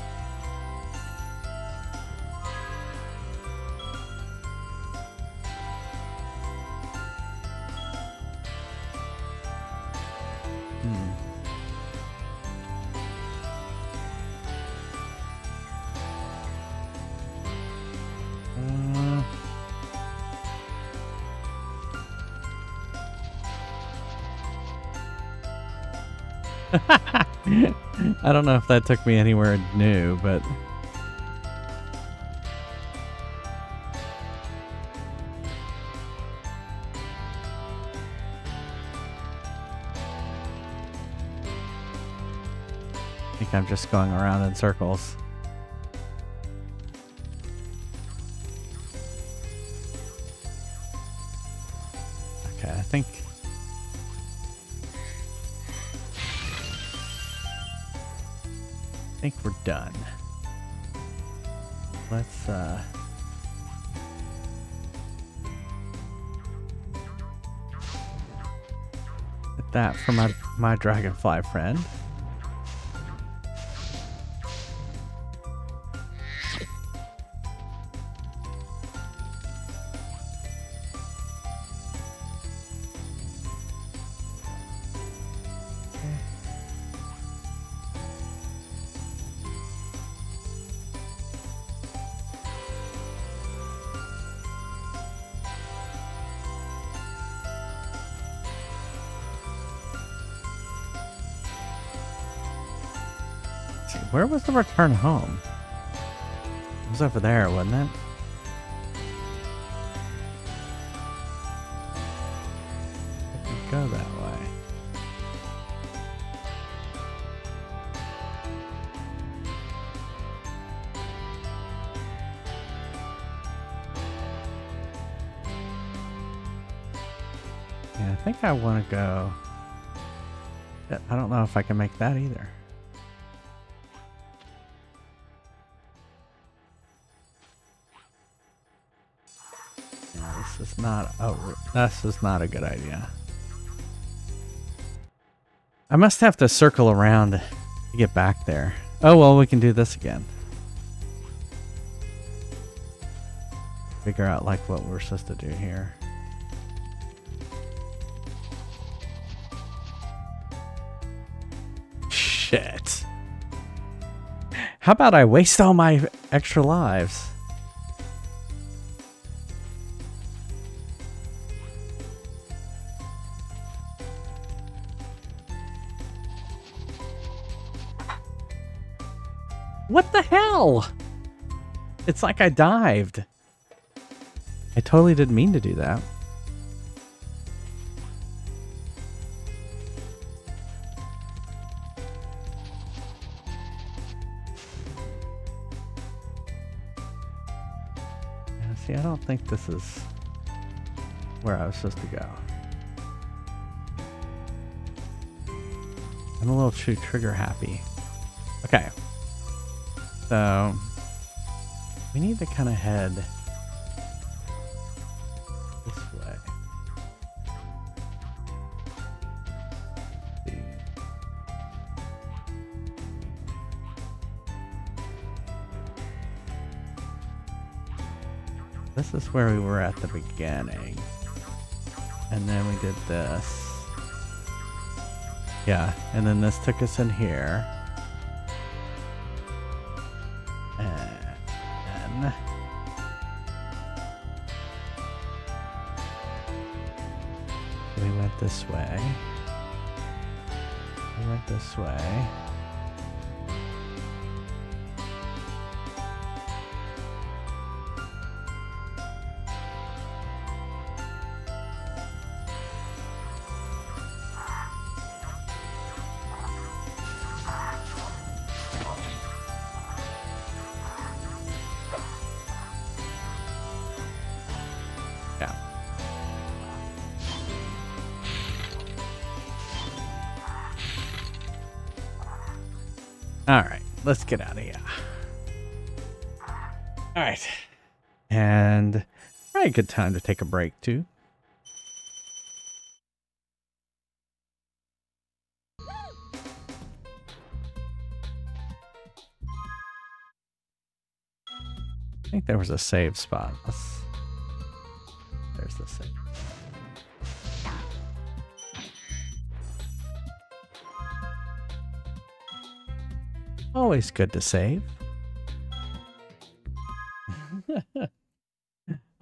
I don't know if that took me anywhere new, but I think I'm just going around in circles. Done. Let's uh get that for my my dragonfly friend. The return home? It was over there, wasn't it? Go that way. Yeah, I think I want to go. I don't know if I can make that either. This is not a good idea. I must have to circle around to get back there. Oh well, we can do this again. Figure out like what we're supposed to do here. Shit. How about I waste all my extra lives? What the hell? It's like I dived. I totally didn't mean to do that. See, I don't think this is where I was supposed to go. I'm a little too trigger happy. Okay. So we need to kind of head this way. This is where we were at the beginning. And then we did this. Yeah, and then this took us in here. Let's get out of here. All right. And probably a good time to take a break too. I think there was a save spot. Let's... Always good to save. All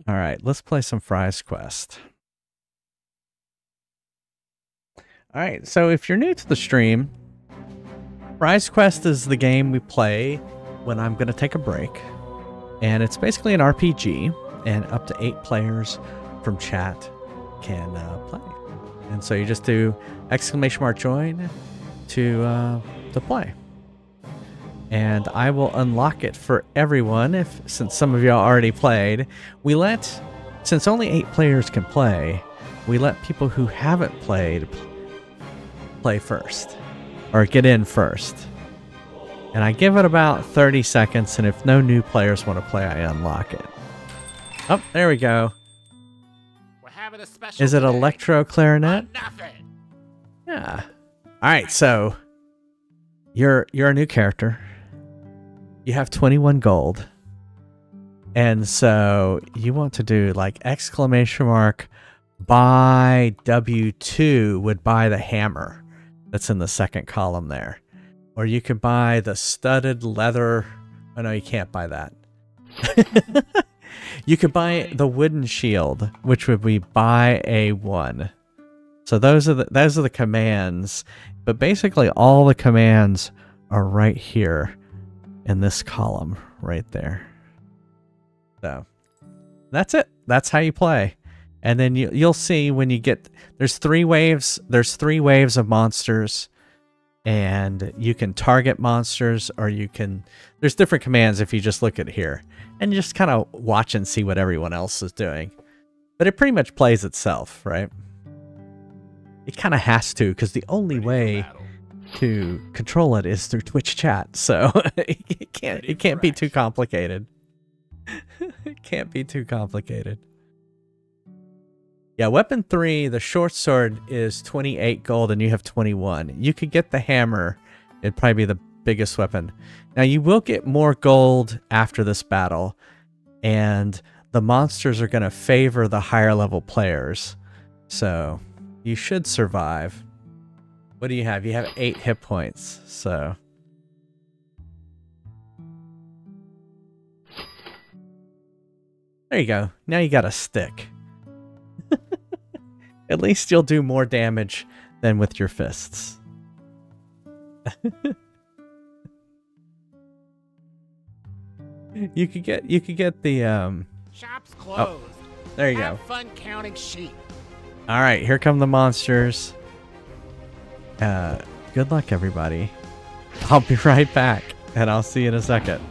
right, let's play some Fry's Quest. All right, so if you're new to the stream, Fry's Quest is the game we play when I'm going to take a break. And it's basically an RPG, and up to eight players from chat can uh, play. And so you just do exclamation mark join to uh, to play. And I will unlock it for everyone if since some of y'all already played. We let since only eight players can play, we let people who haven't played play first or get in first. And I give it about 30 seconds, and if no new players want to play, I unlock it. Oh, there we go. We're having a special Is it electro clarinet? Yeah. All right, so you're you're a new character. You have 21 gold. And so you want to do like exclamation mark buy W2 would buy the hammer that's in the second column there. Or you could buy the studded leather. Oh no, you can't buy that. you could buy the wooden shield, which would be buy a one. So those are the those are the commands. But basically all the commands are right here in this column right there. So that's it. That's how you play. And then you you'll see when you get there's three waves there's three waves of monsters and you can target monsters or you can there's different commands if you just look at here and just kind of watch and see what everyone else is doing. But it pretty much plays itself, right? It kind of has to because the only way to control it is through Twitch chat. So it can't it can't be too complicated. it can't be too complicated. Yeah, weapon 3, the short sword is 28 gold and you have 21. You could get the hammer. It'd probably be the biggest weapon. Now you will get more gold after this battle and the monsters are going to favor the higher level players. So, you should survive. What do you have? You have 8 hit points. So, There you go. Now you got a stick. At least you'll do more damage than with your fists. you could get you could get the um Shop's oh, closed. there you Have go. fun counting sheep. All right, here come the monsters. Uh good luck everybody. I'll be right back and I'll see you in a second.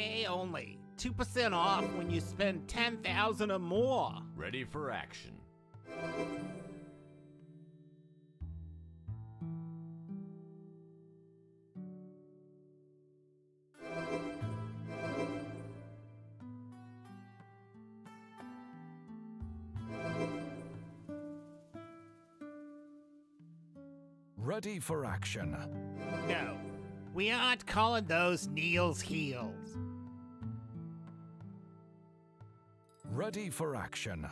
Today only. 2% off when you spend 10,000 or more. Ready for action. Ready for action. No, we aren't calling those Neil's heels. Ready for action.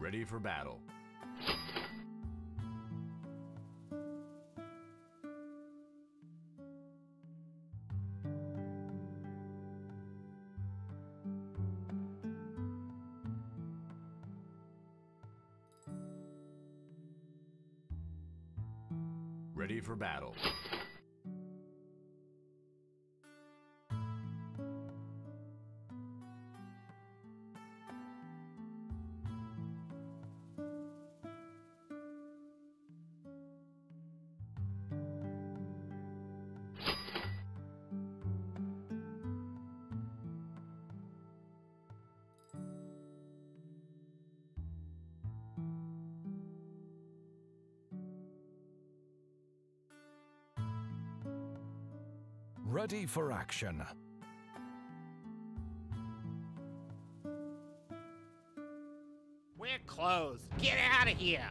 Ready for battle. Ready for action. We're closed. Get out of here.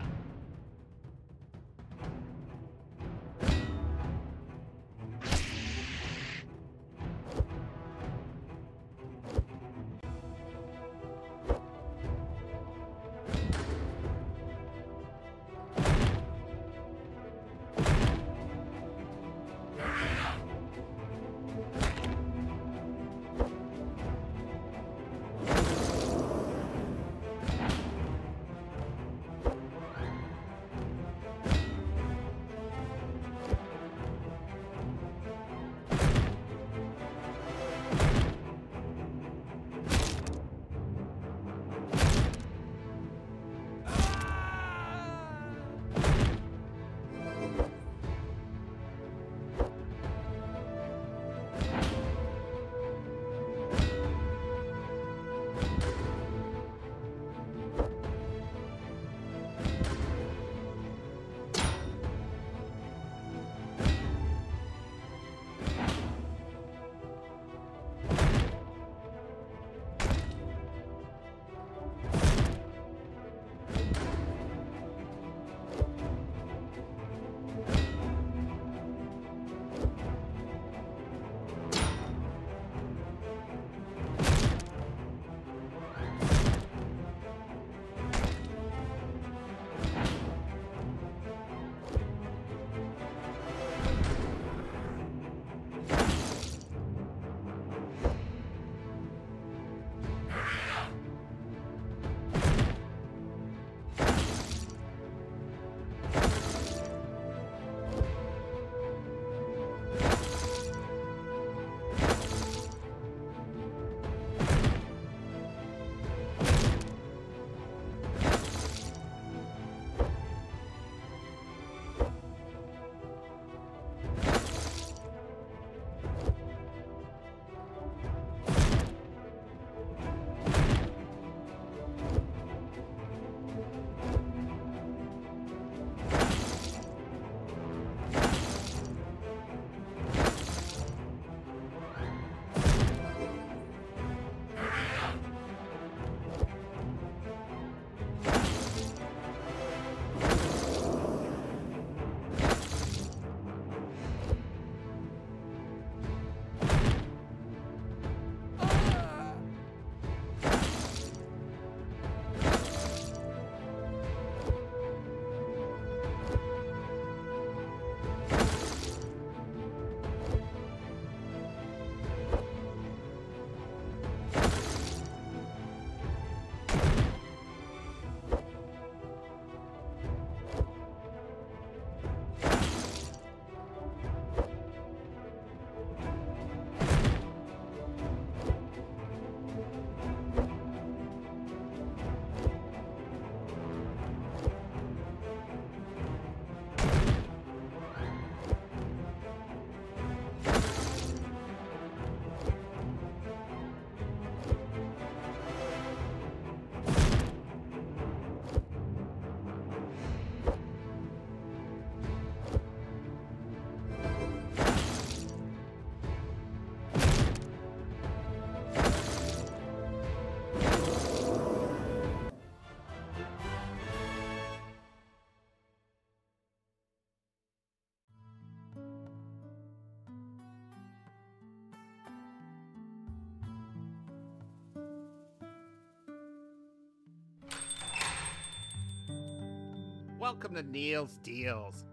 Welcome to Neil's Deals.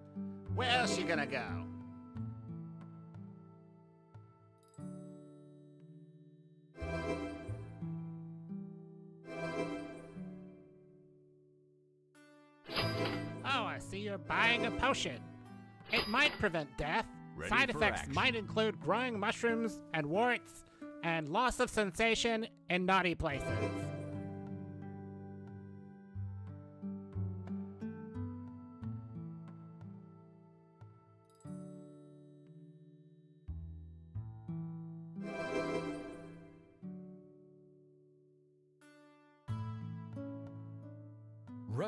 Where else you gonna go? Oh, I see you're buying a potion. It might prevent death. Ready Side effects action. might include growing mushrooms and warts and loss of sensation in naughty places.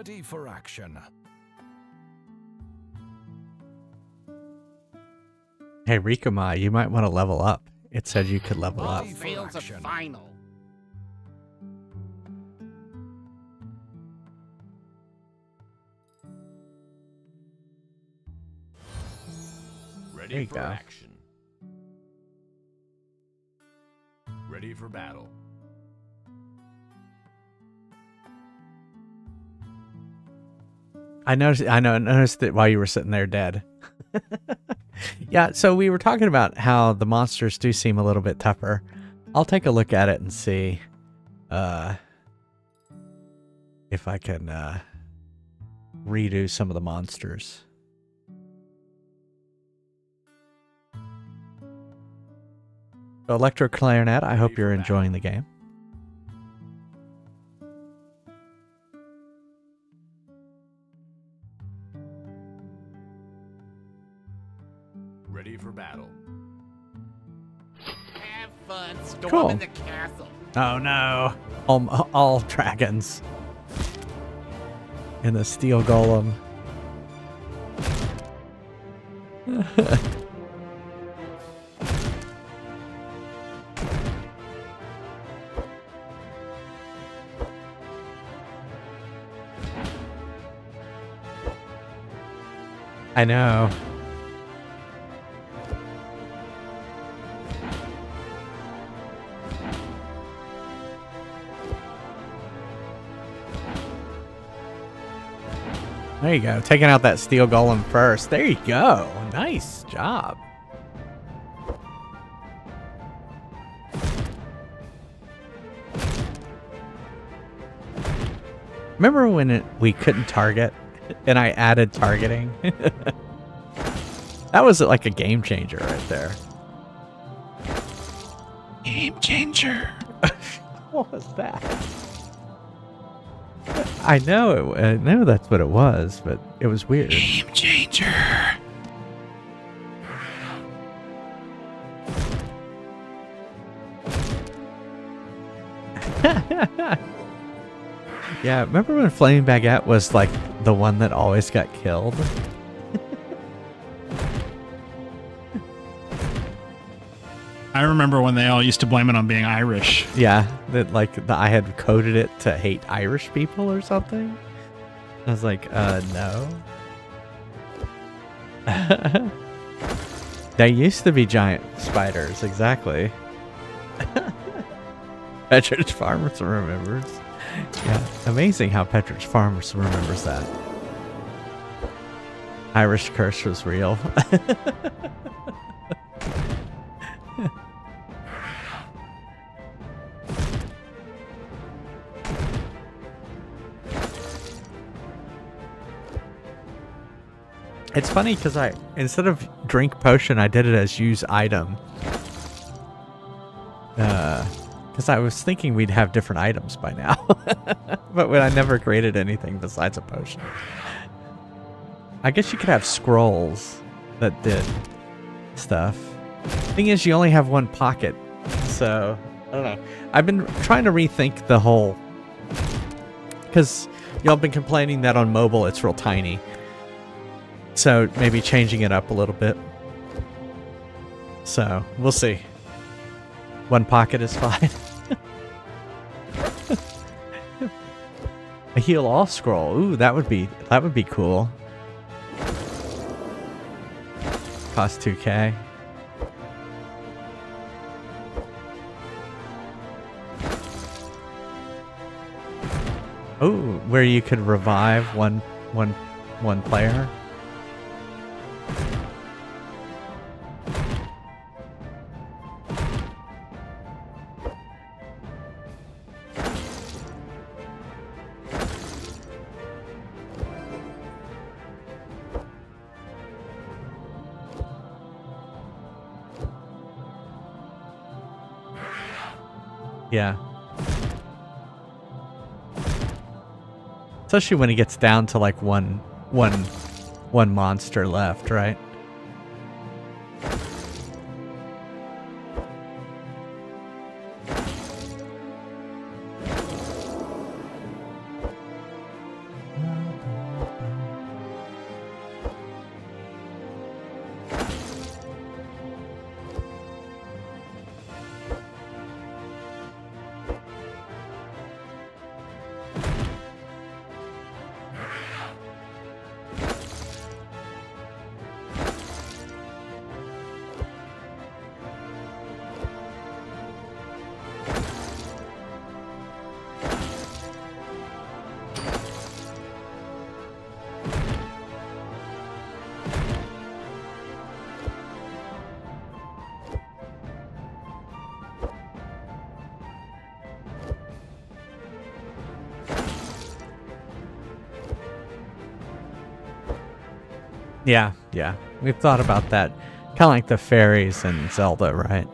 Ready for action. Hey, Rikama, you might want to level up. It said you could level up. Ready for Fields of final. Ready There you for go. action. Ready for battle. I noticed. I know. I noticed that while you were sitting there dead. yeah. So we were talking about how the monsters do seem a little bit tougher. I'll take a look at it and see, uh, if I can uh, redo some of the monsters. So Electro Clarinet, I hope you're enjoying the game. Fun storming Cool. the castle. Oh no. All, all dragons. And the steel golem. I know. There you go. Taking out that steel golem first. There you go. Nice job. Remember when it, we couldn't target and I added targeting? that was like a game changer right there. Game changer. what was that? I know, it, I know that's what it was, but it was weird. Game changer. yeah, remember when Flaming Baguette was like the one that always got killed? I remember when they all used to blame it on being Irish. Yeah, that like the, I had coded it to hate Irish people or something. I was like, uh, no. they used to be giant spiders, exactly. Petridge Farmers remembers. Yeah, amazing how Petridge Farmers remembers that. Irish curse was real. It's funny because I instead of drink potion, I did it as use item. Uh, because I was thinking we'd have different items by now, but when I never created anything besides a potion. I guess you could have scrolls that did stuff. Thing is, you only have one pocket, so I don't know. I've been trying to rethink the whole because y'all been complaining that on mobile it's real tiny. So maybe changing it up a little bit. So we'll see. One pocket is fine. a heal all scroll. Ooh, that would be that would be cool. Cost 2k. Oh, where you could revive one one one player. Yeah. Especially when he gets down to like one, one, one monster left, right? Yeah, yeah. We've thought about that. Kind of like the fairies in Zelda, right?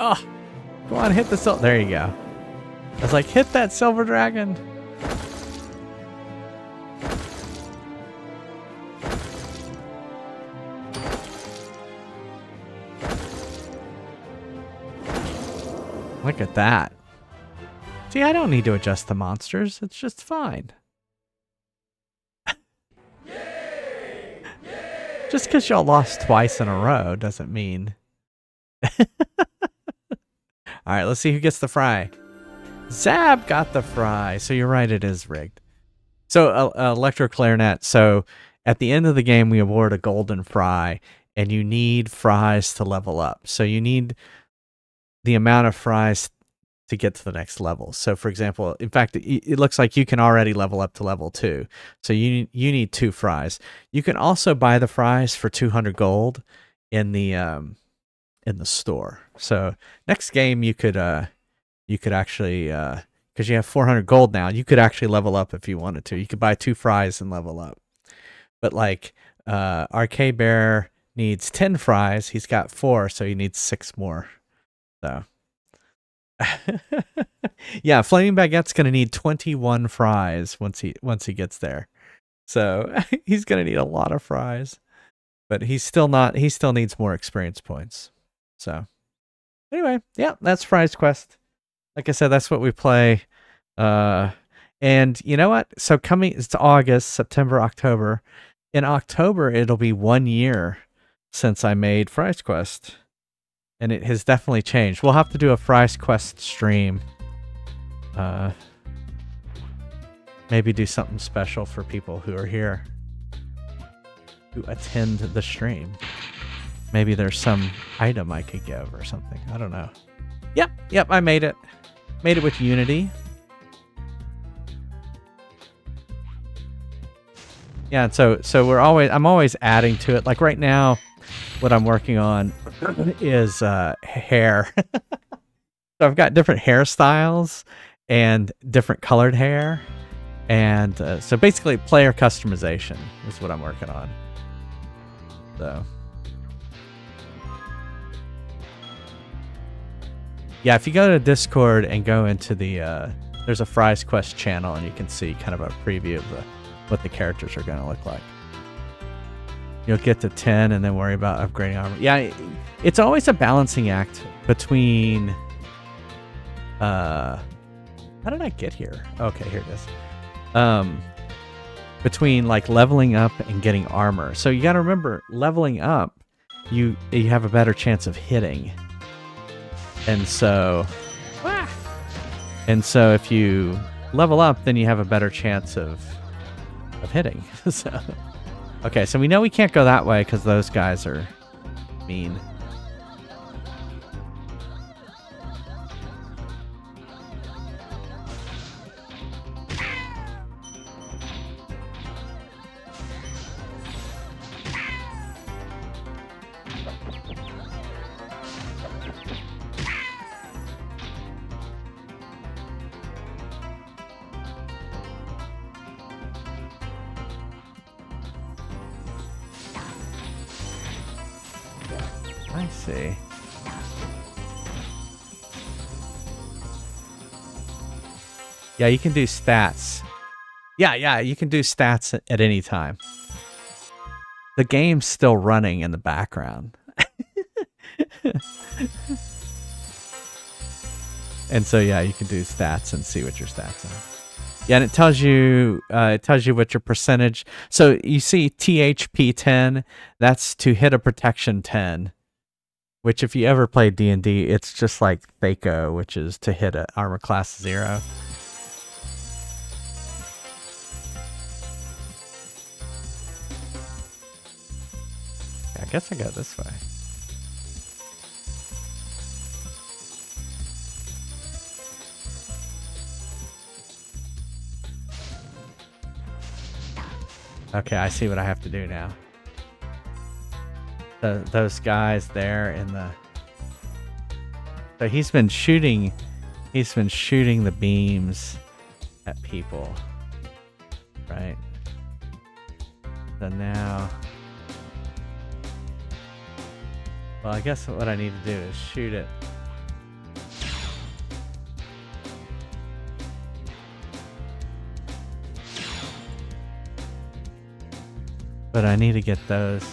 Oh, go on, hit the silver. There you go. I was like, hit that silver dragon. Look at that. See, I don't need to adjust the monsters. It's just fine. just because y'all lost twice in a row doesn't mean... Alright, let's see who gets the fry. Zab got the fry. So you're right, it is rigged. So, uh, Electro Clarinet. So, at the end of the game, we award a golden fry, and you need fries to level up. So, you need the amount of fries to get to the next level. So for example, in fact, it, looks like you can already level up to level two. So you you need two fries. You can also buy the fries for 200 gold in the um in the store. So next game you could uh you could actually uh because you have 400 gold now, you could actually level up if you wanted to. You could buy two fries and level up. But like uh Arcade Bear needs 10 fries, he's got four, so he needs six more. So, yeah, Flaming Baguette's gonna need 21 fries once he once he gets there. So he's gonna need a lot of fries, but he's still not. He still needs more experience points. So, anyway, yeah, that's Fries Quest. Like I said, that's what we play. Uh, and you know what? So coming, it's August, September, October. In October, it'll be one year since I made Fries Quest and it has definitely changed. We'll have to do a Fry's Quest stream. Uh, maybe do something special for people who are here, who attend the stream. Maybe there's some item I could give or something. I don't know. Yep, yep, I made it. Made it with Unity. Yeah, so so we're always I'm always adding to it. Like right now, what I'm working on is uh, hair. so I've got different hairstyles and different colored hair. And uh, so basically player customization is what I'm working on. So. Yeah, if you go to Discord and go into the, uh, there's a Fry's Quest channel and you can see kind of a preview of the, what the characters are going to look like you'll get to 10 and then worry about upgrading armor. Yeah, it's always a balancing act between uh how did I get here? Okay, here it is. Um between like leveling up and getting armor. So you got to remember leveling up you you have a better chance of hitting. And so ah, and so if you level up then you have a better chance of of hitting. so Okay, so we know we can't go that way because those guys are mean. Yeah, you can do stats. Yeah, yeah, you can do stats at- any time. The game's still running in the background. and so yeah, you can do stats and see what your stats are. Yeah, and it tells you uh, it tells you what your percentage. So you see THP 10, that's to hit a protection 10. Which if you ever played D&D, it's just like THAC0, which is to hit a armor class 0. Guess I go this way. Okay, I see what I have to do now. The, those guys there in the... So he's been shooting... He's been shooting the beams at people. Right? So now... Well, I guess what I need to do is shoot it. But I need to get those.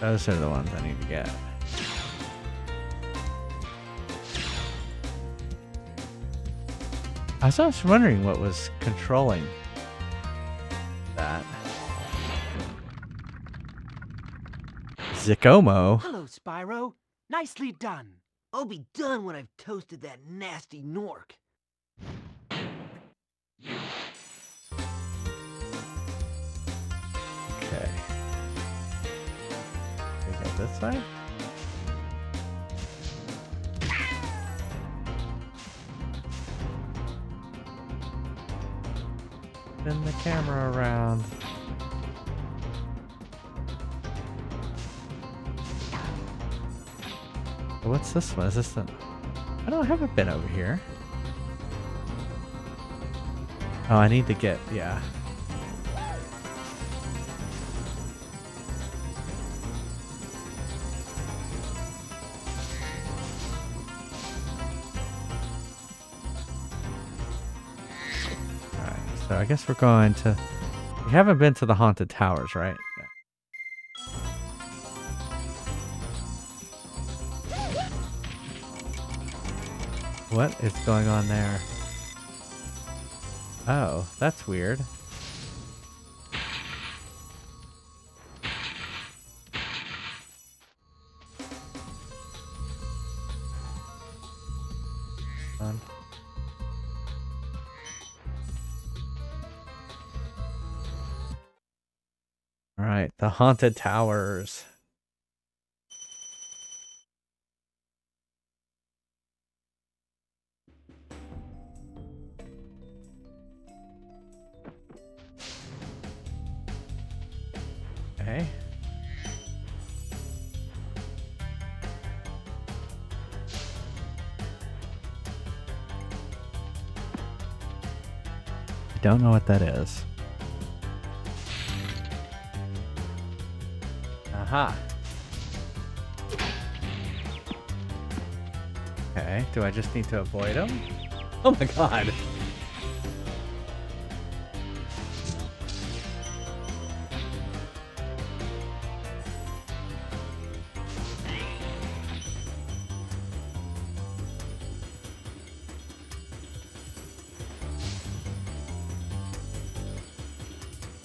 Those are the ones I need to get. I was wondering what was controlling that. Zikomo? Hello, Spyro. Nicely done. I'll be done when I've toasted that Gnasty Gnorc. Okay. We go this way? Spin the camera around. What's this one? Is this the... I don't have a been over here. Oh, I need to get... Yeah. So I guess we're going to... We haven't been to the Haunted Towers, right? What is going on there? Oh, that's weird. Haunted towers. Okay. I don't know what that is. Aha. Okay, do I just need to avoid them? Oh my god.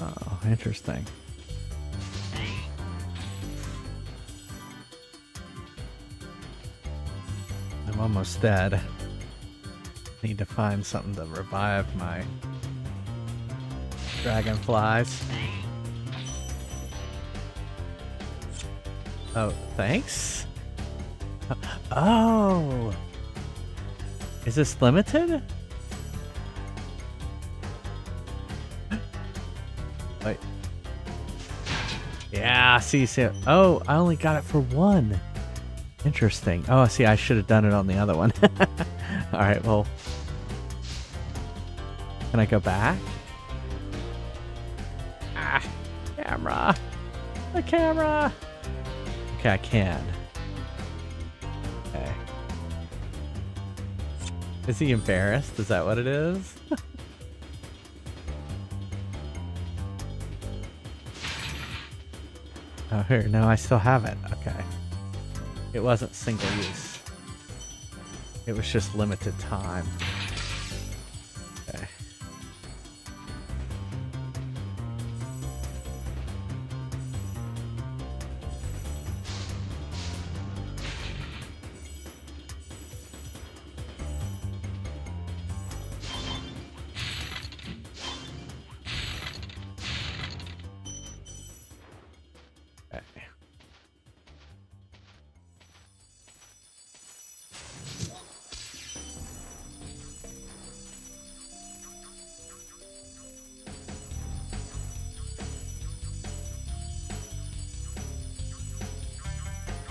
Oh, interesting. I'm almost dead. I need to find something to revive my dragonflies. Oh, thanks. Oh. Is this limited? Wait. Yeah, see, see. Oh, I only got it for one. Interesting. Oh, see, I should have done it on the other one. All right, well. Can I go back? Ah, camera. The camera. Okay, I can. Okay. Is he embarrassed? Is that what it is? oh, here. No, I still have it. Okay. It wasn't single use. It was just limited time.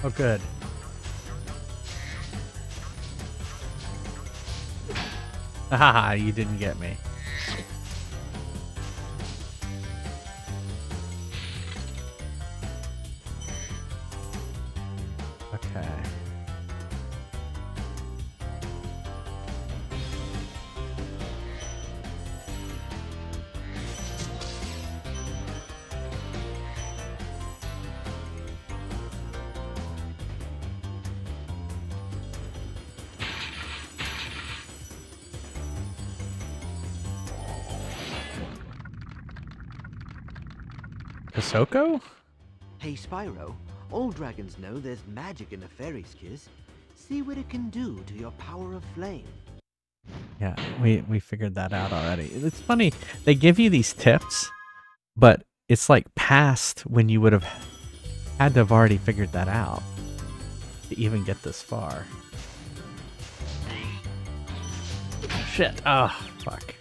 Oh, good. Haha, you didn't get me. Kasoko? Hey, Spyro, all dragons know there's magic in a fairy's kiss. See what it can do to your power of flame. Yeah, we we figured that out already. It's funny they give you these tips, but it's like past when you would have had to have already figured that out to even get this far. Shit! Oh fuck!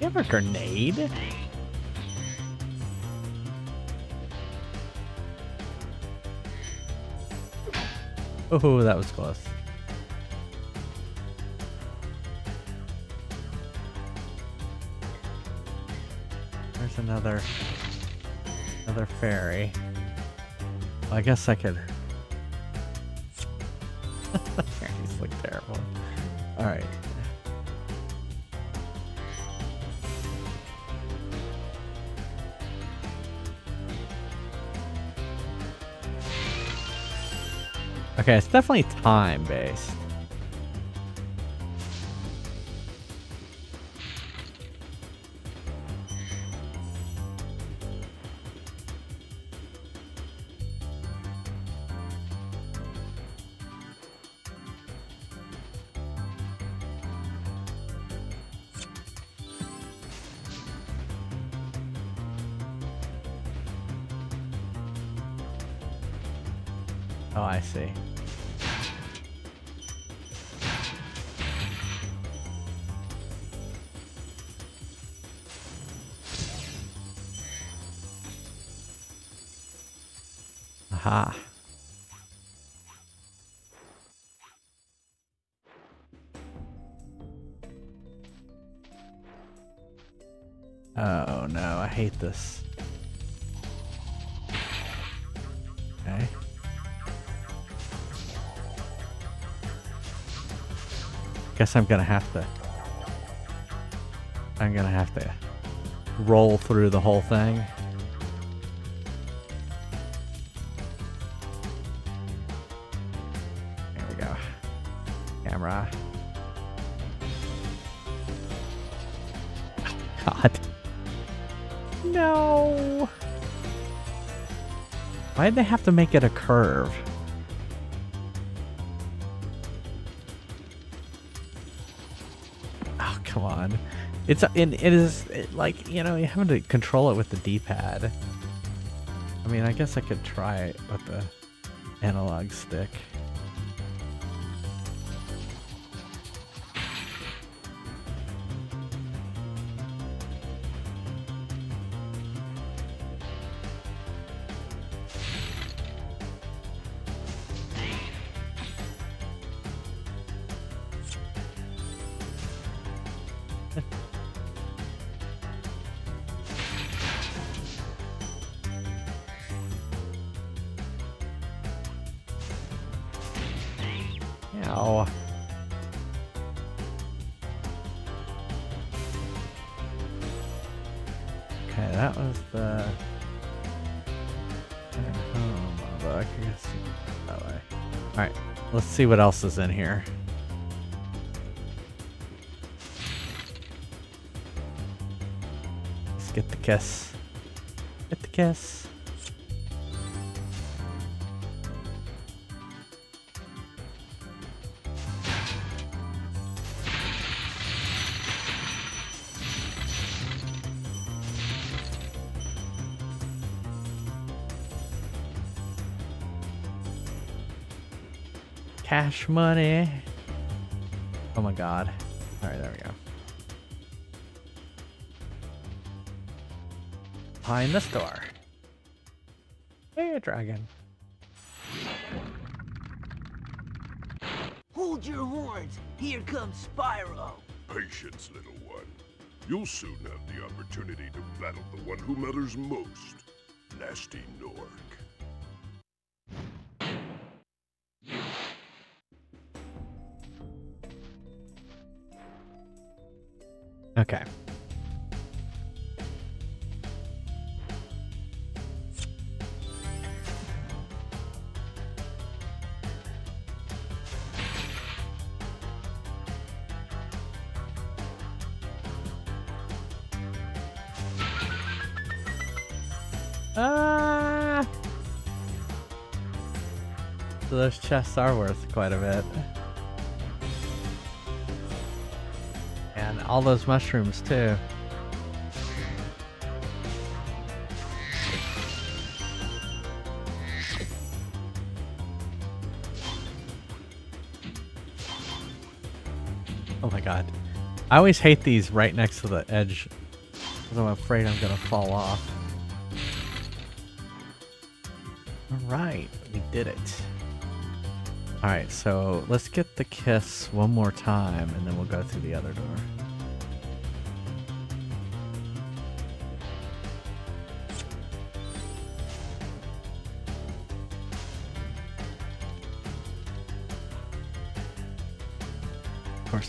You have a grenade? Oh, that was close. There's another another fairy. Well, I guess I could. Fairies look terrible. All right. Okay, it's definitely time based. Guess I'm gonna have to. I'm gonna have to roll through the whole thing. There we go. Camera. God. No. Why'd they have to make it a curve? It's uh, and it is it, like you know you having to control it with the D-pad. I mean, I guess I could try it with the analog stick. See what else is in here. Let's get the kiss. Get the kiss. Cash money. Oh my god. Alright, there we go. Behind the store. Hey, a dragon. Hold your horns! Here comes Spyro! Patience, little one. You'll soon have the opportunity to battle the one who matters most, Gnasty Gnorc. Okay. Ah. So those chests are worth quite a bit. All those mushrooms too. Oh my god. I always hate these right next to the edge because I'm afraid I'm gonna fall off. Alright, we did it. Alright, so let's get the kiss one more time and then we'll go through the other door.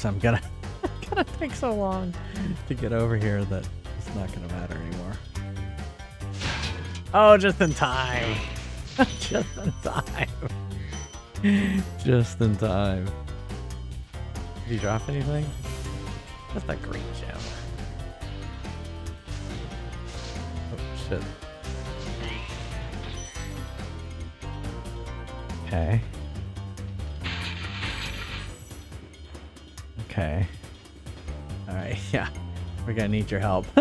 I'm gonna gonna take so long to get over here that it's not gonna matter anymore. Oh, just in time. just in time. just in time. Did you drop anything? That's that green gem. Oh shit. Okay. Okay. Alright, yeah. We're gonna need your help.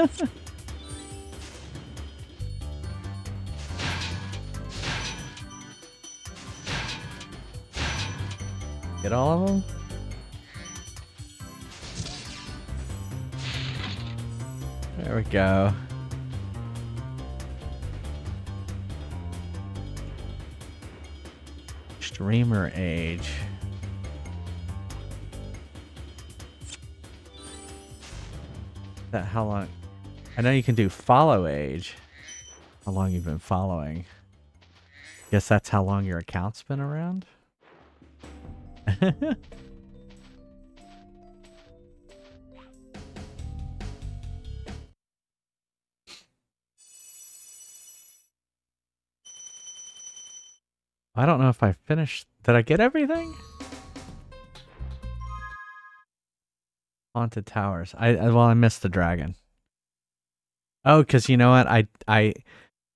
Get all of them? There we go. Streamer age. That how long? I know you can do follow age. How long you've been following? Guess that's how long your account's been around. I don't know if I finished. Did I get everything? Haunted towers. I well, I missed the dragon. Oh, because you know what? I I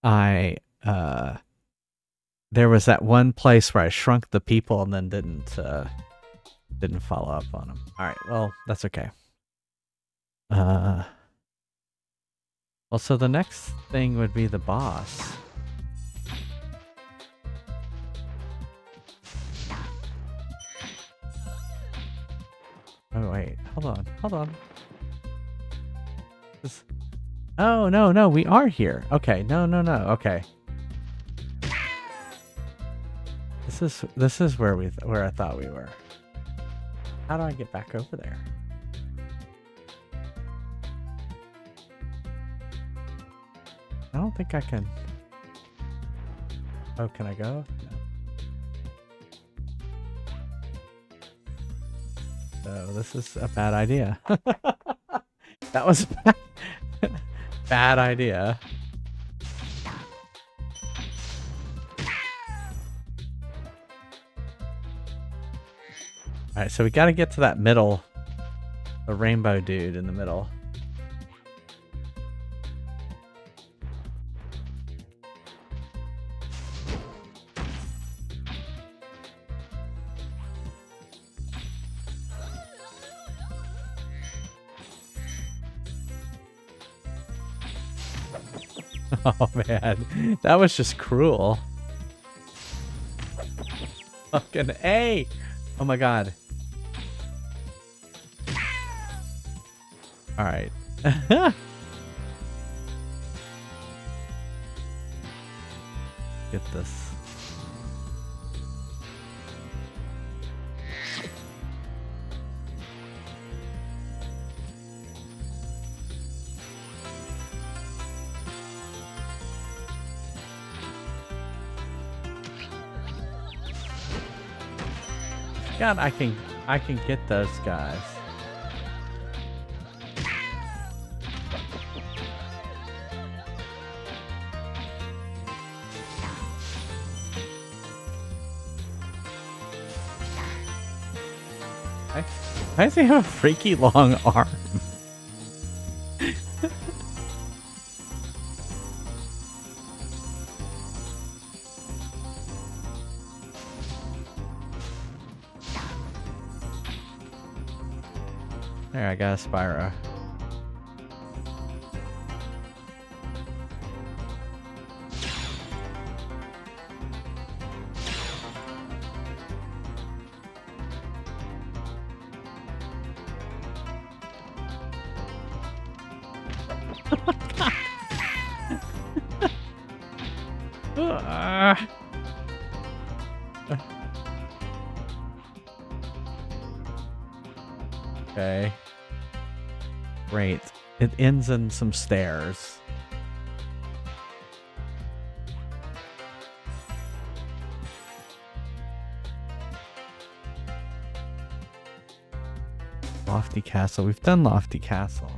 I uh there was that one place where I shrunk the people and then didn't uh didn't follow up on them. All right, well, that's okay. Uh. Well, so the next thing would be the boss. Oh wait, hold on, hold on. Oh no, no, we are here. Okay, no, no, no. Okay. This is this is where we where I thought we were. How do I get back over there? I don't think I can. Oh, can I go? So this is a bad idea. that was bad, bad idea. Alright, so we gotta get to that middle. The rainbow dude in the middle. Oh man, that was just cruel. Fucking A! Oh my god. Alright. Get this. God, I can I can get those guys. Why does he have a freaky long arm? There, In some stairs. Lofty Castle. We've done Lofty Castle.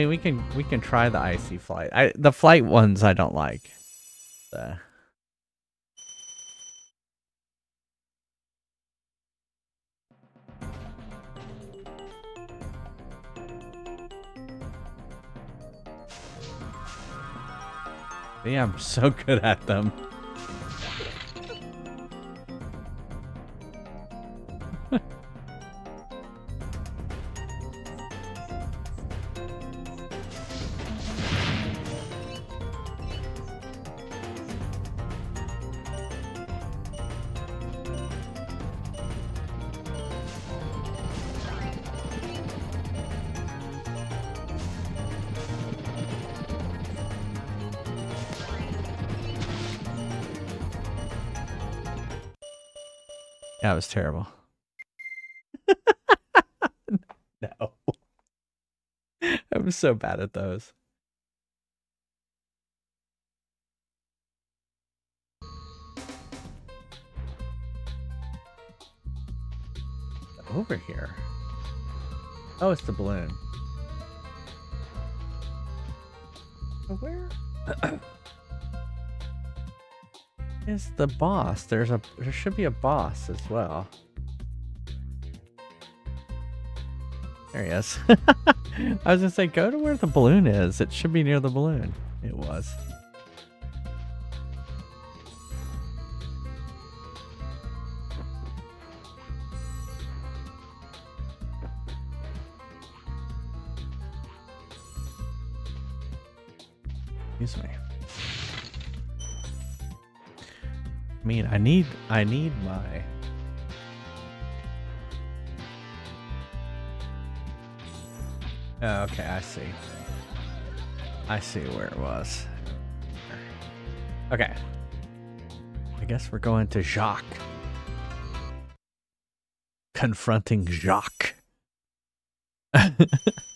mean, we can we can try the icy flight. I the flight ones I don't like. The... Yeah, I'm so good at them. Terrible. no. I'm so bad at those. Over here. Oh, it's the balloon. Where? Is the boss? There's a there should be a boss as well. There he is. I was gonna say go to where the balloon is. It should be near the balloon. It was. I need, I need my. Oh, okay, I see. I see where it was. Okay. I guess we're going to Jacques. Confronting Jacques.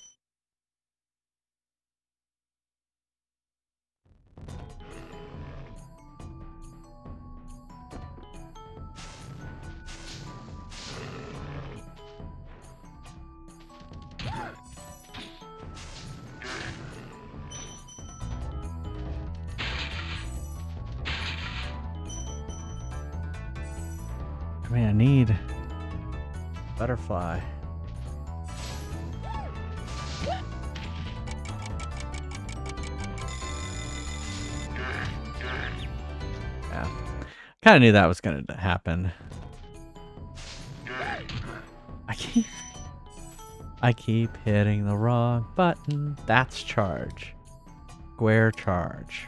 kind of knew that was going to happen. I keep, I keep hitting the wrong button. That's charge. Square charge.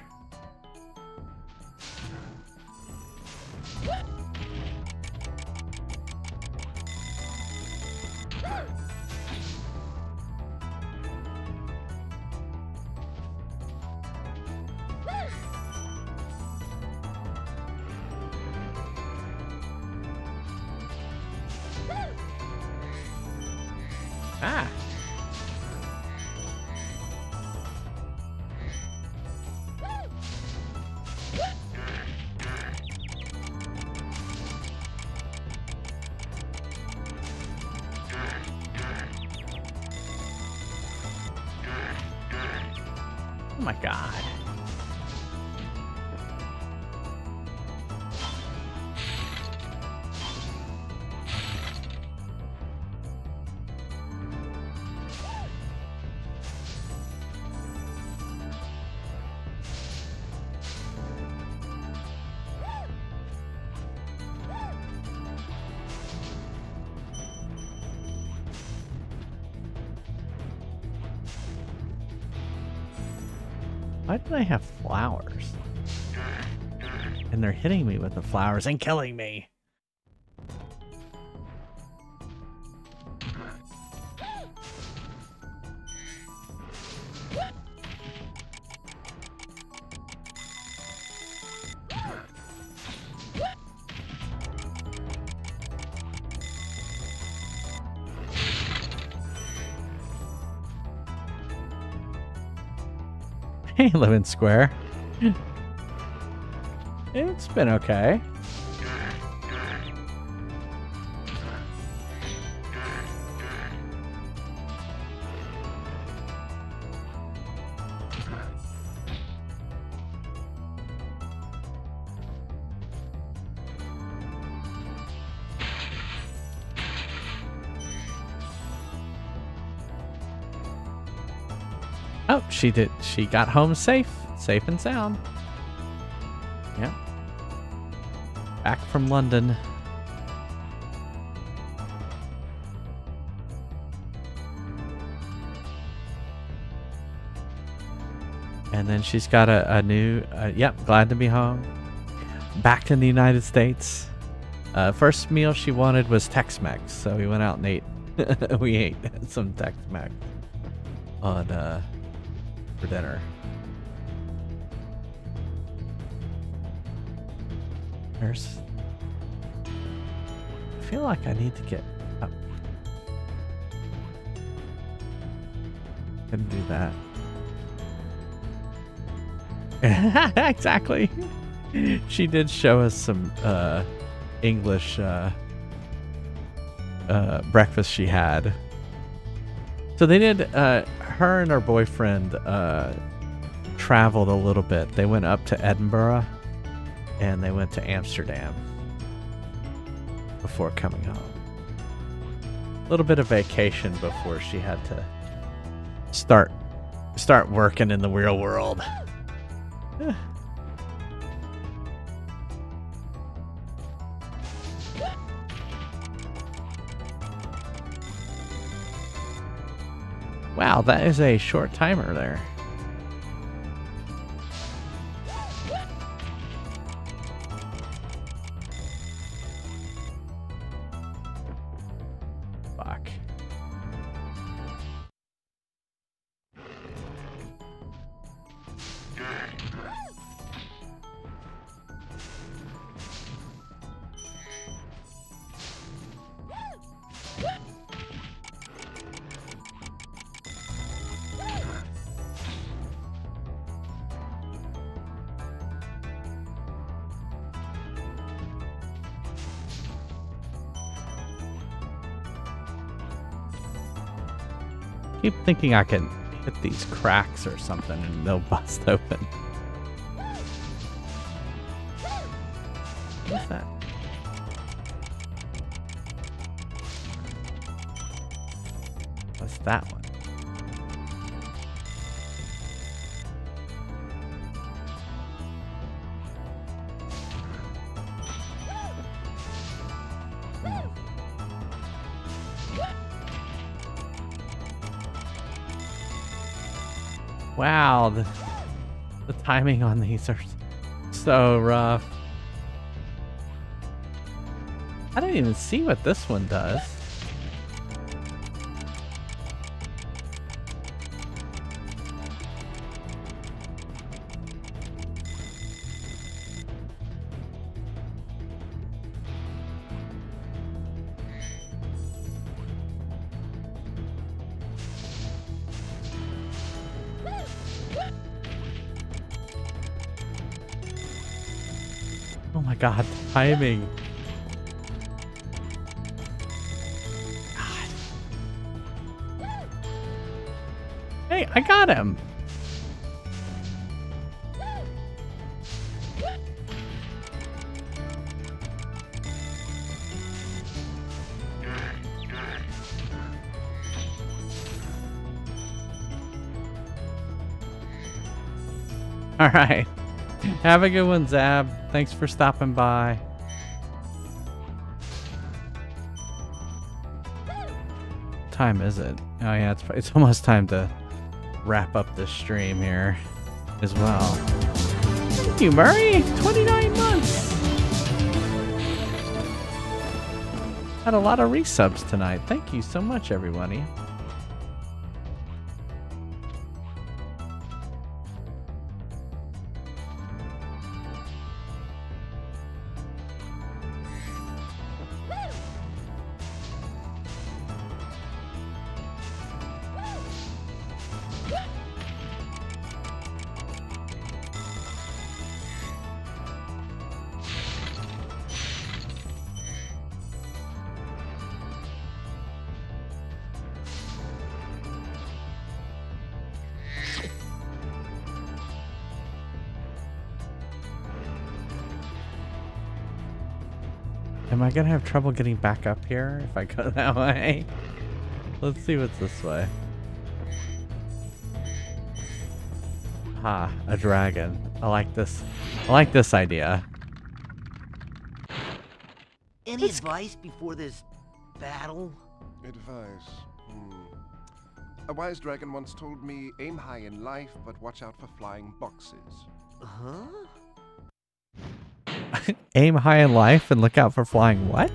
With the flowers and killing me. Hey, Living Square. It's been okay. Oh, she did. She got home safe, safe and sound. Back from London. And then she's got a, a new, uh, yep, glad to be home. Back in the United States. Uh, first meal she wanted was Tex-Mex, so we went out and ate. we ate some Tex-Mex on uh, for dinner. I feel like I need to get up. Couldn't do that. exactly. She did show us some uh, English uh, uh, breakfast she had. So they did. Uh, her and her boyfriend uh, traveled a little bit. They went up to Edinburgh and they went to Amsterdam before coming home. A little bit of vacation before she had to start start working in the real world. Wow, that is a short timer there. Thinking I can hit these cracks or something and they'll bust open. Timing on these are so rough. I don't even see what this one does. Timing. God. Hey, I got him. All right. Have a good one, Zab. Thanks for stopping by. Time is it? Oh yeah, it's it's almost time to wrap up this stream here as well. Thank you, Murray. 29 months. Had a lot of resubs tonight. Thank you so much, everybody. Gonna have trouble getting back up here if I go that way? Let's see what's this way. Ha, a dragon. I like this. I like this idea. Any advice before this battle? Advice. Hmm. A wise dragon once told me, aim high in life, but watch out for flying boxes. Huh? Aim high in life and look out for flying what?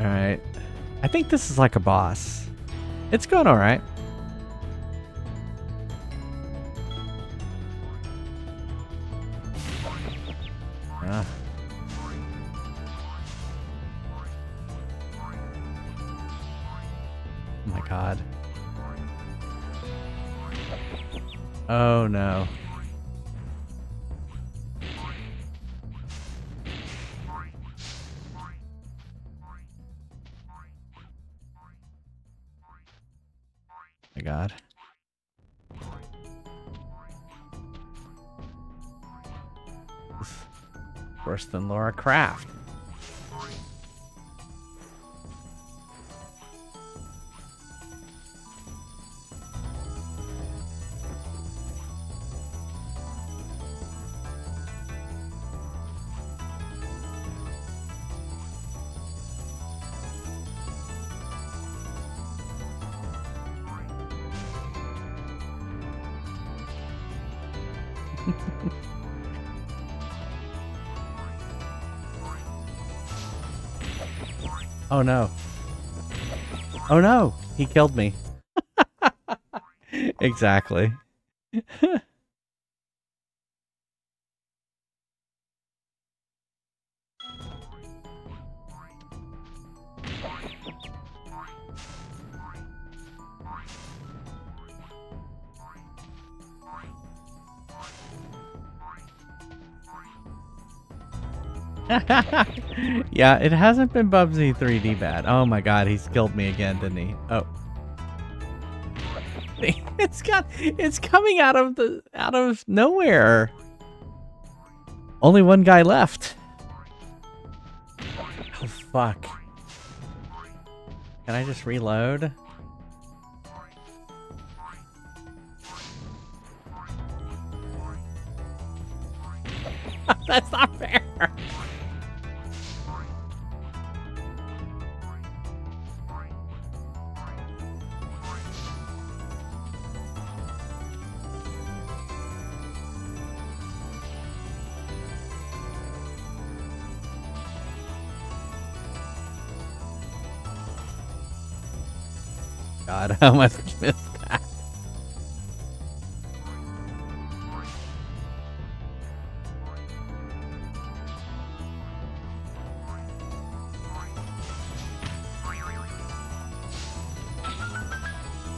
Alright. I think this is like a boss. It's going alright. Than Lara Croft. Oh no. Oh no, he killed me. exactly. yeah, it hasn't been Bubsy 3D bad. Oh my god, he's killed me again, didn't he? Oh. It's got it's coming out of the out of nowhere. Only one guy left. Oh fuck. Can I just reload? How much missed that?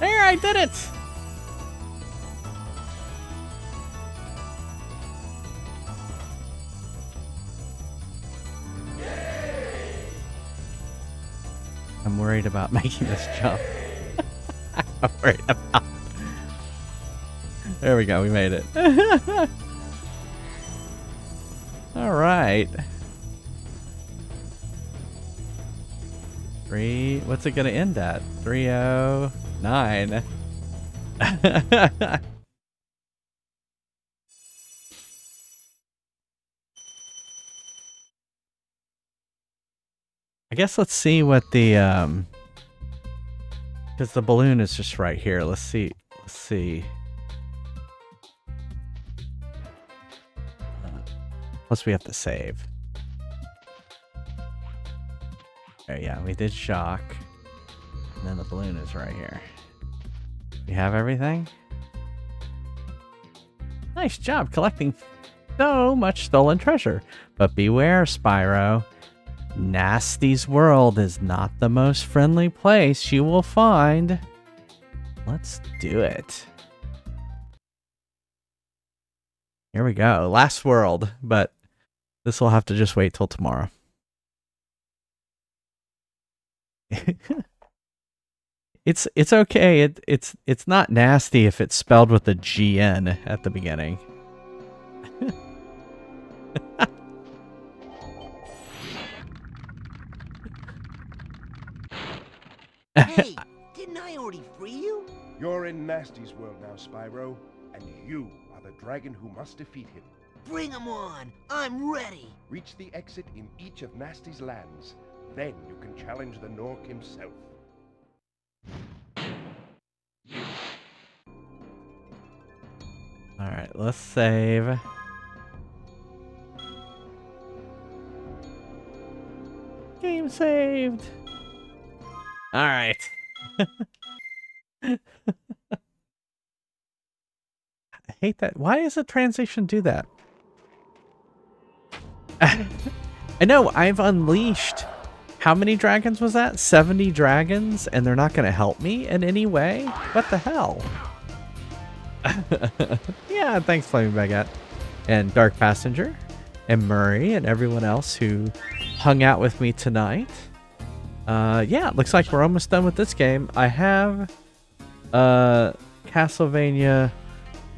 There, I did it! I'm worried about making this jump. I'm worried about. There we go, we made it. All right. Three. What's it gonna end at? Three oh nine. I guess let's see what the um because the balloon is just right here. Let's see. Let's see. Uh, plus we have to save. Oh yeah, we did shock. And then the balloon is right here. We have everything? Nice job collecting so much stolen treasure. But beware, Spyro. Gnasty's world is not the most friendly place you will find. Let's do it. Here we go. Last world, but this will have to just wait till tomorrow. it's it's okay. It it's it's not nasty if it's spelled with a GN at the beginning. hey, didn't I already free you? You're in Gnasty's world now, Spyro, and you are the dragon who must defeat him. Bring him on! I'm ready! Reach the exit in each of Gnasty's lands. Then you can challenge the Gnorc himself. Alright, let's save. Game saved. Alright. I hate that. Why does a transition do that? I know, I've unleashed. How many dragons was that? 70 dragons, and they're not going to help me in any way? What the hell? yeah, thanks, Flaming Baguette. And Dark Passenger, and Murray, and everyone else who hung out with me tonight. Uh, yeah, looks like we're almost done with this game. I have uh, Castlevania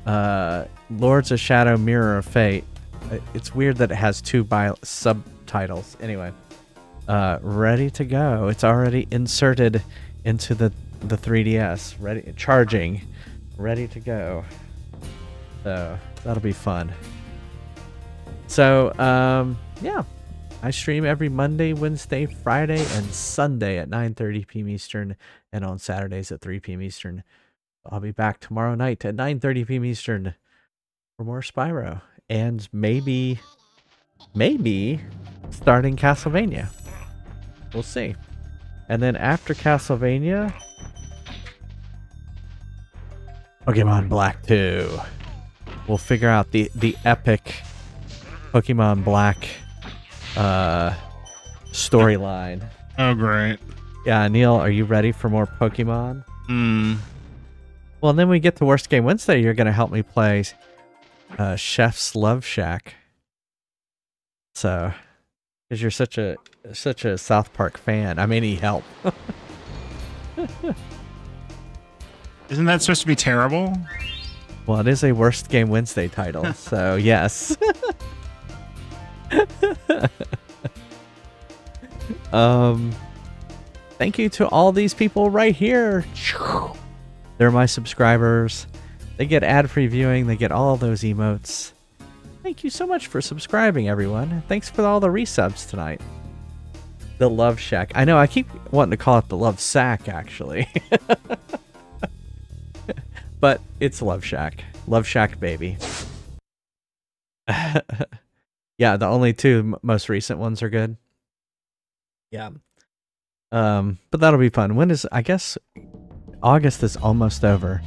uh, Lords of Shadow Mirror of Fate. Uh, it's weird that it has two bi- subtitles. Anyway, uh, ready to go. It's already inserted into the, the 3DS. Ready, charging, ready to go. So that'll be fun. So, um, yeah, I stream every Monday, Wednesday, Friday, and Sunday at 9:30 p.m. Eastern, and on Saturdays at 3 p.m. Eastern. I'll be back tomorrow night at 9:30 p.m. Eastern for more Spyro, and maybe, maybe starting Castlevania. We'll see. And then after Castlevania, Pokemon Black 2. We'll figure out the the epic Pokemon Black uh storyline. Oh great. Yeah, Neil, are you ready for more Pokemon? Hmm. Well, then we get to Worst Game Wednesday. You're going to help me play uh, Chef's Love Shack. So, because you're such a such a South Park fan, I may need help. Isn't that supposed to be terrible? Well, it is a Worst Game Wednesday title, so yes. um, thank you to all these people right here. They're my subscribers. They get ad-free viewing. They get all those emotes. Thank you so much for subscribing, everyone. Thanks for all the resubs tonight. The Love Shack. I know, I keep wanting to call it the Love Sack, actually. but it's Love Shack. Love Shack, baby. yeah, the only two most recent ones are good. Yeah. Um, but that'll be fun. When is, I guess, August is almost over.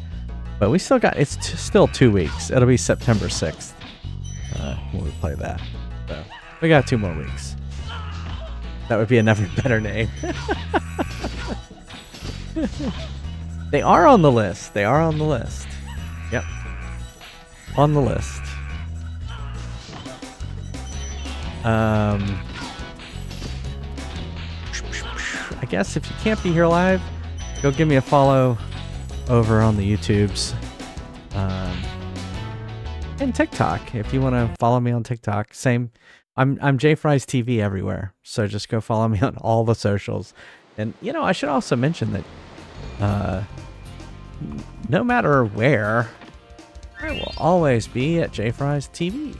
But we still got, it's still two weeks. It'll be September 6th uh, when we play that. So we got two more weeks. That would be another better name. they are on the list. They are on the list. Yep. On the list. Um, I guess if you can't be here live, go give me a follow over on the YouTubes. Um, and TikTok if you want to follow me on TikTok. Same. I'm I'm JFries TV everywhere. So just go follow me on all the socials. And you know, I should also mention that uh no matter where, I will always be at JFries TV.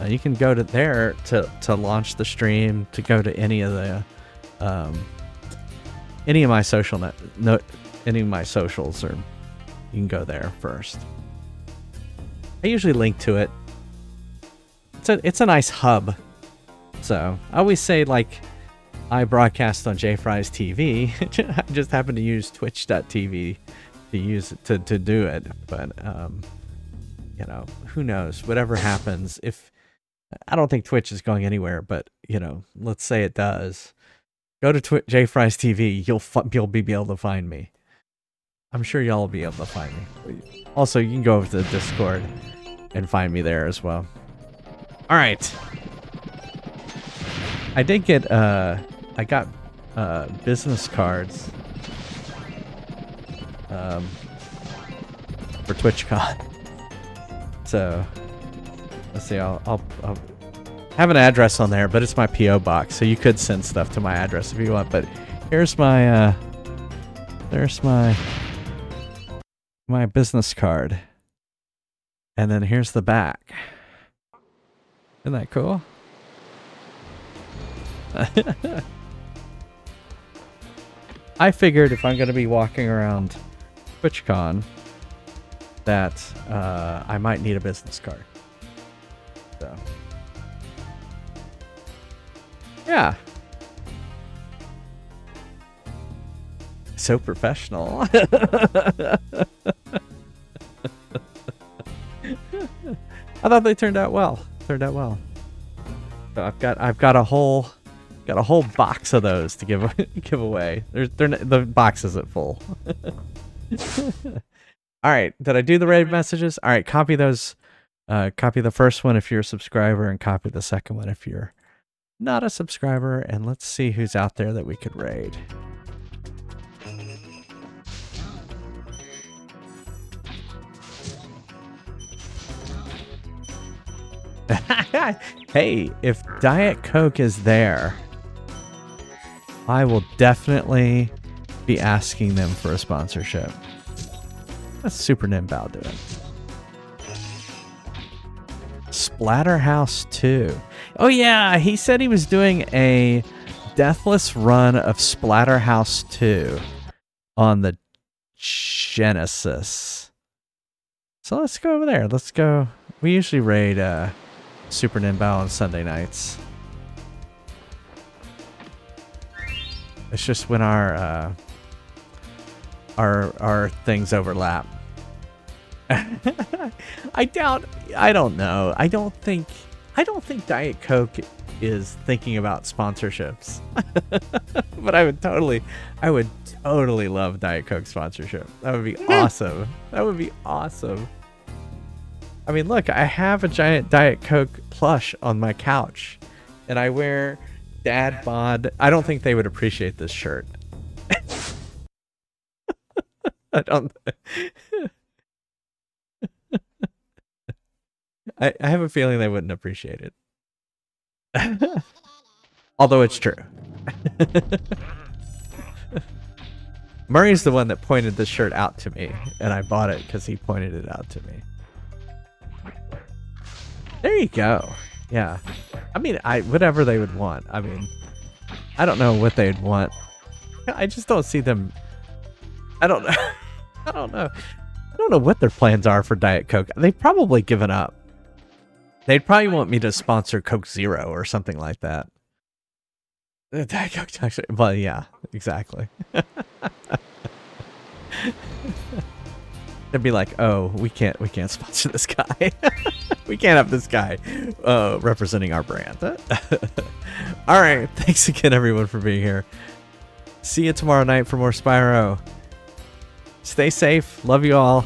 Uh, you can go to there to to launch the stream, to go to any of the um any of my social net no any of my socials or you can go there first. I usually link to it. It's a it's a nice hub. So I always say like I broadcast on JFries TV. I just happen to use twitch.tv to use it to, to do it. But um you know, who knows? Whatever happens, if I don't think Twitch is going anywhere, but you know, let's say it does. Go to Twi- JFries TV. You'll you'll be able to find me. I'm sure y'all will be able to find me. Also, you can go over to the Discord and find me there as well. All right. I did get uh I got uh business cards um for TwitchCon. So let's see, I'll, I'll I'll have an address on there, but it's my PO box, so you could send stuff to my address if you want. But here's my uh there's my my business card. And then here's the back. Isn't that cool? I figured if I'm going to be walking around TwitchCon that uh, I might need a business card. Yeah. So professional. I thought they turned out well. Turned out well. So I've got I've got a whole got a whole box of those to give give away. They're the box isn't full. All right, did I do the raid messages? All right, copy those. Uh, copy the first one if you're a subscriber, and copy the second one if you're not a subscriber. And let's see who's out there that we could raid. hey, if Diet Coke is there, I will definitely be asking them for a sponsorship. That's Super Nimbao doing. Splatterhouse 2. Oh yeah, he said he was doing a deathless run of Splatterhouse 2 on the Genesis. So let's go over there. Let's go. We usually raid uh Super Nimbao on Sunday nights. It's just when our uh, our our things overlap. I doubt. I don't know. I don't think. I don't think Diet Coke is thinking about sponsorships. but I would totally, I would totally love Diet Coke sponsorship. That would be hmm. awesome. That would be awesome. I mean, look, I have a giant Diet Coke plush on my couch, and I wear dad bod. I don't think they would appreciate this shirt. I don't. I, I have a feeling they wouldn't appreciate it. Although it's true. Murray's the one that pointed this shirt out to me, and I bought it because he pointed it out to me. There you go. Yeah. I mean, I whatever they would want. I mean, I don't know what they'd want. I just don't see them. I don't know. I don't know. I don't know what their plans are for Diet Coke. They've probably given up. They'd probably want me to sponsor Coke Zero or something like that. Diet Coke, actually. Well, yeah, exactly. They'd be like, "Oh, we can't, we can't sponsor this guy. we can't have this guy uh, representing our brand." all right, thanks again, everyone, for being here. See you tomorrow night for more Spyro. Stay safe. Love you all.